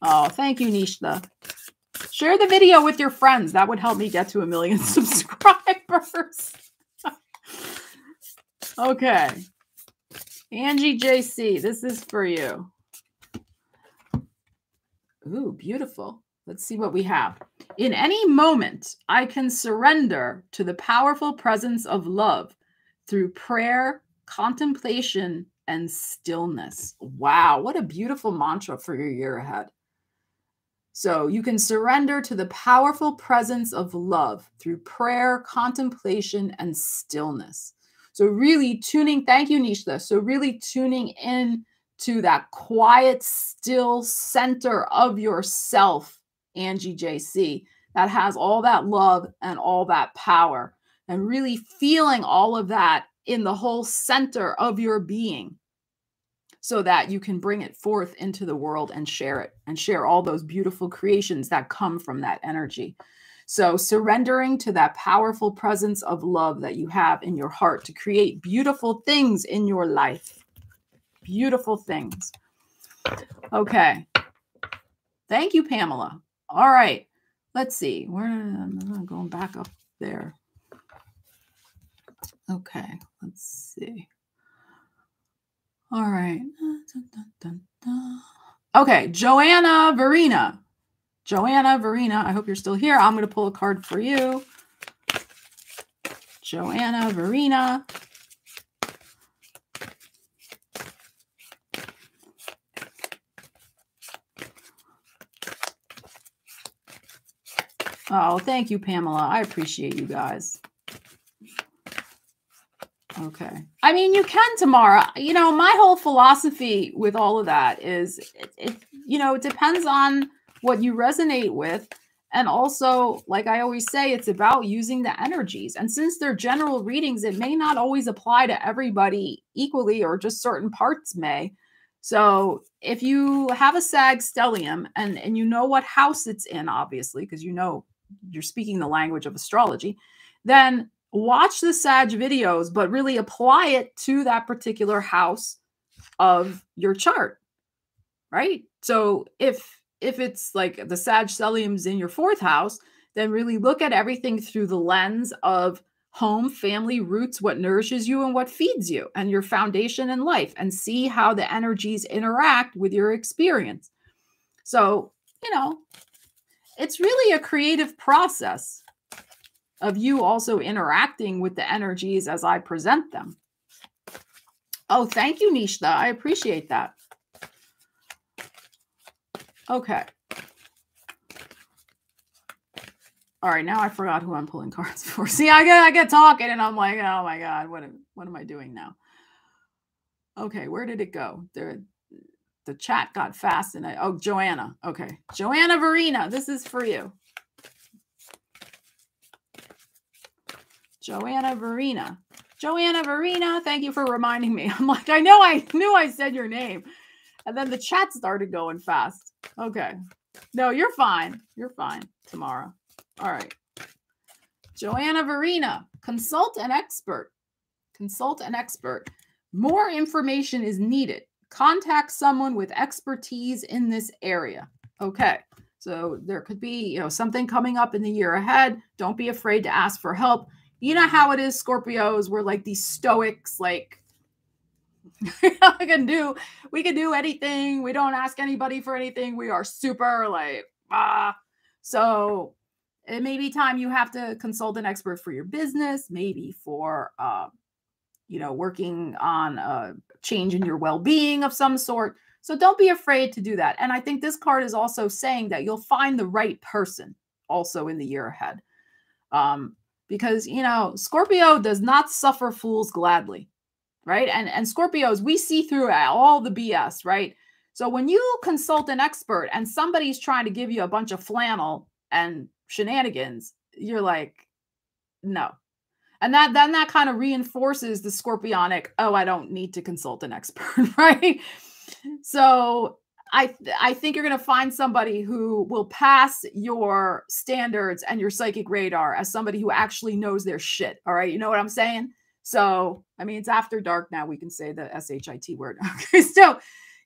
Oh, thank you, Nishta. Share the video with your friends. That would help me get to a million subscribers. okay. Angie JC, this is for you. Ooh, beautiful. Let's see what we have. In any moment, I can surrender to the powerful presence of love through prayer, contemplation, and stillness. Wow, what a beautiful mantra for your year ahead. So you can surrender to the powerful presence of love through prayer, contemplation, and stillness. So really tuning, thank you, Nishla. So really tuning in to that quiet, still center of yourself, Angie JC, that has all that love and all that power, and really feeling all of that in the whole center of your being so that you can bring it forth into the world and share it and share all those beautiful creations that come from that energy. So, surrendering to that powerful presence of love that you have in your heart to create beautiful things in your life. Beautiful things. Okay. Thank you, Pamela. All right. Let's see. We're going back up there. Okay. Let's see. All right. Okay, Joanna Verena. Joanna Verena, I hope you're still here. I'm going to pull a card for you. Joanna Verena. Oh, thank you, Pamela. I appreciate you guys. Okay. I mean, you can tomorrow. You know, my whole philosophy with all of that is it, it, you know, it depends on what you resonate with. And also, like I always say, it's about using the energies. And since they're general readings, it may not always apply to everybody equally, or just certain parts may. So if you have a sag stellium and, and you know what house it's in, obviously, because you know you're speaking the language of astrology, then watch the Sag videos, but really apply it to that particular house of your chart. Right. So if if it's like the Sag stellium's in your fourth house, then really look at everything through the lens of home, family, roots, what nourishes you and what feeds you, and your foundation in life, and see how the energies interact with your experience. So, you know, it's really a creative process of you also interacting with the energies as I present them. Oh, thank you, Nishta. I appreciate that. Okay. All right, now I forgot who I'm pulling cards for. See, I get I get talking and I'm like, oh my god, what am, what am I doing now? Okay, where did it go? There, the chat got fast and I oh Joanna. Okay, Joanna Verena, this is for you. Joanna Verena. Joanna Verena, thank you for reminding me. I'm like, I know I knew I said your name. And then the chat started going fast. Okay. No, you're fine. You're fine tomorrow. All right. Joanna Verena, consult an expert. Consult an expert. more information is needed. Contact someone with expertise in this area. Okay. So there could be, you know, something coming up in the year ahead. Don't be afraid to ask for help. You know how it is, Scorpios. We're like these stoics, like we can do we can do anything. We don't ask anybody for anything. We are super like ah. So it may be time you have to consult an expert for your business, maybe for uh, you know, working on a change in your well-being of some sort. So don't be afraid to do that. And I think this card is also saying that you'll find the right person also in the year ahead. Um, because you know, Scorpio does not suffer fools gladly right? And and Scorpios, we see through all the BS, right? So when you consult an expert and somebody's trying to give you a bunch of flannel and shenanigans, you're like, no. And that then that kind of reinforces the scorpionic, oh, I don't need to consult an expert, right? So I I think you're going to find somebody who will pass your standards and your psychic radar as somebody who actually knows their shit. All right, you know what I'm saying? So, I mean, it's after dark now. We can say the SHIT word. Okay. So,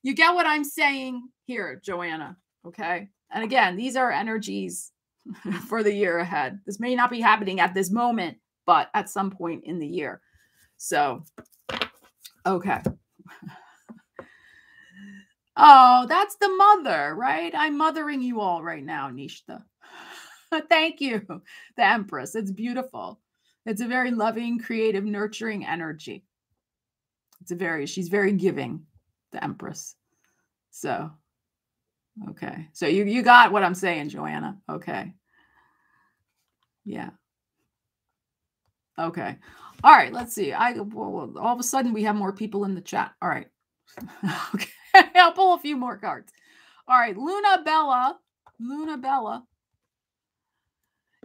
you get what I'm saying here, Joanna. Okay. And again, these are energies for the year ahead. This may not be happening at this moment, but at some point in the year. So, okay. Oh, that's the mother, right? I'm mothering you all right now, Nishta. Thank you, the Empress. It's beautiful. It's a very loving, creative, nurturing energy. It's a very, she's very giving, the Empress. So, okay. So you you got what I'm saying, Joanna. Okay. Yeah. Okay. All right. Let's see. I well, all of a sudden we have more people in the chat. All right. okay. I'll pull a few more cards. All right. Luna Bella. Luna Bella.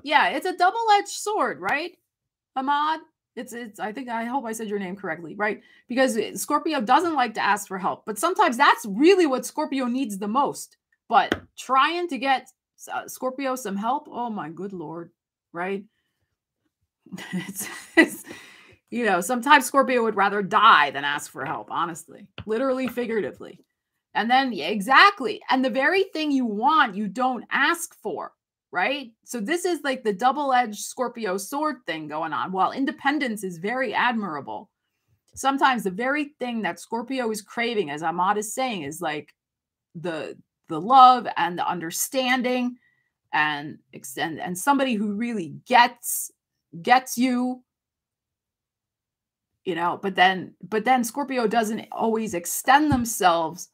Yeah, it's a double-edged sword, right? Ahmad. It's it's I think I hope I said your name correctly, right? Because Scorpio doesn't like to ask for help, but sometimes that's really what Scorpio needs the most. But trying to get uh, Scorpio some help, oh my good lord, right? it's, it's you know, sometimes Scorpio would rather die than ask for help, honestly, literally, figuratively. And then, yeah, exactly. And the very thing you want, you don't ask for right? So this is like the double-edged Scorpio sword thing going on. While independence is very admirable, sometimes the very thing that Scorpio is craving, as Ahmad is saying, is like the the love and the understanding and extend and somebody who really gets gets you you know but then but then scorpio doesn't always extend themselves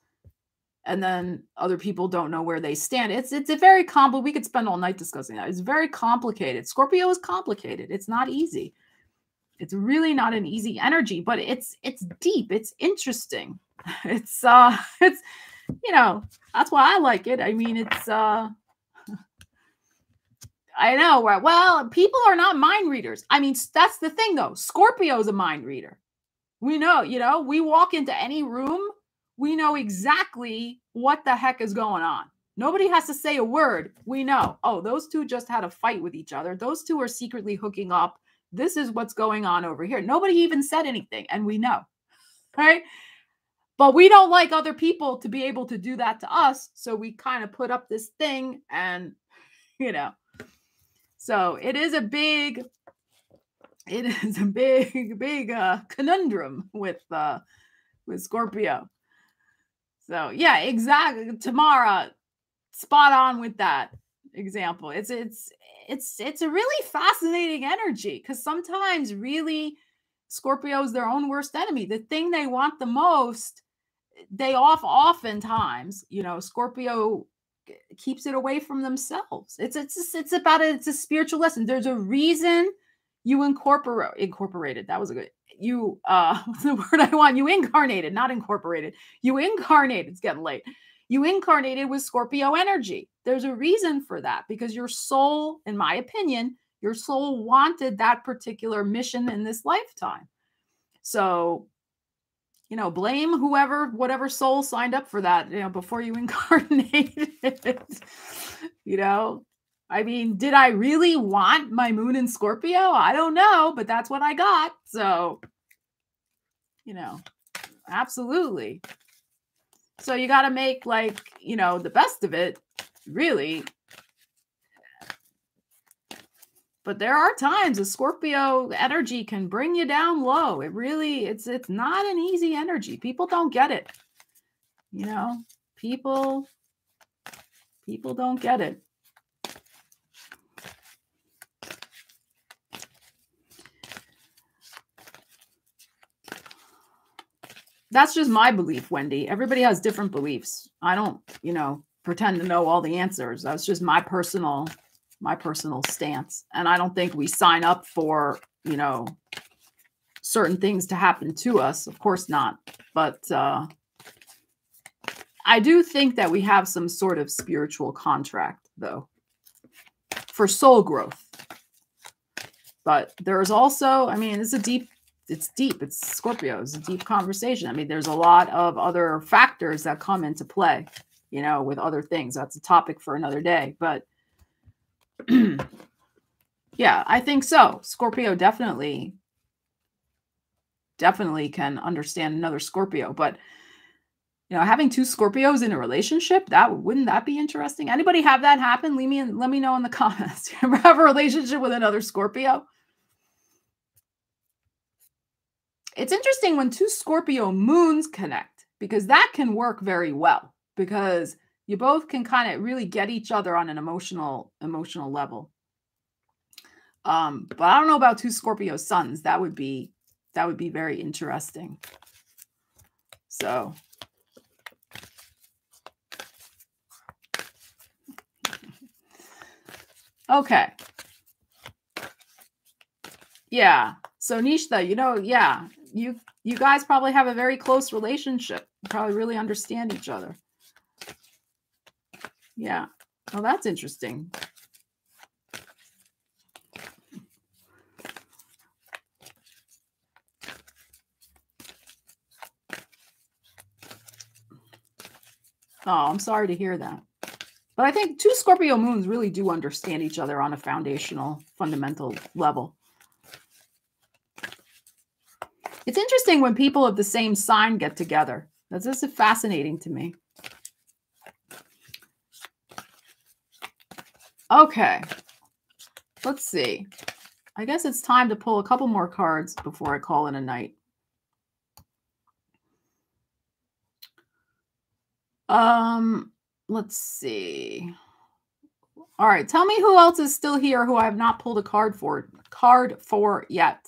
and then other people don't know where they stand. It's it's a very complicated. We could spend all night discussing that. It's very complicated. Scorpio is complicated. It's not easy. It's really not an easy energy, but it's it's deep. It's interesting. It's uh it's you know, that's why I like it. I mean, it's uh I know, right? Well, people are not mind readers. I mean, that's the thing though. Scorpio is a mind reader. We know, you know, we walk into any room we know exactly what the heck is going on. Nobody has to say a word. We know, oh, those two just had a fight with each other. Those two are secretly hooking up. This is what's going on over here. Nobody even said anything, and we know, right? But we don't like other people to be able to do that to us. So we kind of put up this thing, and, you know, so it is a big, it is a big, big uh, conundrum with, uh, with Scorpio. So yeah, exactly. Tamara, spot on with that example. It's it's it's it's a really fascinating energy because sometimes really Scorpio is their own worst enemy. The thing they want the most, they off oftentimes, you know, Scorpio keeps it away from themselves. It's it's it's about a, it's a spiritual lesson. There's a reason you incorporate incorporated. That was a good you uh what's the word I want? You incarnated, not incorporated. You incarnated, it's getting late. You incarnated with Scorpio energy. There's a reason for that because your soul, in my opinion, your soul wanted that particular mission in this lifetime. So, you know, blame whoever, whatever soul signed up for that, you know, before you incarnated. you know, I mean, did I really want my moon in Scorpio? I don't know, but that's what I got. So, you know, absolutely. So you got to make like, you know, the best of it, really. But there are times a Scorpio energy can bring you down low. It really it's it's not an easy energy. People don't get it. You know, people people don't get it. that's just my belief, Wendy. Everybody has different beliefs. I don't, you know, pretend to know all the answers. That's just my personal my personal stance. And I don't think we sign up for, you know, certain things to happen to us. Of course not. But uh I do think that we have some sort of spiritual contract though for soul growth. But there's also, I mean, it's a deep it's deep. It's Scorpio. It's a deep conversation. I mean, there's a lot of other factors that come into play, you know, with other things. That's a topic for another day. But yeah, I think so. Scorpio definitely, definitely can understand another Scorpio. But you know, having two Scorpios in a relationship, that wouldn't that be interesting? Anybody have that happen? Leave me in, let me know in the comments. you ever have a relationship with another Scorpio? It's interesting when two Scorpio moons connect because that can work very well because you both can kind of really get each other on an emotional emotional level. Um, but I don't know about two Scorpio suns. That would be that would be very interesting. So okay. Yeah. So Nishta, you know, yeah, you you guys probably have a very close relationship. You probably really understand each other. Yeah. Well, that's interesting. Oh, I'm sorry to hear that. But I think two Scorpio moons really do understand each other on a foundational, fundamental level. It's interesting when people of the same sign get together. That's just fascinating to me. Okay. Let's see. I guess it's time to pull a couple more cards before I call in a night. Um, let's see. All right, tell me who else is still here who I have not pulled a card for card for yet.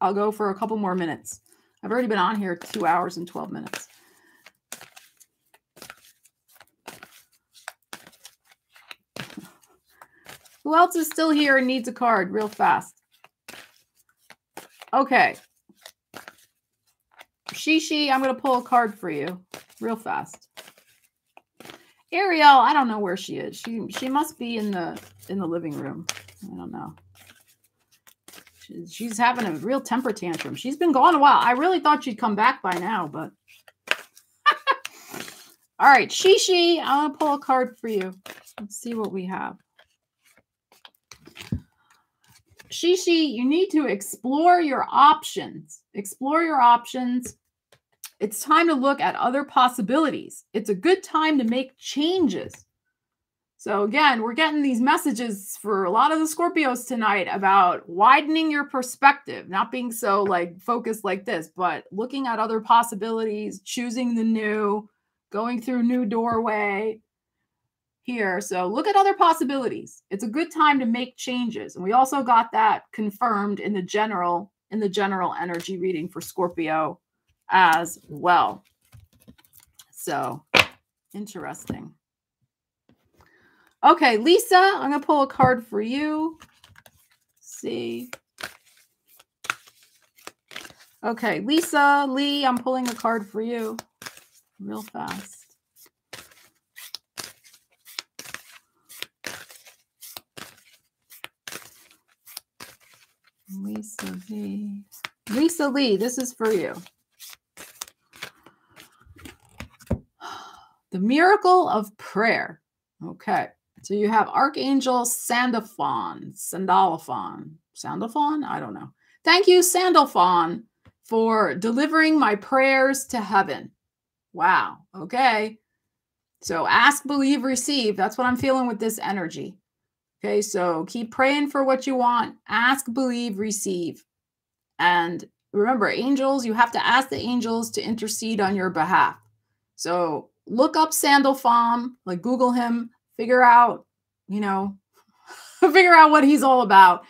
I'll go for a couple more minutes. I've already been on here two hours and 12 minutes. Who else is still here and needs a card real fast? Okay. Shishi, I'm going to pull a card for you real fast. Ariel, I don't know where she is. She she must be in the in the living room. I don't know she's having a real temper tantrum. She's been gone a while. I really thought she'd come back by now, but all right, Shishi, I'm gonna pull a card for you. Let's see what we have. Shishi, you need to explore your options. Explore your options. It's time to look at other possibilities. It's a good time to make changes. So again, we're getting these messages for a lot of the Scorpios tonight about widening your perspective, not being so like focused like this, but looking at other possibilities, choosing the new, going through new doorway here. So look at other possibilities. It's a good time to make changes. And we also got that confirmed in the general in the general energy reading for Scorpio as well. So interesting. Okay, Lisa, I'm going to pull a card for you. Let's see. Okay, Lisa, Lee, I'm pulling a card for you real fast. Lisa Lee. Lisa Lee, this is for you. The miracle of prayer. Okay. So you have Archangel Sandalphon, Sandalphon, Sandalphon? I don't know. Thank you, Sandalphon, for delivering my prayers to heaven. Wow. Okay. So ask, believe, receive. That's what I'm feeling with this energy. Okay. So keep praying for what you want. Ask, believe, receive. And remember, angels, you have to ask the angels to intercede on your behalf. So look up Sandalphon, like Google him, figure out, you know, figure out what he's all about.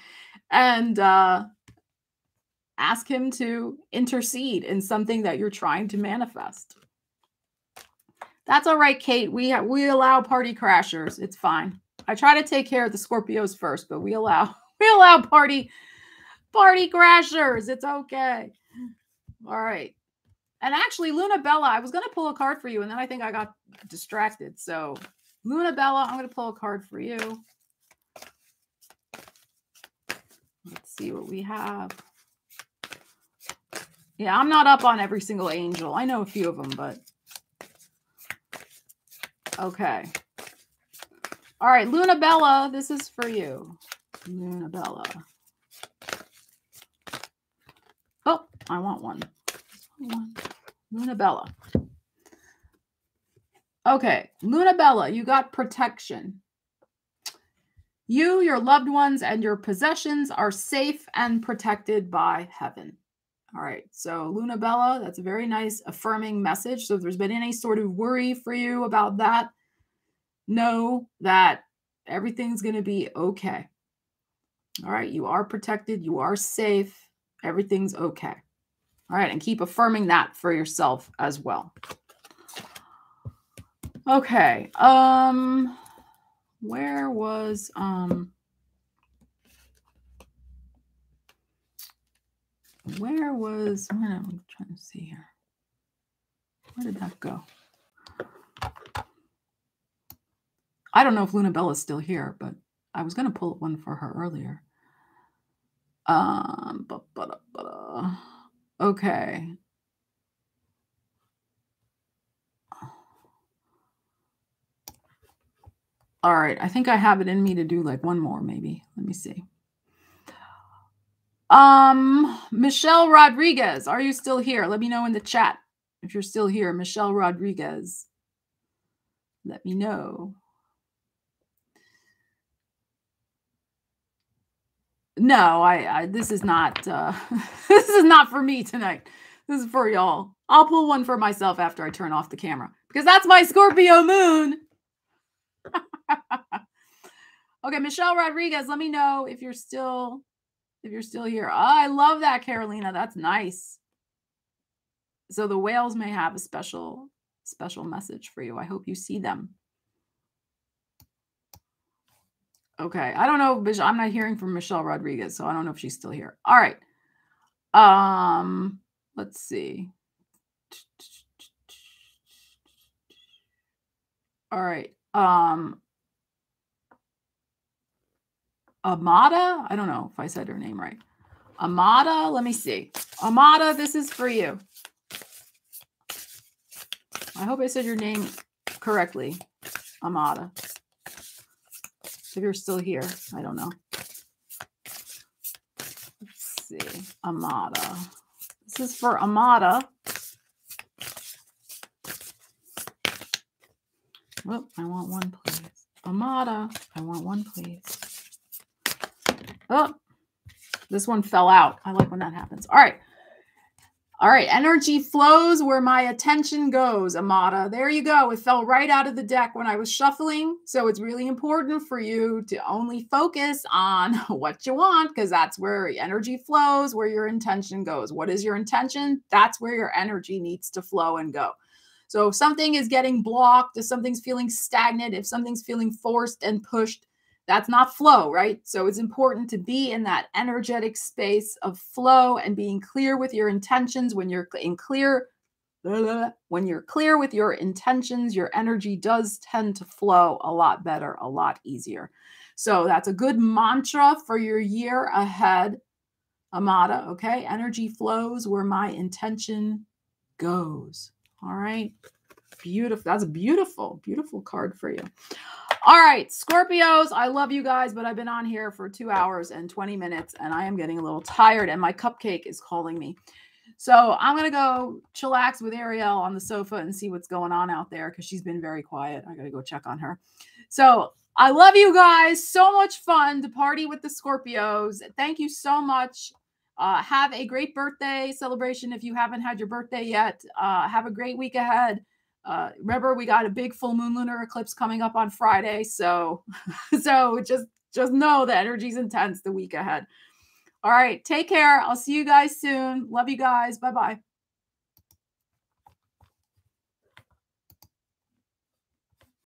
And uh ask him to intercede in something that you're trying to manifest. That's all right, Kate. We we allow party crashers. It's fine. I try to take care of the Scorpios first, but we allow we allow party party crashers. It's okay. All right. And actually, Luna Bella, I was going to pull a card for you, and then I think I got distracted. So, Luna Bella, I'm going to pull a card for you. Let's see what we have. Yeah, I'm not up on every single angel. I know a few of them, but okay. All right, Luna Bella, this is for you. Luna Bella. Oh, I want one. one. Luna Bella. Okay, Luna Bella, you got protection. You, your loved ones, and your possessions are safe and protected by heaven. All right. So, Luna Bella, that's a very nice affirming message. So, if there's been any sort of worry for you about that, know that everything's going to be okay. All right. You are protected. You are safe. Everything's okay. All right. And keep affirming that for yourself as well. Okay. Um, where was, um, where was I'm trying to see here. Where did that go? I don't know if Luna Bella is still here, but I was going to pull one for her earlier. Um, okay. All right, I think I have it in me to do like one more, maybe. Let me see. Um, Michelle Rodriguez, are you still here? Let me know in the chat if you're still here. Michelle Rodriguez, let me know. No, I, I this is not uh this is not for me tonight. This is for y'all. I'll pull one for myself after I turn off the camera because that's my Scorpio moon. okay, Michelle Rodriguez, let me know if you're still if you're still here. Oh, I love that, Carolina. That's nice. So the whales may have a special special message for you. I hope you see them. Okay. I don't know. I'm not hearing from Michelle Rodriguez, so I don't know if she's still here. All right. Um, let's see. All right. Um, Amada. I don't know if I said her name right. Amada. Let me see. Amada, this is for you. I hope I said your name correctly. Amada. If you're still here, I don't know. Let's see. Amada. This is for Amada. Whoop, I want one, please. Amada, I want one, please. Oh, this one fell out. I like when that happens. All right. All right. Energy flows where my attention goes, Amada. There you go. It fell right out of the deck when I was shuffling. So it's really important for you to only focus on what you want because that's where energy flows, where your intention goes. What is your intention? That's where your energy needs to flow and go. So if something is getting blocked, if something's feeling stagnant, if something's feeling forced and pushed, that's not flow, right? So it's important to be in that energetic space of flow and being clear with your intentions. When you're in clear, when you're clear with your intentions, your energy does tend to flow a lot better, a lot easier. So that's a good mantra for your year ahead, Amada. Okay. Energy flows where my intention goes. All right. Beautiful. That's a beautiful, beautiful card for you. All right, Scorpios, I love you guys, but I've been on here for two hours and 20 minutes and I am getting a little tired and my cupcake is calling me. So I'm gonna go chillax with Ariel on the sofa and see what's going on out there because she's been very quiet. I gotta go check on her. So I love you guys. So much fun to party with the Scorpios. Thank you so much. Uh, have a great birthday celebration if you haven't had your birthday yet. Uh, have a great week ahead. Uh, remember, we got a big full moon lunar eclipse coming up on Friday, so so just just know the energy's intense the week ahead. All right, take care. I'll see you guys soon. Love you guys. Bye bye.